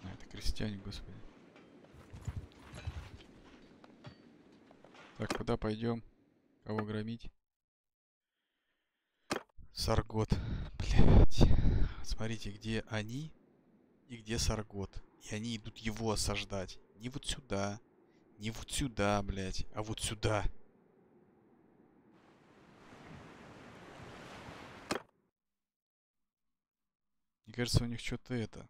А, это крестьяне, господи. Так, куда пойдем? Кого громить? Саргот. Блять. Смотрите, где они и где Саргот. И они идут его осаждать. Не вот сюда. Не вот сюда, блять, а вот сюда. Мне кажется, у них что-то это.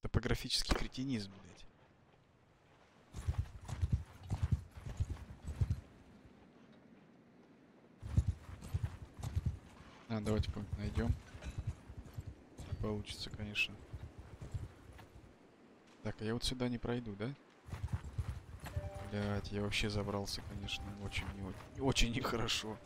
Топографический кретинизм, блядь. А, давайте найдем. Получится, конечно. Так, а я вот сюда не пройду, да? Блять, я вообще забрался, конечно, очень не очень нехорошо.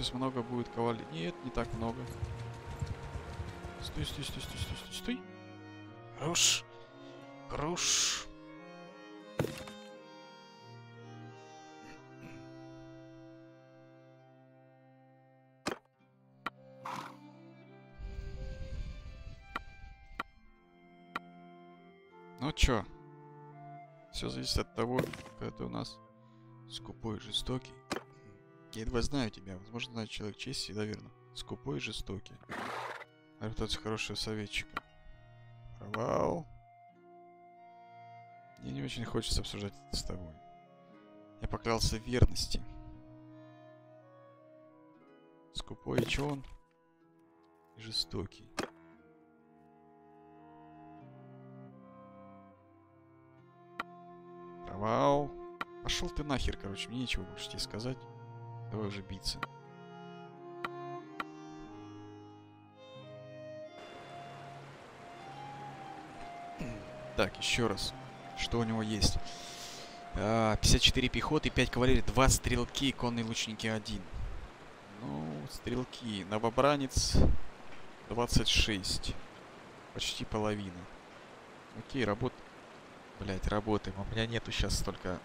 Сейчас много будет кавалерии. Нет, не так много. Стой, стой, стой, стой, стой, стой, стой. Хорош. Хорош. Ну чё? Все зависит от того, какой ты у нас скупой жестокий. Я едва знаю тебя. Возможно, знаю человек чести, да, верно? Скупой и жестокий. Репутация хорошего советчика. Провал. Мне не очень хочется обсуждать это с тобой. Я поклялся верности. Скупой и он? И жестокий. Провал. Пошел ты нахер, короче, мне нечего больше тебе сказать. Давай уже биться. Так, еще раз. Что у него есть? А, 54 пехоты, 5 кавалерии, 2 стрелки, конные лучники 1. Ну, стрелки. Новобранец 26. Почти половина. Окей, работа. Блять, работаем. У меня нету сейчас столько...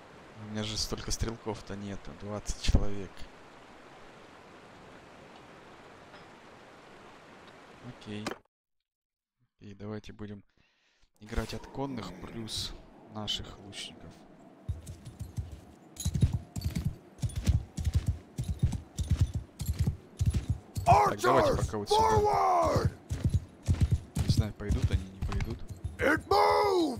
У меня же столько стрелков-то нету. 20 человек. Окей. Окей, давайте будем играть от конных плюс наших лучников. давайте Archers, пока вот сюда. Не знаю, пойдут они, не пойдут. It move!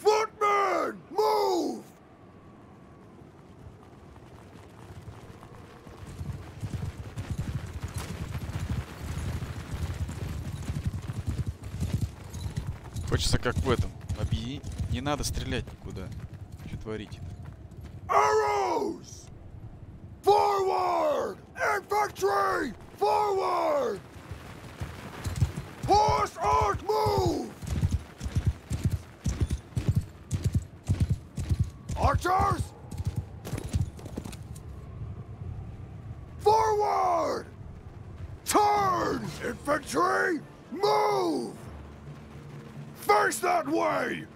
Footmen, move! Хочется как в этом. Объединить. Не надо стрелять никуда. Что творите? Arrows! Forward! Infantry! Forward! Horse arch move! Archers! Face that way!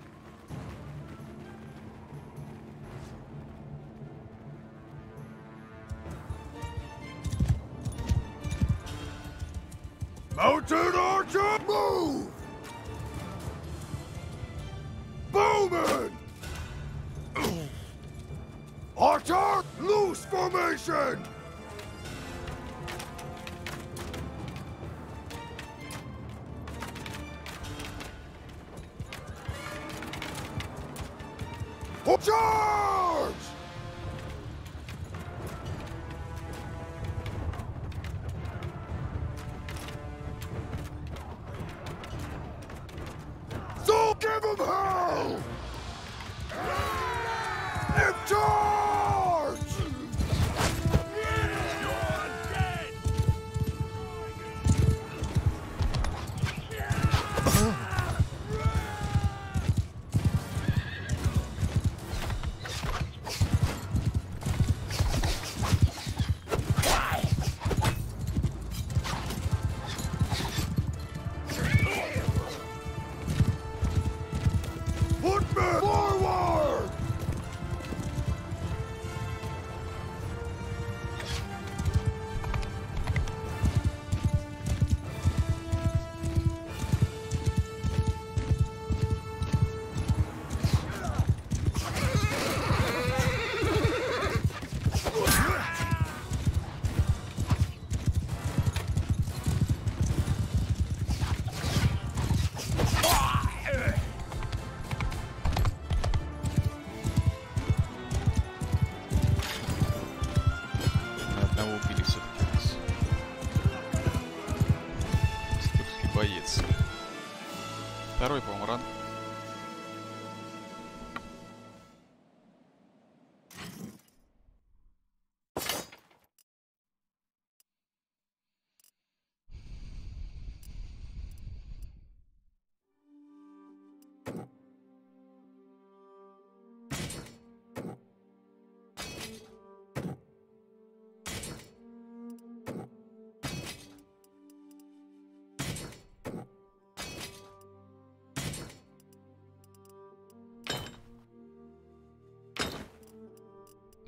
Charge!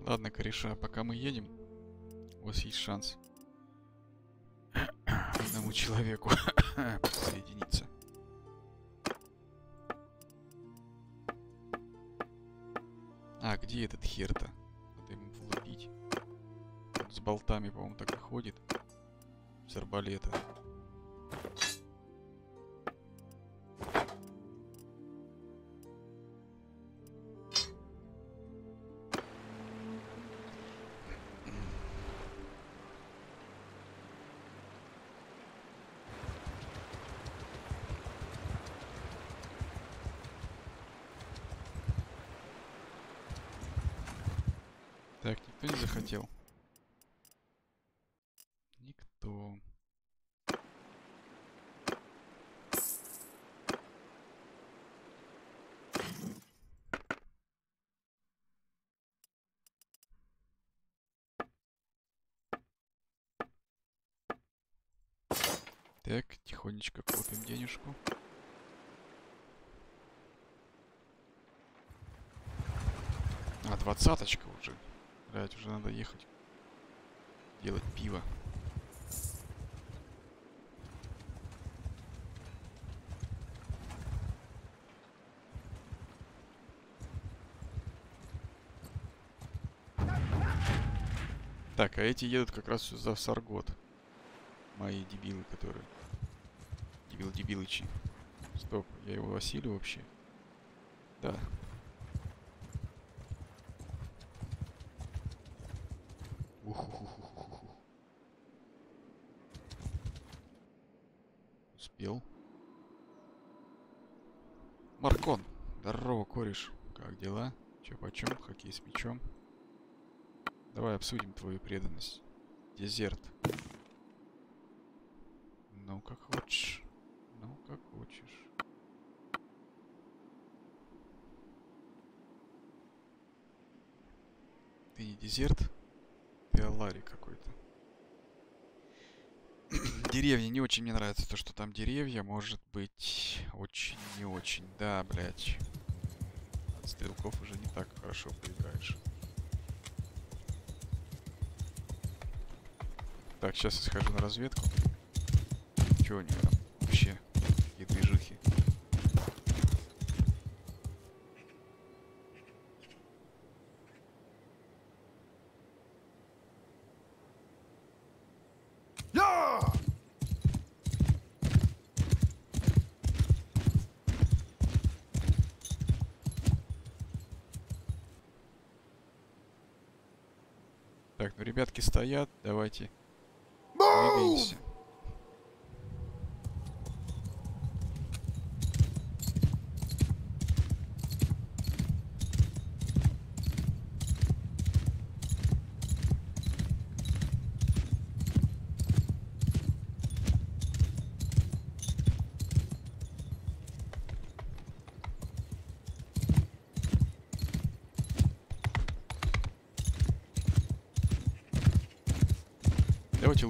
Ладно, кореша, пока мы едем, у вас есть шанс одному человеку присоединиться. А, где этот хер-то? Надо ему влупить. Он с болтами, по-моему, так и ходит. С арбалета. Денежку. А, двадцаточка уже. Блять, уже надо ехать. Делать пиво. Так, а эти едут как раз за Саргот. Мои дебилы, которые... Дебил-дебилычи. Стоп, я его осилю вообще? Да. Уху-ху-ху-ху-ху. Успел. Маркон, здорово, кореш. Как дела? Чё почем? Хоккей с мячом. Давай обсудим твою преданность. Дезерт. Ну, как хочешь. Хочешь. Ты не дезерт? Ты Алари какой-то. Деревня не очень мне нравится то, что там деревья. Может быть, очень не очень. Да, блядь. От стрелков уже не так хорошо поиграешь. Так, сейчас я схожу на разведку. Чё у них там вообще? Какие движухи? Yeah! Так, ну ребятки стоят, давайте двигаемся.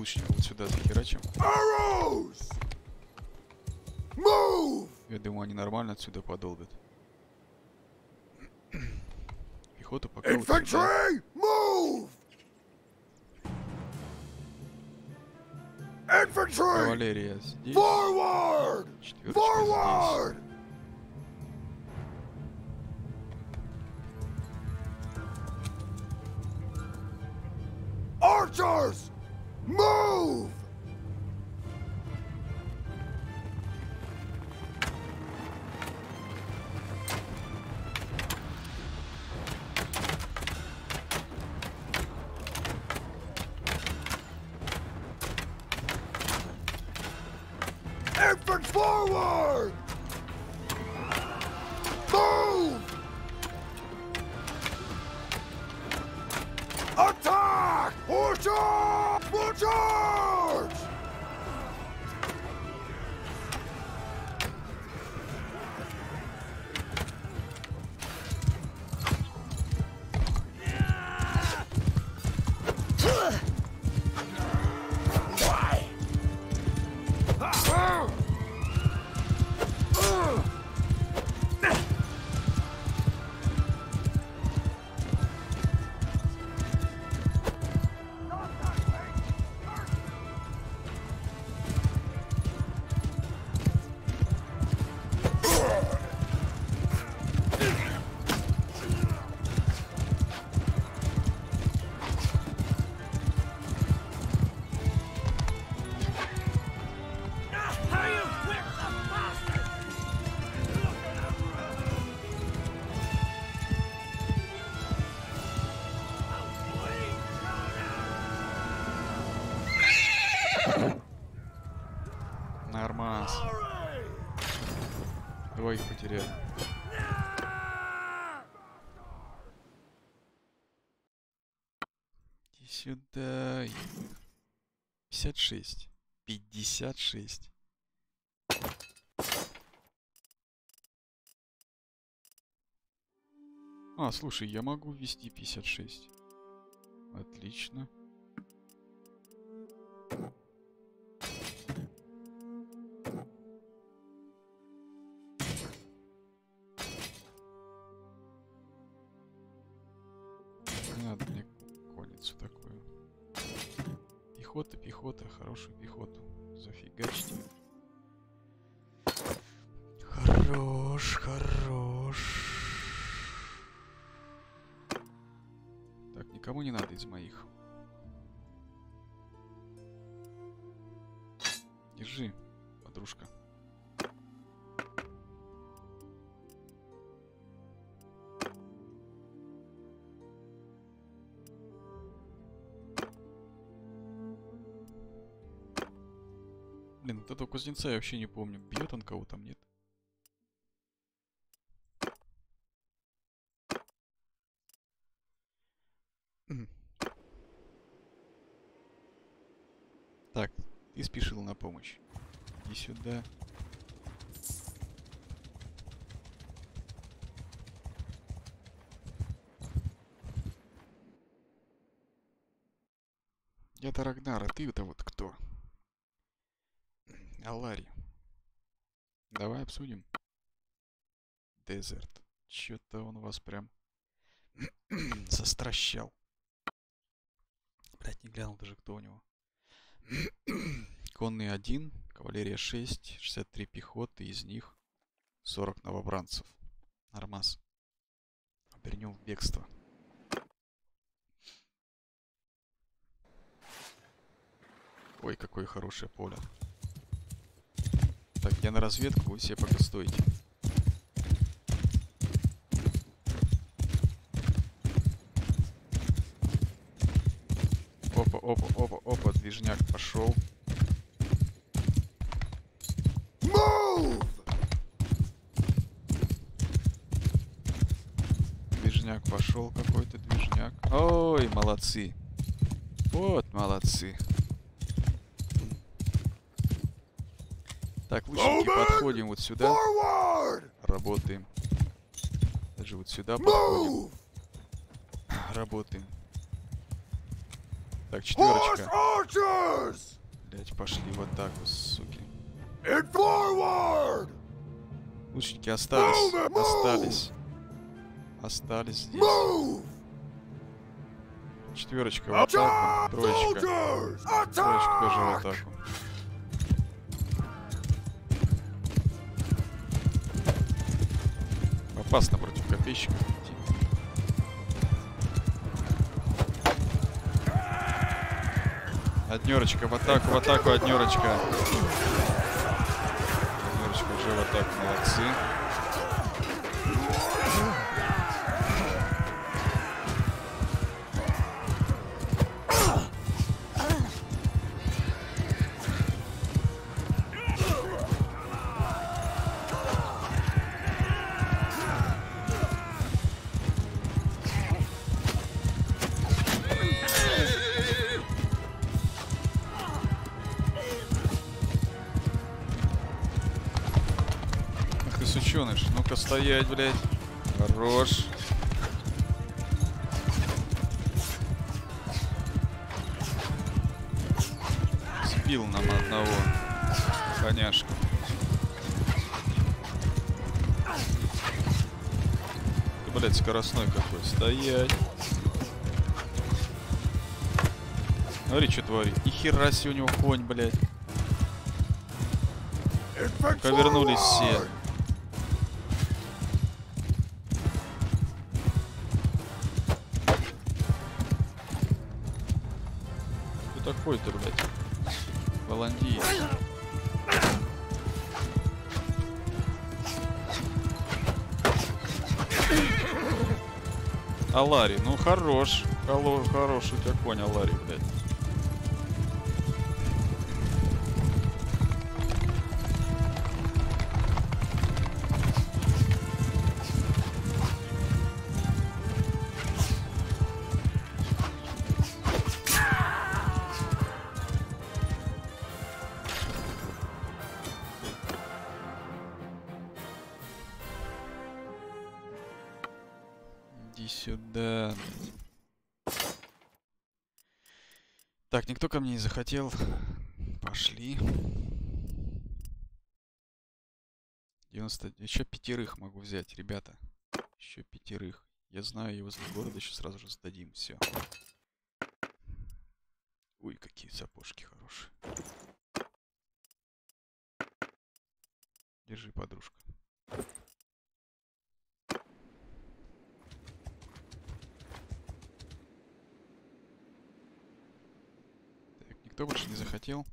Лучше вот сюда захерачим. Я думаю, они нормально отсюда подолбят. Пехота пока. Infantry! Move! Infantry! Кавалерия здесь. Forward! Forward! 56. 56. А, слушай, я могу ввести 56. Отлично. Не этого кузнеца я вообще не помню. Бьет он кого там, нет? Так, и спешил на помощь. И сюда. Я-то Рагнар, а ты-то вот кто? Алари. Давай обсудим. Дезерт. Чё-то он вас прям застращал. Блять, не глянул даже, кто у него. Конный 1, кавалерия 6, 63 пехоты, из них 40 новобранцев. Нормас. Обернем в бегство. Ой, какое хорошее поле. Так, я на разведку, вы все пока стойте. Опа, опа, опа, опа, движняк пошел. Движняк пошел какой-то, движняк. Ой, молодцы. Вот, молодцы. Так, лучники, подходим вот сюда. Работаем. Даже вот сюда подходим. Работаем. Так, четверочка. Блять, пошли в атаку, суки. Лучники остались. Move! Остались. Остались здесь. Move! Четверочка в атаку. Троечка. Троечка тоже в атаку. Опасно против копейщиков идти. Однерочка в атаку, в атаку, однерочка. Однерочка уже в атаку, молодцы. Стоять, блядь. Хорош. Сбил нам одного коняшку. Ты, блядь, скоростной какой. Стоять. Смотри, что творит. Ни хера себе у него конь, блядь. Повернулись все. Такой-то, блядь? Голландиец. Алари, ну хорош. Холо- хорош у тебя конь, Алари, блядь. Не захотел. Пошли. 90... Еще пятерых могу взять, ребята. Еще пятерых. Я знаю, его возле города еще сразу же сдадим. Все. Ой, какие сапожки хорошие. Держи, подружка. Так, никто больше не захотел.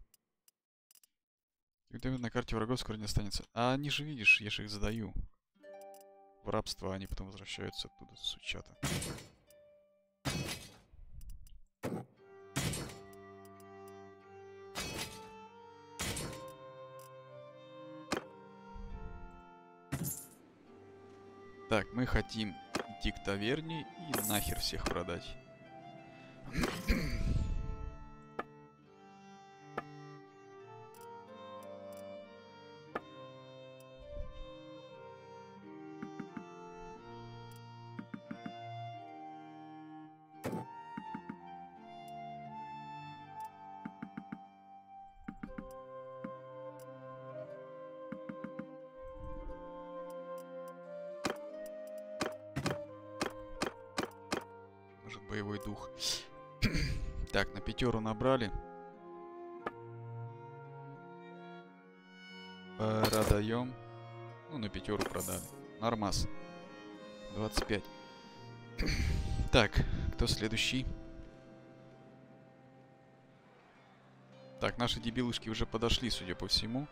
Когда на карте врагов скоро не останется. А они же, видишь, я же их задаю. В рабство, они потом возвращаются оттуда, сучата. Так, мы хотим идти к таверне и нахер всех продать. Продаем. Ну, на пятеру продали. Нормас. 25. так, кто следующий? Так, наши дебилушки уже подошли, судя по всему.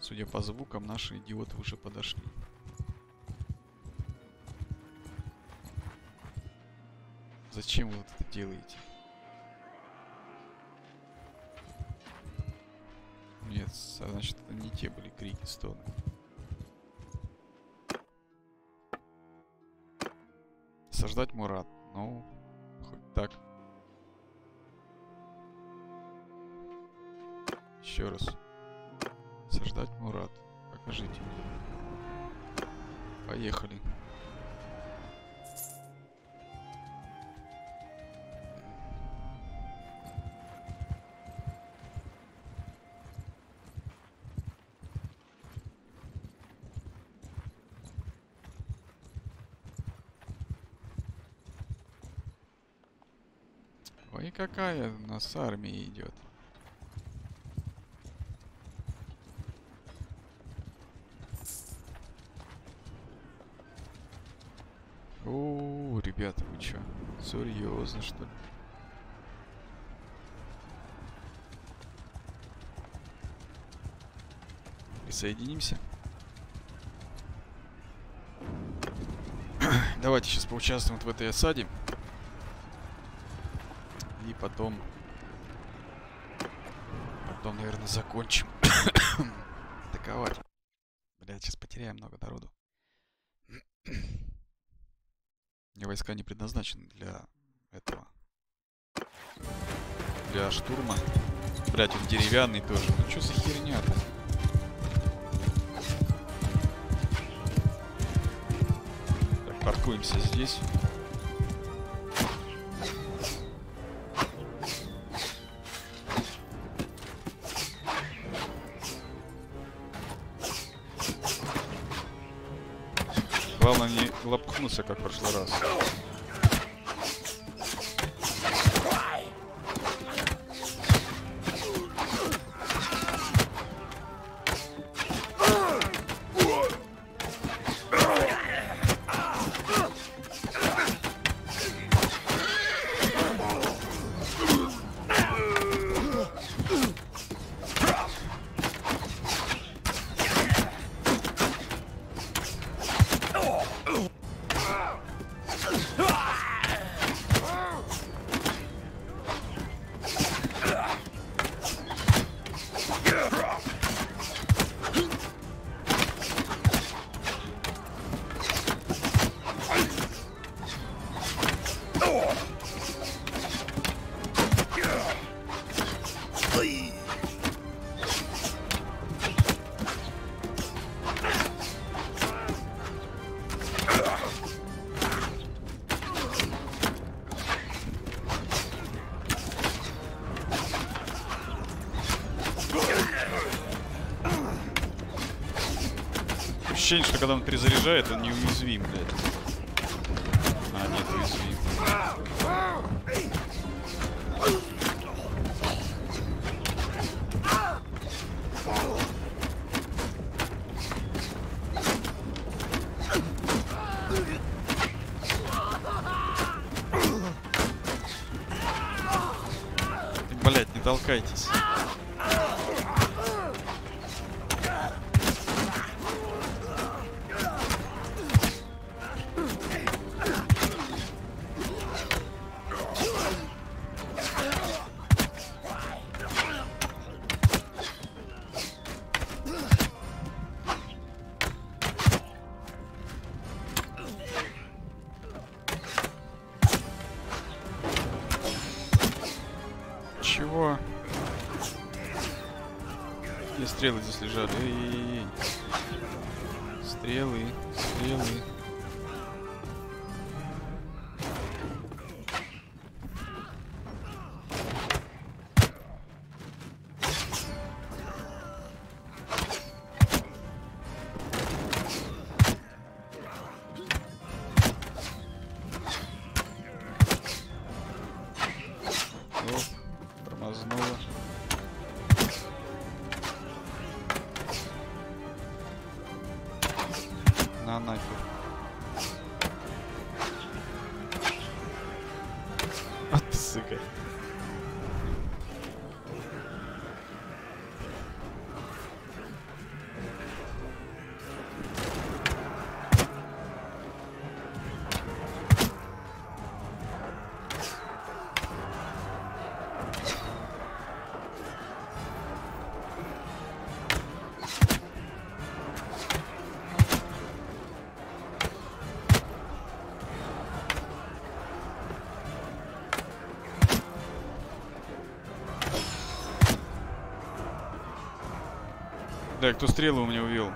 Судя по звукам, наши идиоты уже подошли. Зачем вы вот это делаете? Нет, с- значит, это не те были крики, стоны. Сождать Мурат. Ну, хоть так. Еще раз. Ой, какая у нас армия идет. О, ребята, вы чё? Серьезно, что ли? Присоединимся. Давайте сейчас поучаствуем вот в этой осаде. Потом... Потом, наверное, закончим атаковать. Блять, сейчас потеряем много народу. И войска не предназначены для этого. Для штурма. Блять, он деревянный тоже. Ну что за херня-то? Паркуемся здесь. Лопнуться, как в прошлый раз. Когда он перезаряжает, Да, кто стрелы у меня увел?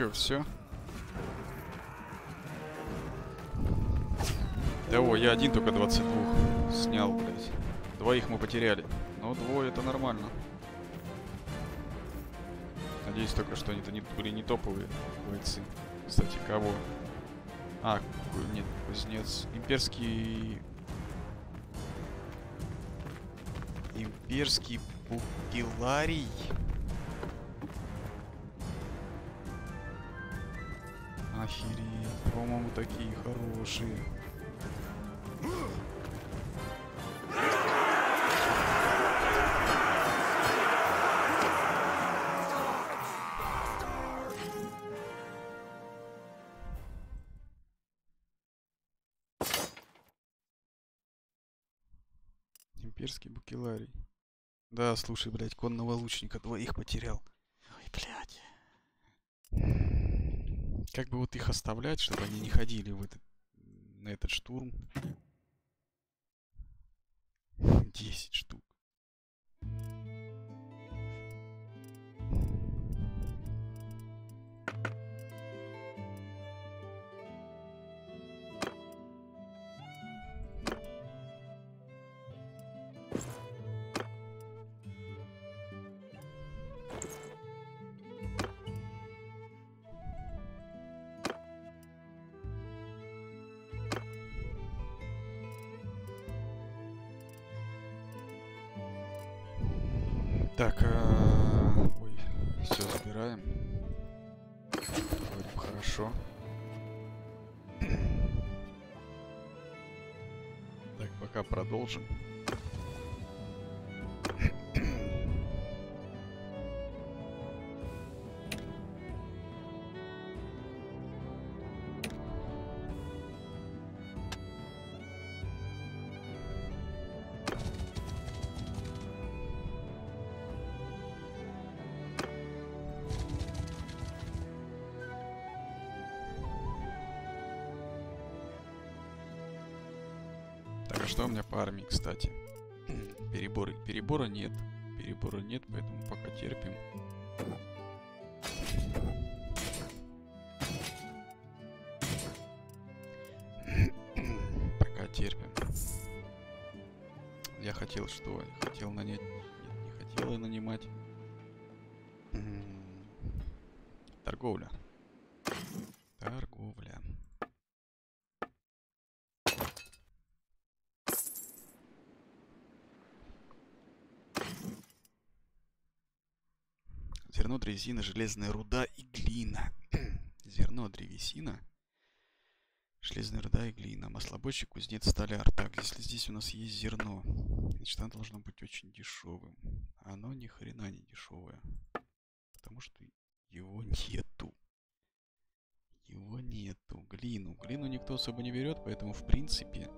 Чё, все? Да о, я один только 22 снял, блядь. Двоих мы потеряли. Но двое это нормально. Надеюсь только, что они-то не, были не топовые бойцы. Кстати, кого? А, нет, кузнец. Имперский... Имперский Букеларий. Такие хорошие. Имперский букеларий. Да, слушай, блядь, конного лучника двоих потерял. Ой, блядь. Как бы вот оставлять, чтобы они не ходили в этот, на этот штурм? Кстати? Переборы. Перебора нет. Перебора нет, поэтому пока терпим. Пока терпим. Я хотел что? Хотел нанять... Нет, не хотел я нанимать. Торговля. Торговля. Зерно, древесина, железная руда и глина. Зерно, древесина. Железная руда и глина. Маслобойщик, кузнец, столяр. Так, если здесь у нас есть зерно, значит оно должно быть очень дешевым. Оно ни хрена не дешевое. Потому что его нету. Его нету. Глину. Глину никто особо не берет, поэтому в принципе,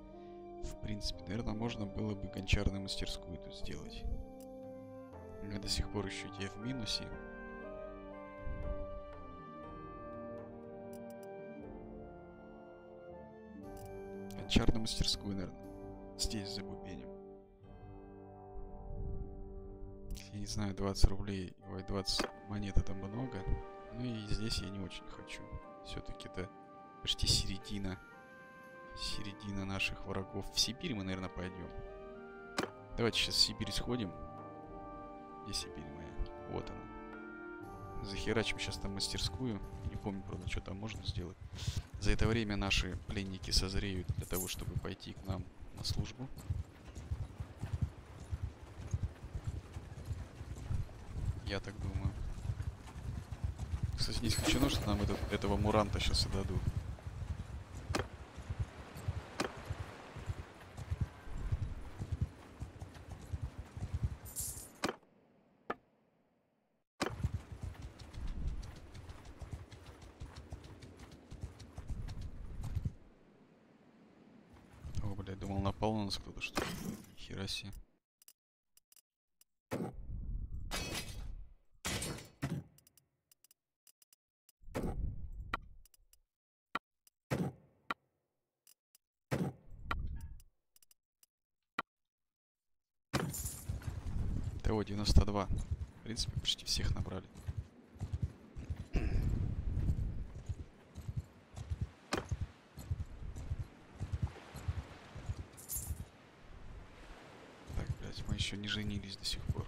в принципе, наверное, можно было бы гончарную мастерскую тут сделать. Я до сих пор еще те в минусе. Гончарную мастерскую, наверное. Здесь за бубенем. Я не знаю, 20 рублей, ой, 20 монет это много. Ну и здесь я не очень хочу. Все-таки это почти середина. Середина наших врагов. В Сибирь мы, наверное, пойдем. Давайте сейчас в Сибирь сходим. Где Сибирь моя? Вот она. Захерачим сейчас там мастерскую. Не помню, правда, что там можно сделать. За это время наши пленники созреют для того, чтобы пойти к нам на службу. Я так думаю. Кстати, не исключено, что нам этот, этого муранта сейчас и дадут. О, блядь, думал, напал на нас кто-то, что ли? Хера себе. ТО 92. В принципе, почти всех набрали. Так, блядь, мы еще не женились до сих пор.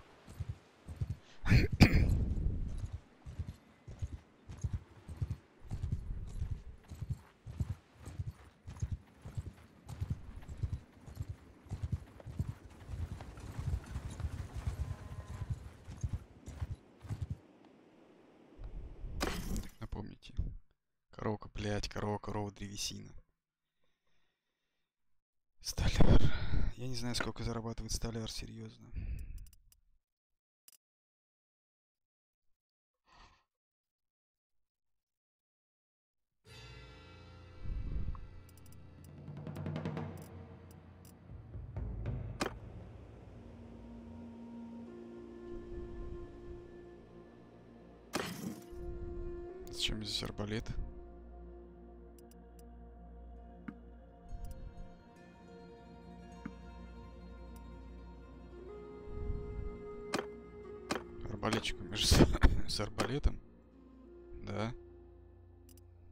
Так, напомните. Коровка, блядь, корова, древесина. Столяр. Я не знаю, сколько зарабатывает столяр, серьезно. Зачем здесь арбалет? Умеешь с, с арбалетом? Да.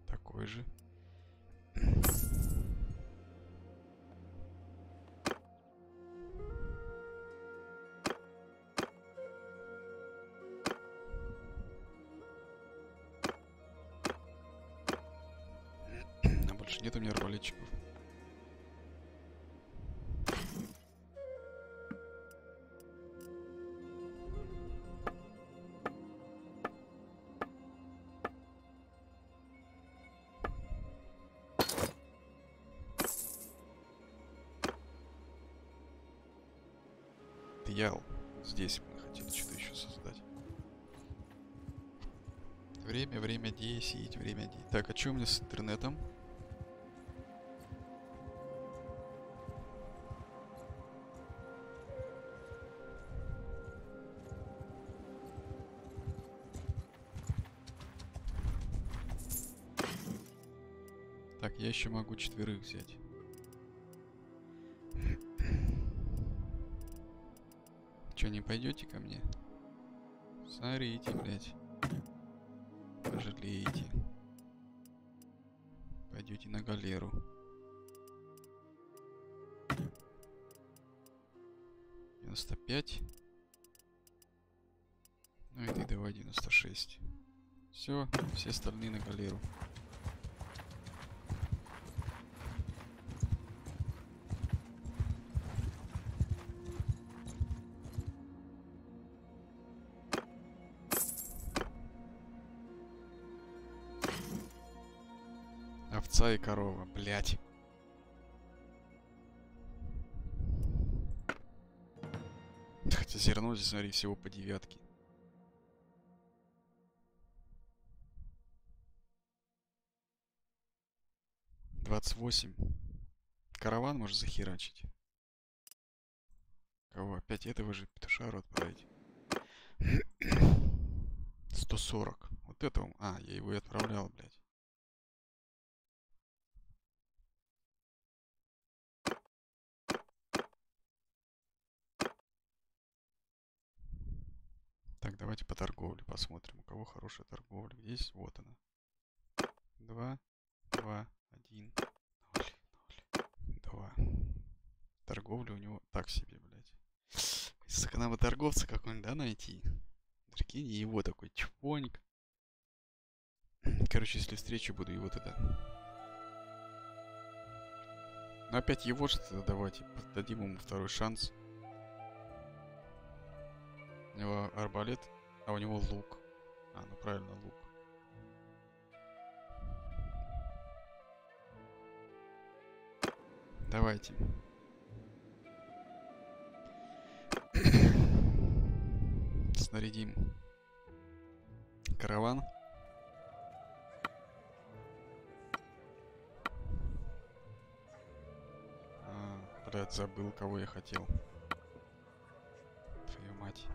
Такой же. А больше нет у меня арбалетчиков. Ял. Здесь мы хотели что-то еще создать. Время, время 10, время 10. Так, а что у меня с интернетом? Так, я еще могу четверых взять. Пойдете ко мне? Смотрите, блядь. Пожалеете. Пойдете на галеру. Девяносто пять. Ну и ты давай 96. Все, все остальные на галеру. И корова, блять. Хотя зерно здесь, смотри, всего по девятке. Двадцать восемь. Караван может захерачить. Кого? Опять этого же петушару отправить? 140. Вот этого. А, я его и отправлял, блядь. Так, давайте по торговле посмотрим, у кого хорошая торговля. Где есть? Вот она. Два, два, один, ноль, ноль, два. Торговля у него так себе, блядь. Саканава торговца какой-нибудь, да, найти? Прикинь, его такой чпоник. Короче, если встречу буду его тогда. Но опять его же тогда давайте. Дадим ему второй шанс. У него арбалет, а у него лук. А, ну правильно, лук. Давайте. Снарядим караван. А, блядь, забыл, кого я хотел. Твою мать.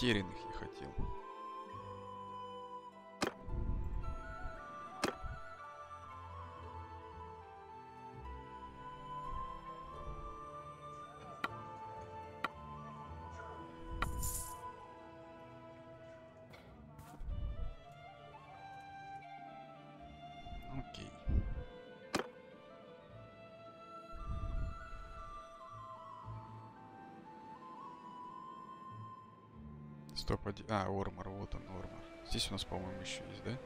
Потерянных 101... А, Ормор, вот он, Ормор. Здесь у нас, по-моему, еще есть, да?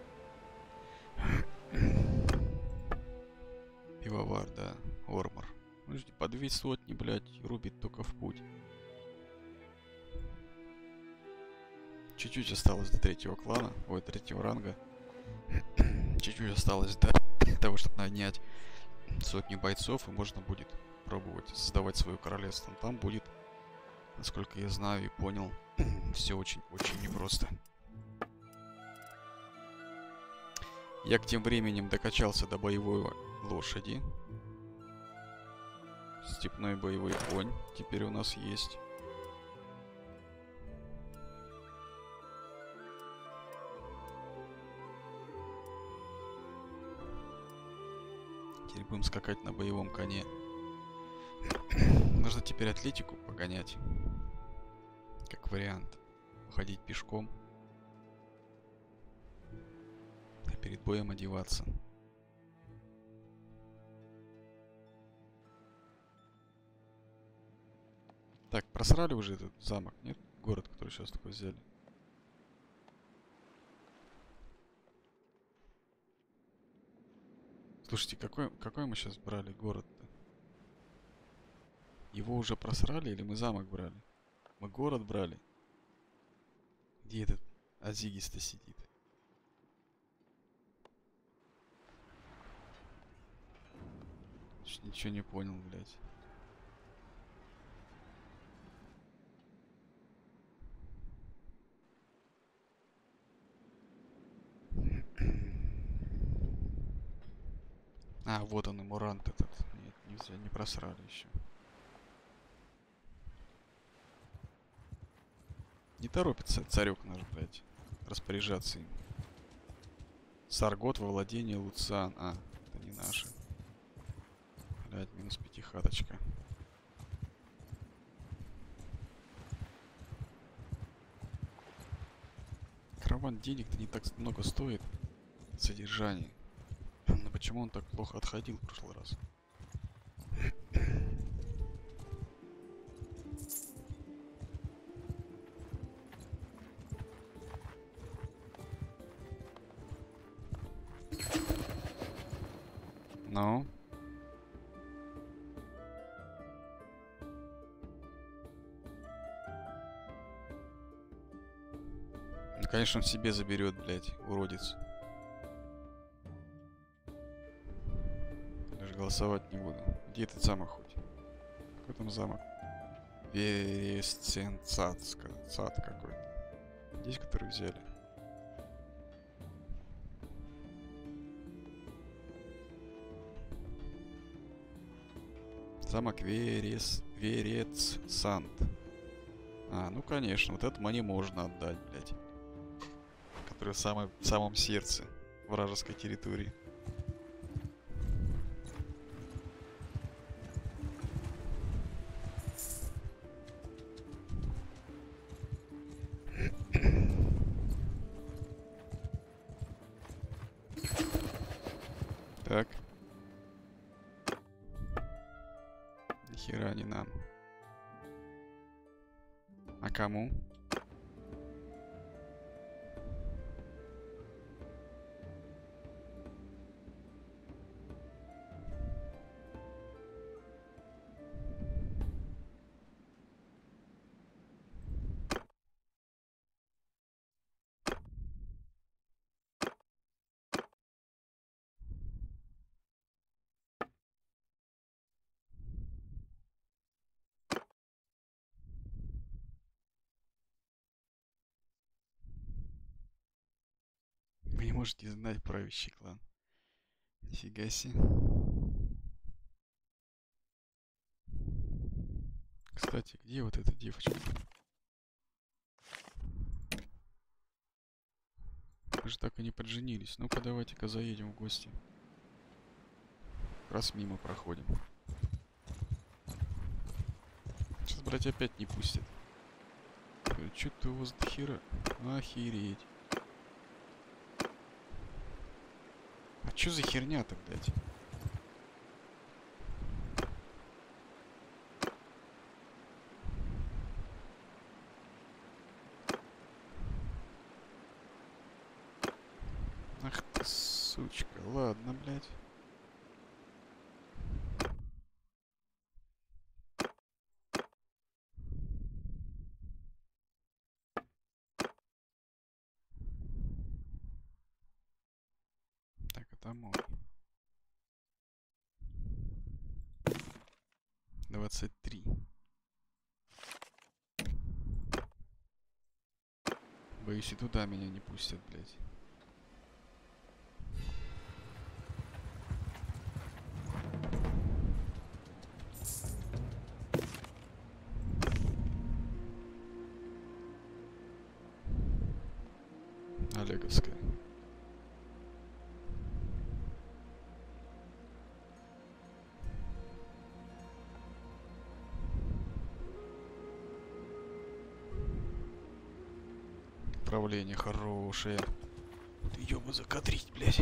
Пивовар, да. Ормор. Ну, Подожди, по две сотни, блядь, рубит только в путь. Чуть-чуть осталось до третьего клана, ой, третьего ранга. Чуть-чуть осталось до того, чтобы нанять сотни бойцов, и можно будет пробовать создавать свое королевство. Там будет насколько я знаю и понял, все очень-очень непросто. Я к тем временем докачался до боевой лошади. Степной боевой конь теперь у нас есть. Теперь будем скакать на боевом коне. Нужно теперь атлетику погонять. Как вариант. Ходить пешком. А перед боем одеваться. Так, просрали уже этот замок, нет? Город, который сейчас такой взяли. Слушайте, какой, какой мы сейчас брали город-то? Его уже просрали или мы замок брали? Мы город брали. Где этот Азигис-то сидит? Чё- Ничего не понял, блядь. А, вот он и Мурант этот. Нет, нельзя, не просрали еще. Не торопится царек наш, блядь, распоряжаться им. Саргот во владение Луциан. А, это не наши. Блядь, минус пятихаточка. Караван денег-то не так много стоит. Содержание. Но почему он так плохо отходил в прошлый раз? Ну, конечно, он себе заберет, блядь, уродец. Даже голосовать не буду. Где этот замок хоть? Какой там замок? Весценцат, сад какой-то. Здесь, который взяли. Замок Верес... Верец Сант. А, ну конечно, вот это мне можно отдать, блядь. Который в, самой, в самом сердце вражеской территории. Можете знать правящий клан. Нифига себе. Кстати, где вот эта девочка? Мы же так и не подженились. Ну-ка, давайте-ка заедем в гости. Раз мимо проходим. Сейчас братья опять не пустят. Что-то у вас до хера. Охереть. Чё за херня-то, блядь? Ах ты, сучка. Ладно, блядь. Так, это мой. 23. Боюсь, и туда меня не пустят, блядь. Управление хорошее. Ты закадрить, блядь.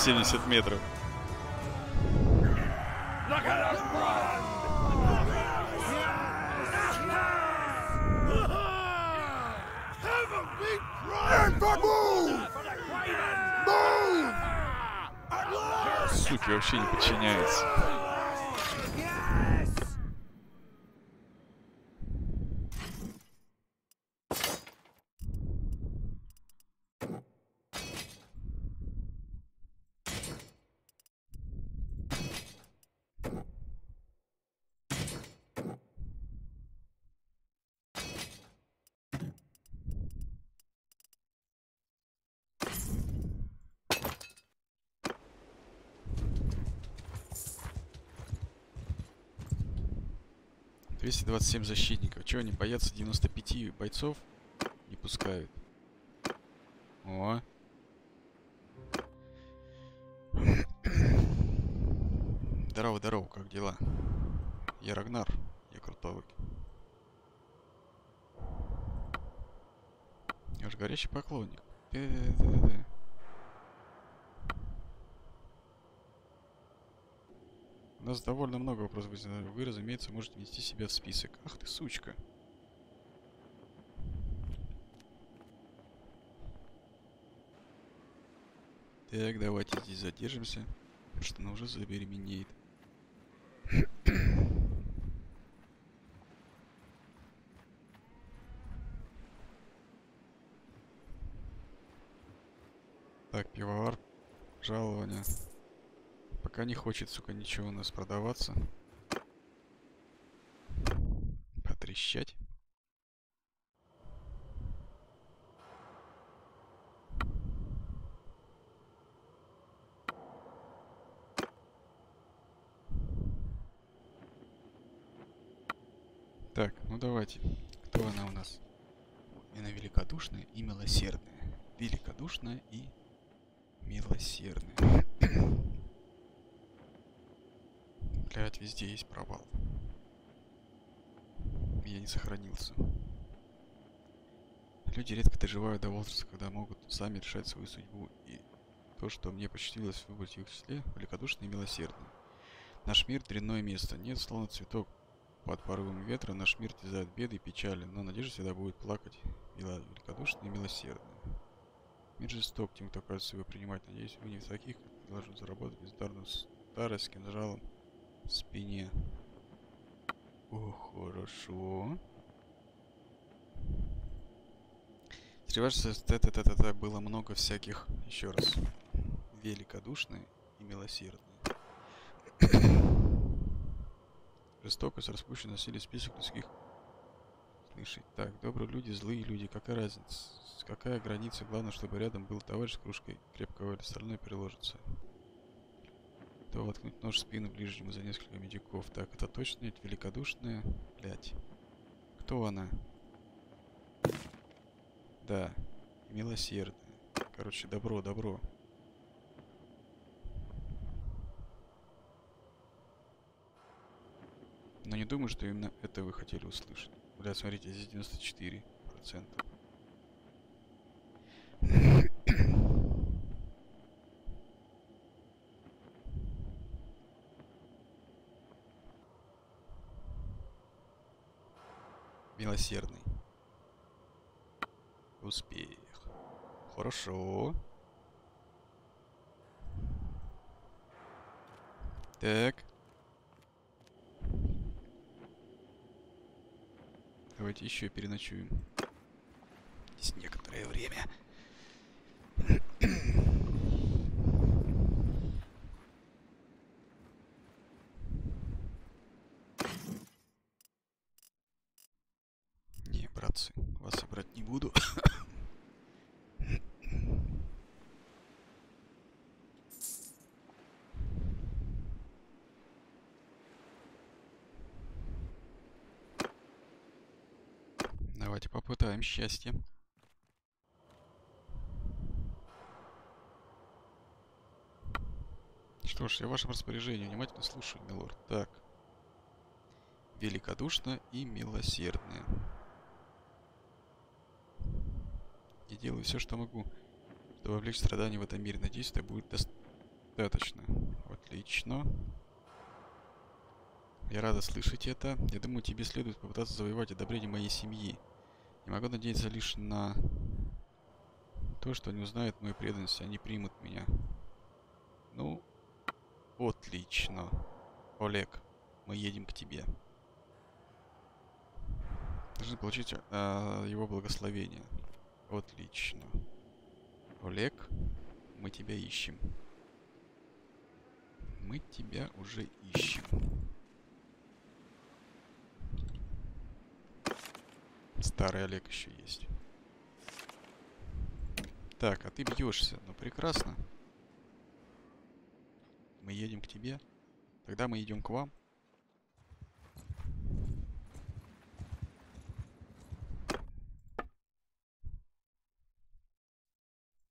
70 метров. Суки, вообще не подчиняется. Двести двадцать семь защитников. Чего они боятся 95 бойцов? Не пускают. О. Здорово, здорово, как дела? Я Рагнар, я крутой. Я же горячий поклонник. Да-да-да-да. У нас довольно много вопросов. Вы, разумеется, можете внести себя в список. Ах ты, сучка. Так, давайте здесь задержимся, потому что она уже забеременеет. Так, пивовар, жалование. Пока не хочет, сука, ничего у нас продаваться. Потрещать. Так, ну давайте. Кто она у нас? Она великодушная и милосердная. Великодушная и милосердная. Блять, везде есть провал. Я не сохранился. Люди редко доживают до возраста, когда могут сами решать свою судьбу. И то, что мне посчастливилось выбрать в их числе, великодушно и милосердно. Наш мир – дрянное место. Нет, словно цветок под порывом ветра, наш мир терзает беды и печали, но надежда всегда будет плакать великодушно и милосердно. Мир жесток, тем, кто кажется его принимать. Надеюсь, вы не в таких, как должны заработать бездарную старость с кинжалом в спине. О, хорошо. Среди ваших т т т т было много всяких, еще раз, великодушные и милосердные. Жестокость, распущенность, насилие, список людских слышать. Так, добрые люди, злые люди, какая разница? Какая граница? Главное, чтобы рядом был товарищ с кружкой крепкого или остальное приложится. То воткнуть нож в спину ближнему за несколько медиков. Так, это точно нет великодушная? Блять. Кто она? Да, милосердная. Короче, добро, добро. Но не думаю, что именно это вы хотели услышать. Бля, смотрите, здесь 94 процента. Милосердный. Успех. Хорошо. Так. Давайте еще переночуем. Здесь некоторое время. Не, братцы, вас брать не буду. Давайте попытаем счастье. Что ж, я в вашем распоряжении. Внимательно слушаю, милорд. Так. Великодушно и милосердно. Я делаю все, что могу, чтобы вовлечь страдания в этом мире. Надеюсь, это будет достаточно. Отлично. Я рада слышать это. Я думаю, тебе следует попытаться завоевать одобрение моей семьи. Не могу надеяться лишь на то, что они узнают мою преданность, они примут меня. Ну, Отлично. Олег, мы едем к тебе. Должны получить э, его благословение. Отлично. Олег, мы тебя ищем. Мы тебя уже ищем. Старый Олег еще есть. Так, а ты бьешься. Ну, прекрасно. Мы едем к тебе. Тогда мы идем к вам.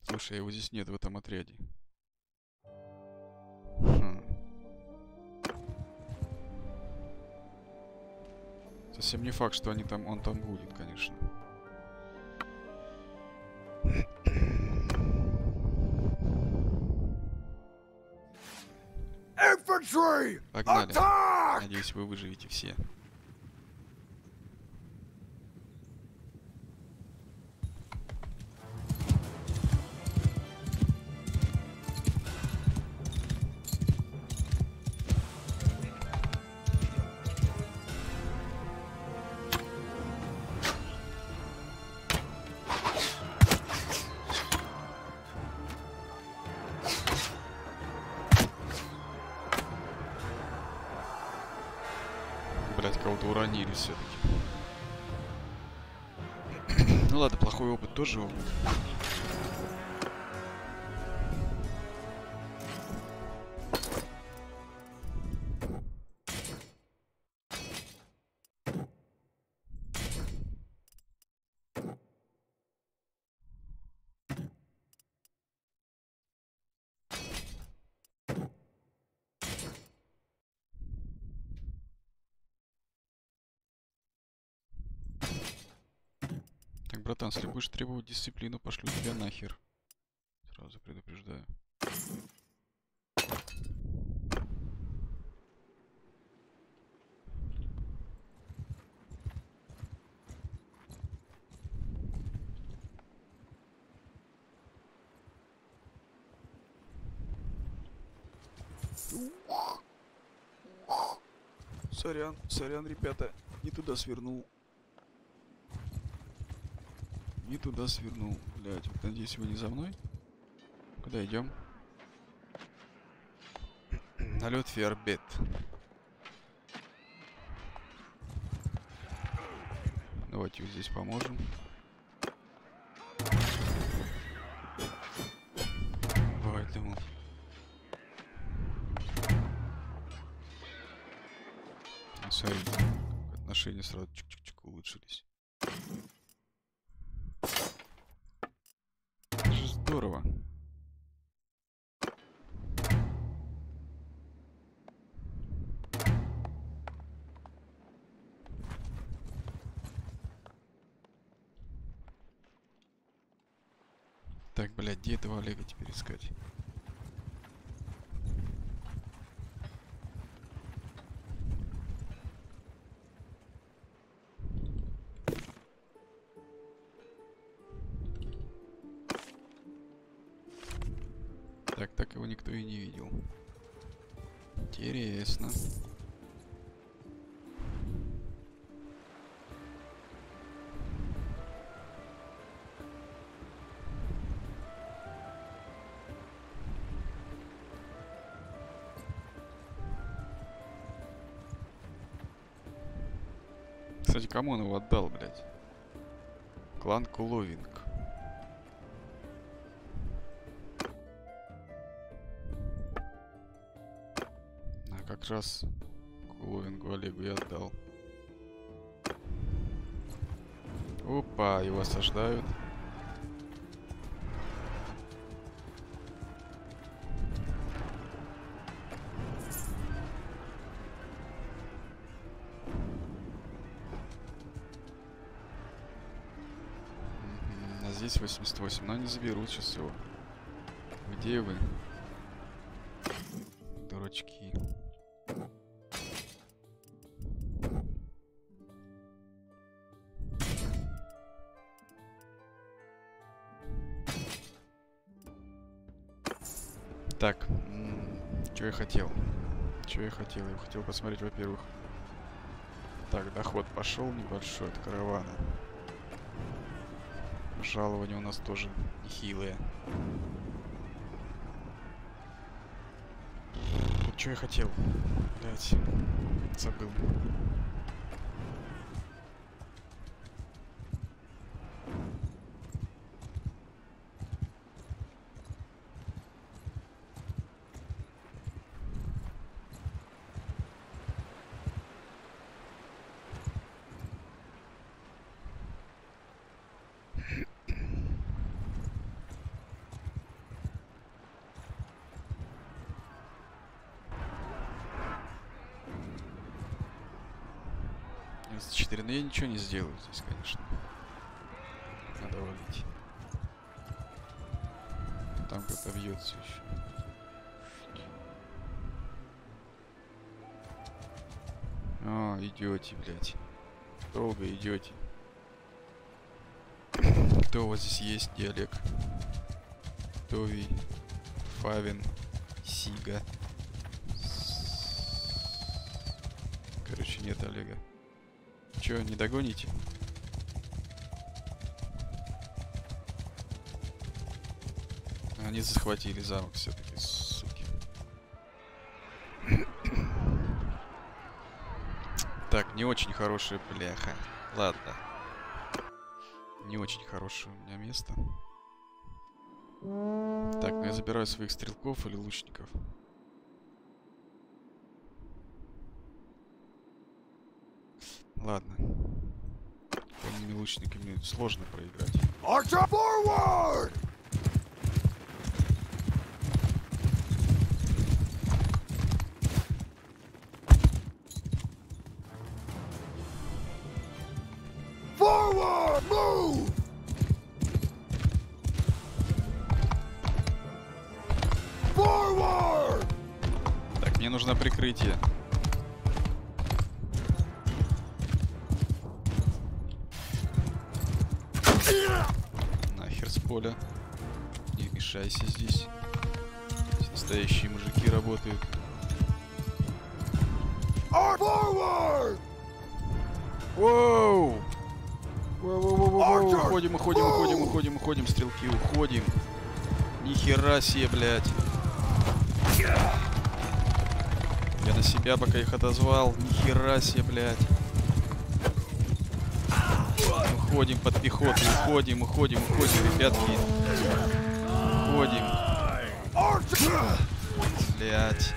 Слушай, его здесь нет в этом отряде. Совсем не факт, что они там, он там будет, конечно. Погнали. Надеюсь, вы выживете все. Тоже опыт. Братан, если будешь требовать дисциплину, пошлю тебя нахер. Сразу предупреждаю. Сорян, сорян, ребята, не туда свернул. Не туда свернул, блядь. Вот, надеюсь, вы не за мной. Куда идем? Налет Фербет. Давайте вот здесь поможем. Поэтому. Ну, Смотрите, отношения сразу чик-чик-чик улучшились. Олега теперь искать? Кстати, кому он его отдал, блядь? Клан Куловинг. А как раз Куловингу Олегу я отдал. Опа, его осаждают. 8, но не заберу, сейчас его. Где вы? Дурачки. Так, что я хотел? Что я хотел? Я хотел посмотреть, во-первых. Так, доход пошел небольшой от каравана. Жалования у нас тоже нехилые. Что я хотел? Блять, забыл. Четыре, но я ничего не сделаю здесь, конечно. Надо валить. Там бьется еще. А, идете, блядь. Долго идете. Кто у вас здесь есть, диалект? Тови, Фавин, Сига. Короче, нет Олега. Че, не догоните? Они захватили замок все-таки, суки. Так, не очень хорошая бляха. Ладно. Не очень хорошее у меня место. Так, ну я забираю своих стрелков или лучников. Ладно. Конными лучниками сложно проиграть. Нужно прикрытие. Нахер с поля. Не мешайся здесь. Здесь настоящие мужики работают. Воу! Воу-воу-воу-воу! Archer! Уходим, уходим, уходим, Воу! уходим, уходим, стрелки, уходим. Нихера себе, блядь. Я на себя пока их отозвал. Нихера себе, блядь. Уходим под пехоту, уходим, уходим, уходим, ребятки. Уходим, блядь.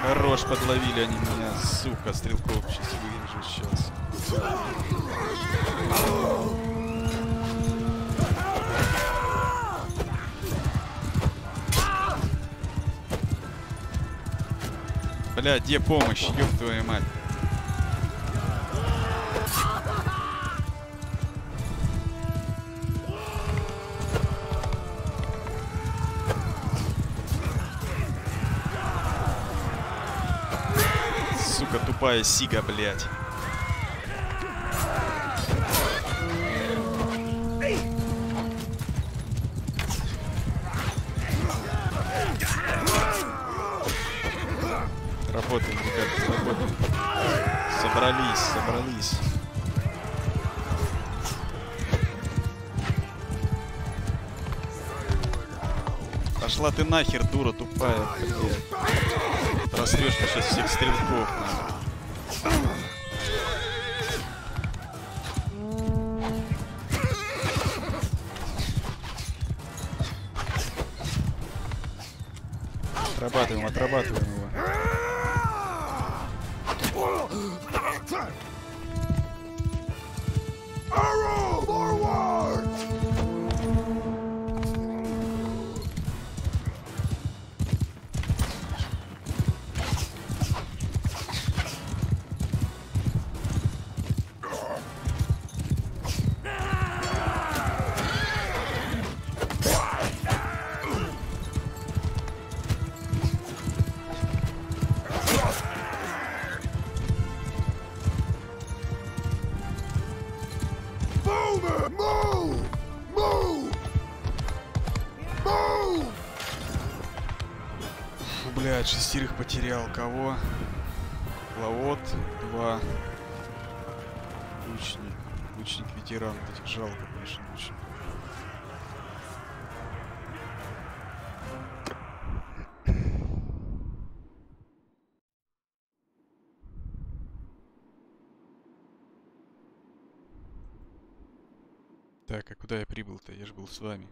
Хорош, подловили они меня, сука, стрелков. Сейчас вырежу, сейчас. Бля, где помощь? Ёб твою мать. Сука, тупая сига, блядь. Нахер, дура тупая, ты сейчас всех стрелков. Отрабатываем, отрабатываем потерял. Кого? Лавот, два. Лучник. Лучник ветеран. Вот Этих жалко, конечно, лучников. Так, а куда я прибыл-то? Я же был с вами.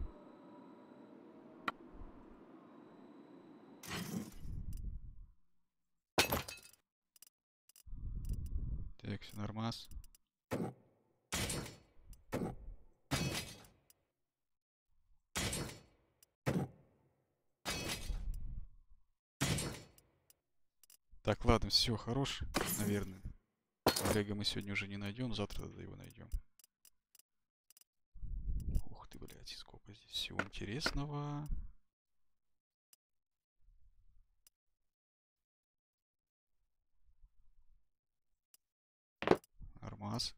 Так, все нормас. Так, ладно, все, хорош, наверное. Олега мы сегодня уже не найдем, завтра тогда его найдем. Ух ты, блядь, сколько здесь всего интересного. Армаз.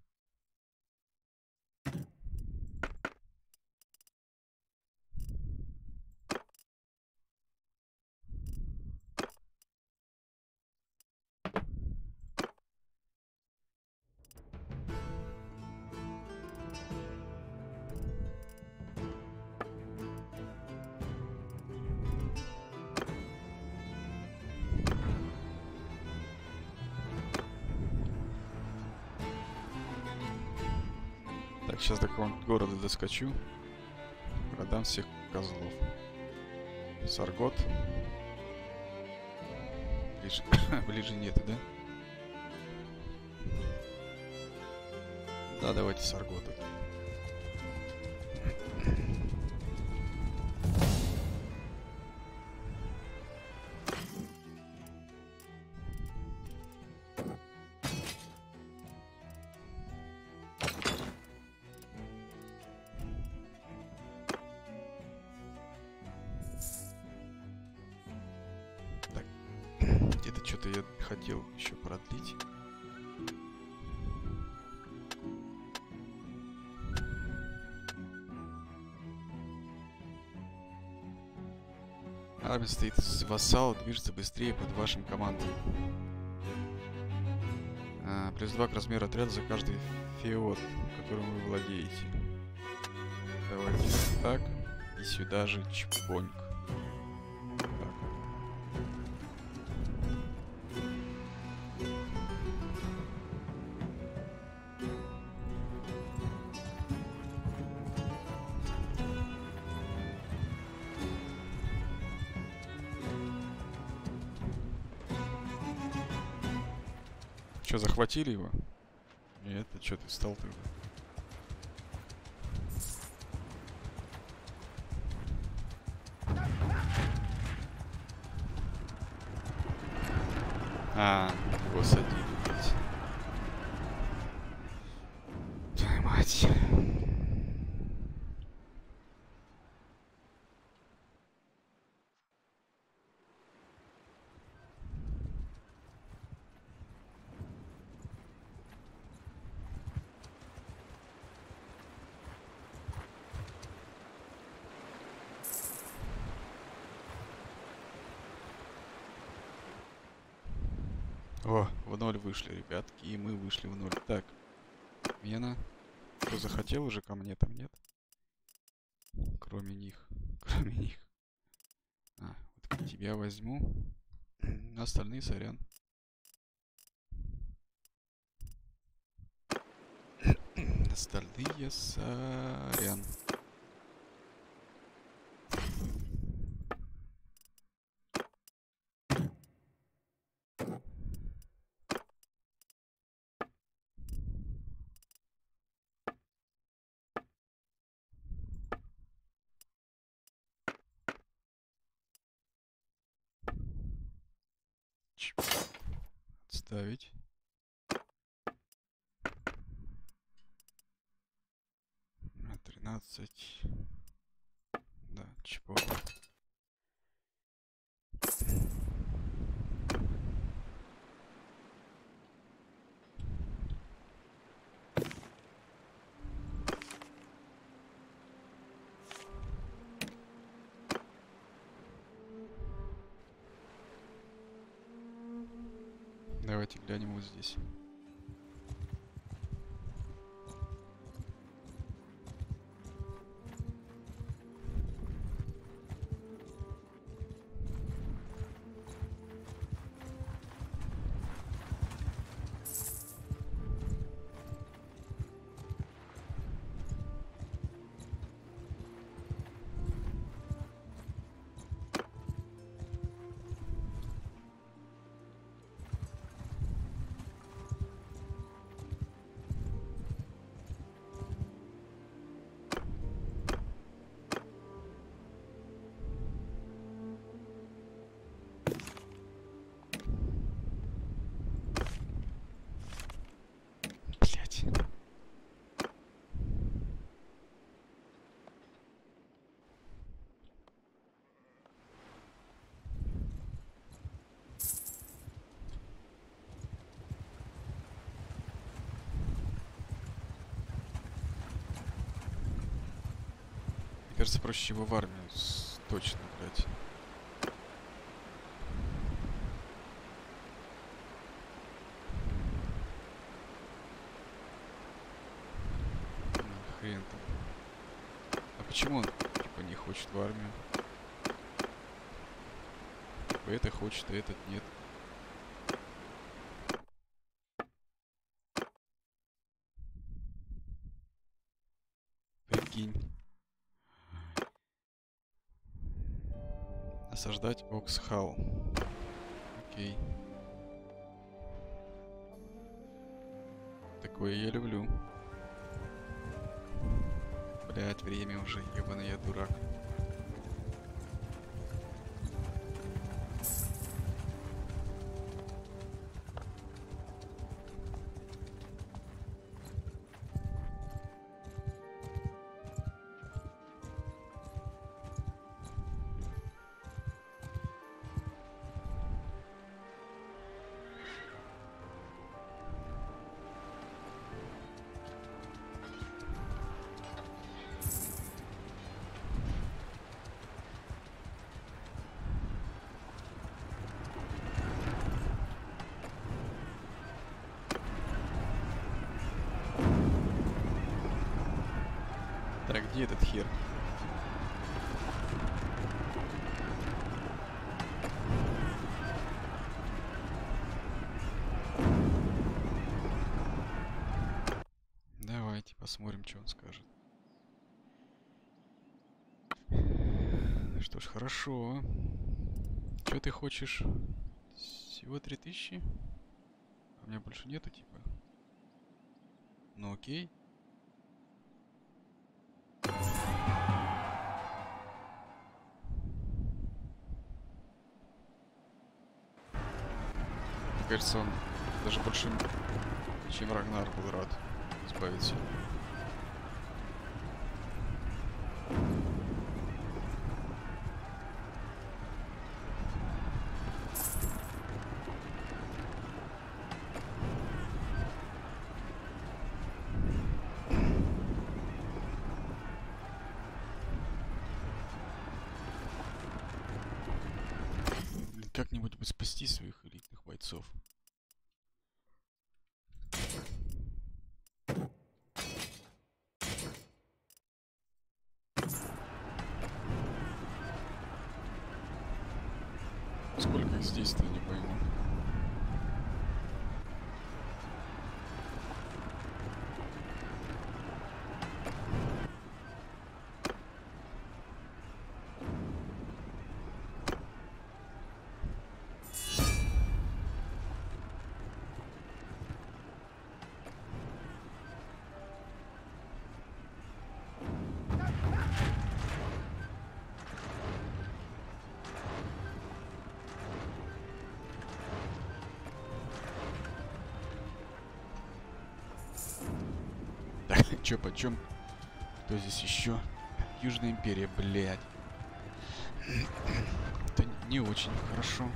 Города доскочу. Продам всех козлов. Саргот. Ближе, ближе нету, да? Да, давайте Саргота. Армия стоит вассал, движется быстрее под вашим командой. А, плюс 2 к размеру отряда за каждый феод, которым вы владеете. Давайте так. И сюда же чпоньк. Че, захватили его? Нет, ты что ты стал тогда? А, господи, блядь. Твою мать. О, в ноль вышли, ребятки, и мы вышли в ноль. Так, Мена. Кто захотел уже ко мне, там нет? Кроме них. Кроме них. А, вот тебя возьму. Остальные, сорян. Остальные, сорян. Чп. Отставить. На 13. Да, чего? Давайте глянем вот здесь. Кажется, проще его в армию. с- Точно, блядь. Хрен там. А почему он типа не хочет в армию? Типа это хочет, а этот нет. Прикинь. Осаждать Оксхал. Окей. Такое я люблю. Блять, время уже, ебаный я дурак. Что он скажет. Что ж, хорошо. Что ты хочешь? Всего 3000? А у меня больше нету, типа. Ну окей. Кажется, он даже больше, чем Рагнар был рад избавиться. Блин, Как-нибудь бы спасти своих элитных бойцов. Сколько их здесь-то, не пойму. Чё, почем? Кто здесь еще? Южная империя, блядь. Это не очень хорошо.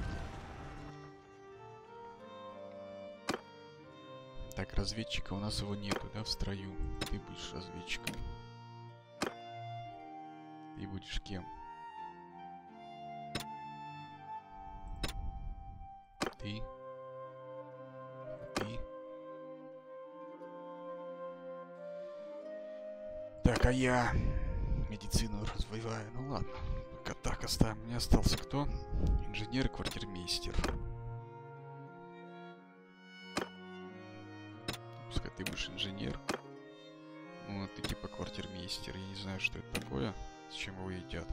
Так, разведчика у нас его нету, да, в строю. Ты будешь разведчиком. Ты будешь кем? Так, а я медицину развиваю. Ну ладно, пока так оставим. Мне остался кто? Инженер и квартирмейстер. Пускай ты будешь инженер. Ну, ты типа квартирмейстер. Я не знаю, что это такое, с чем его едят.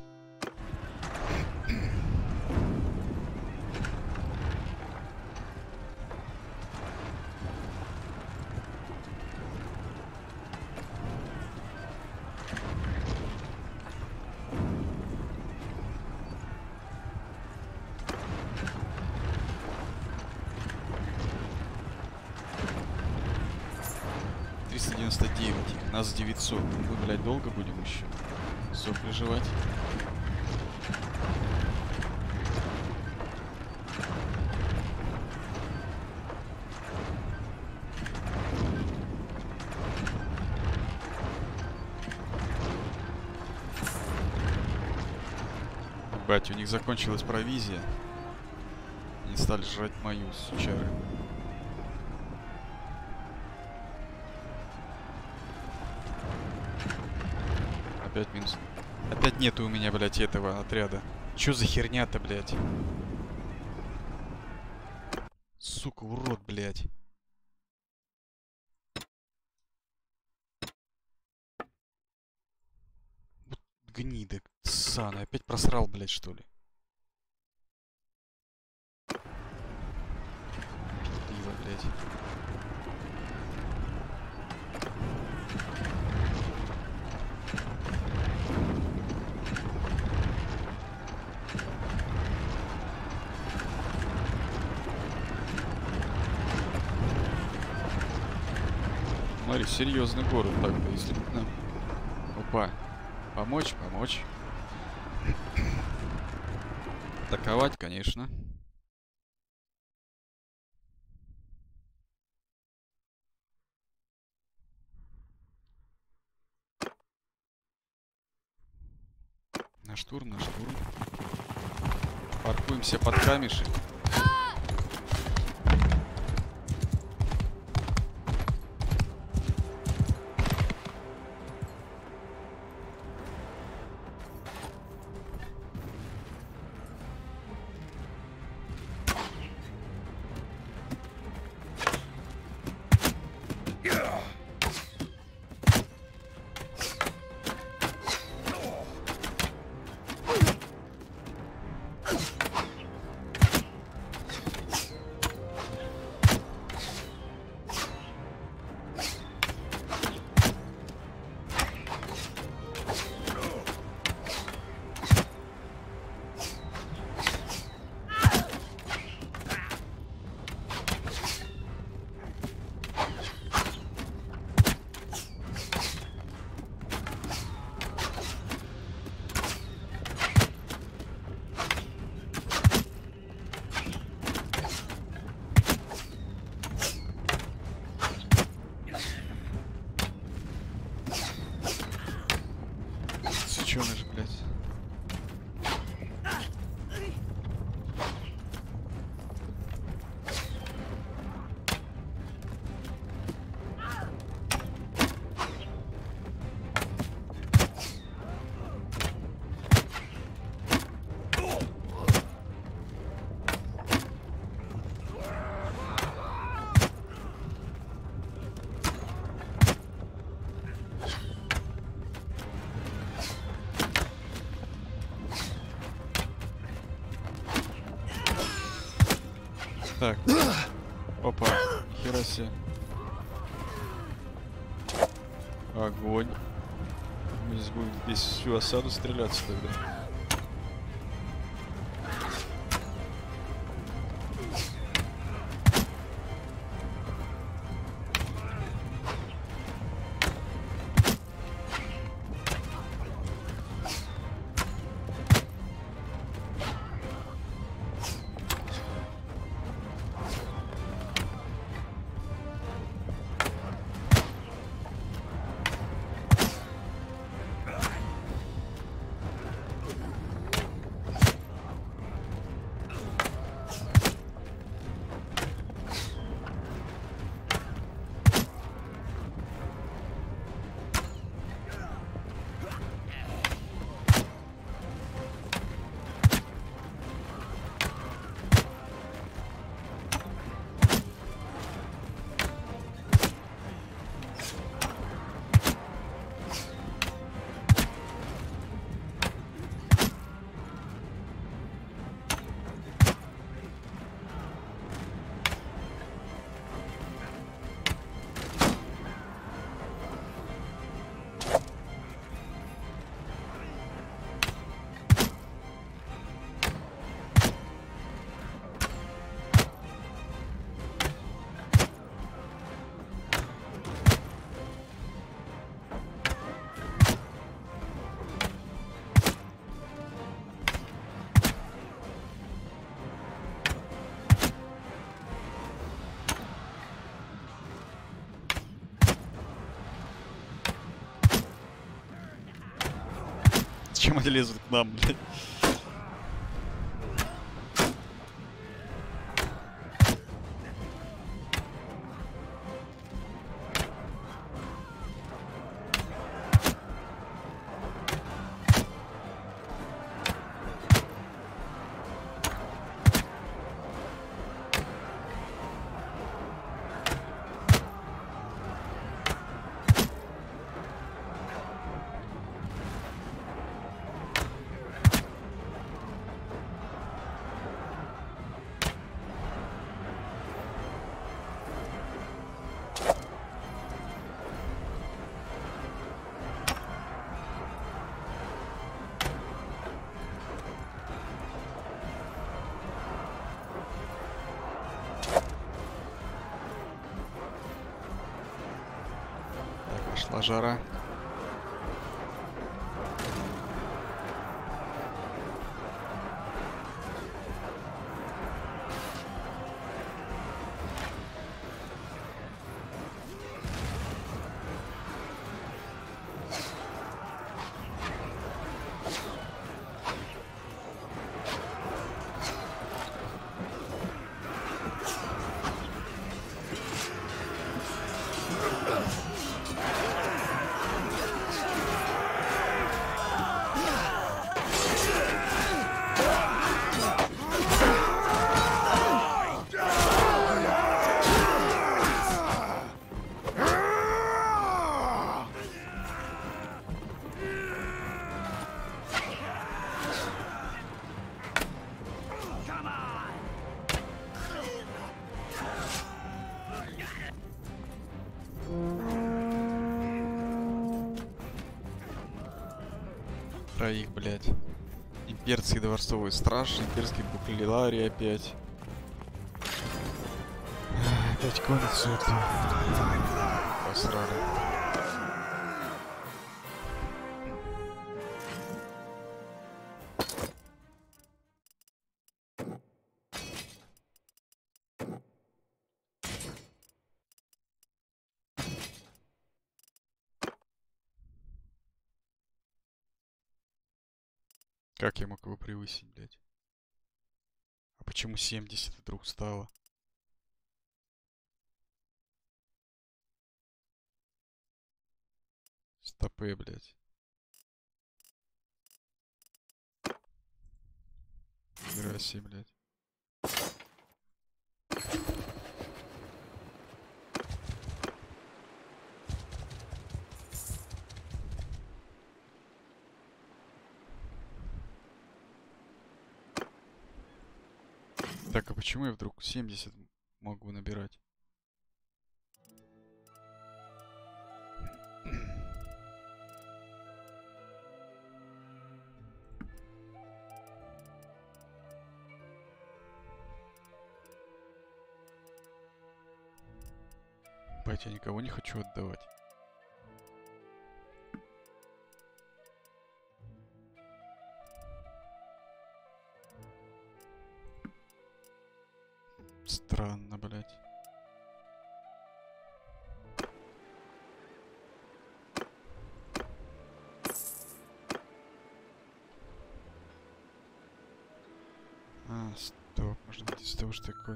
Триста девяносто девять. 900. Мы, блядь, долго будем еще? Сок приживать? Бать, у них закончилась провизия. Они стали жрать мою сучары. Опять минус. Опять нету у меня, блядь, этого отряда. Чё за херня-то, блядь? Сука, урод, блядь. Гнида, ссаная. Опять просрал, блядь, что ли? Пиво, блядь. Смотри, серьезный город так-то, если бы нам... Опа. Помочь, помочь. Атаковать, конечно. На штурм, на штурм. Паркуемся под камешек. Так. Опа. Хера себе. Огонь. Мы здесь будем здесь всю осаду стреляться тогда. Они лезут к нам, блядь? Так, дворцовый страж, имперский буклиларий опять. Опять конец это. Посрали. Блядь? А почему 70 вдруг стало? Стопы, блядь. Себе, блядь. Так, а почему я вдруг 70 могу набирать? Бать, я никого не хочу отдавать.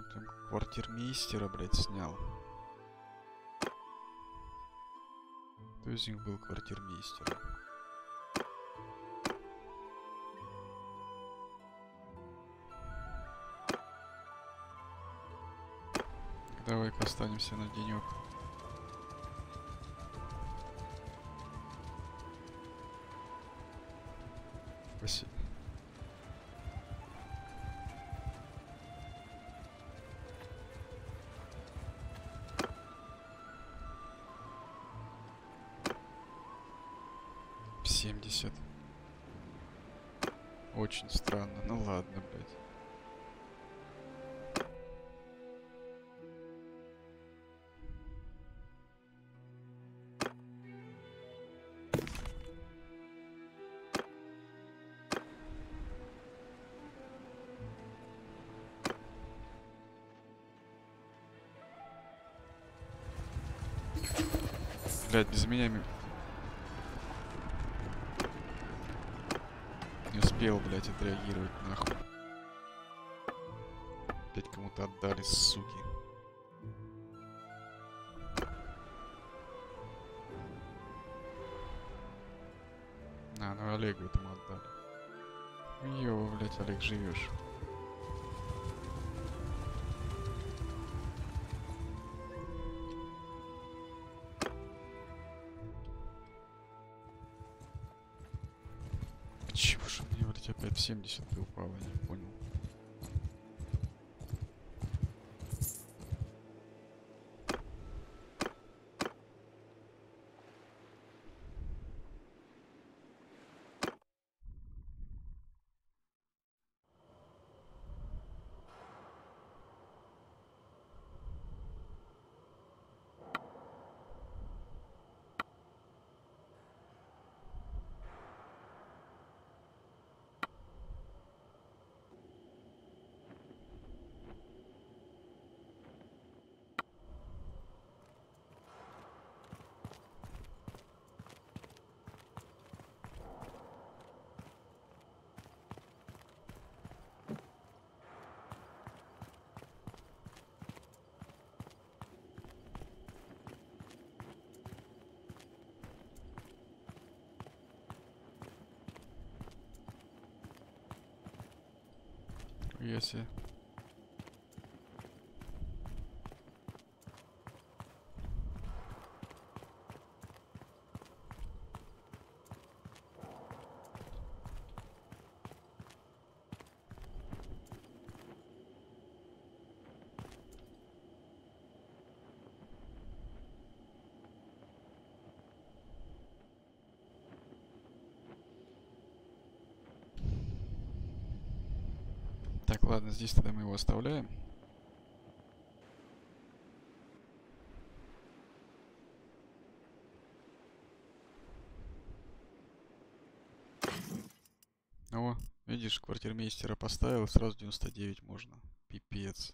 Какой-то квартирмейстера, блядь, снял. Кто из них был квартирмейстером? Давай-ка останемся на денек. Блядь, без меня... ми- успел, блядь, отреагировать, нахуй. Опять кому-то отдали, суки. А, ну Олегу этому отдали. Йо, блядь, Олег, живешь. 70 ты упала, не понял. Если... Так, ладно, здесь тогда мы его оставляем. О, видишь, квартирмейстера поставил, сразу 99 можно. Пипец.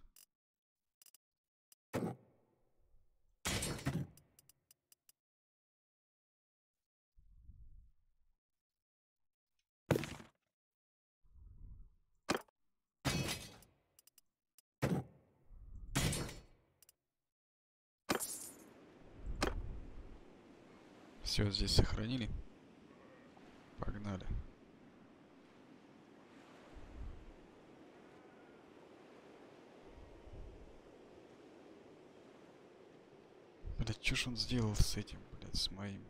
Все, здесь сохранили. Погнали. Блять, что ж он сделал с этим, блять, с моим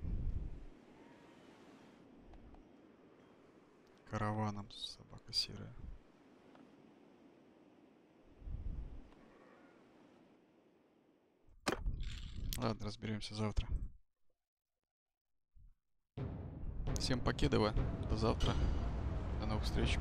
караваном, собака серая. Ладно, разберемся завтра. Всем покедова. До завтра. До новых встреч.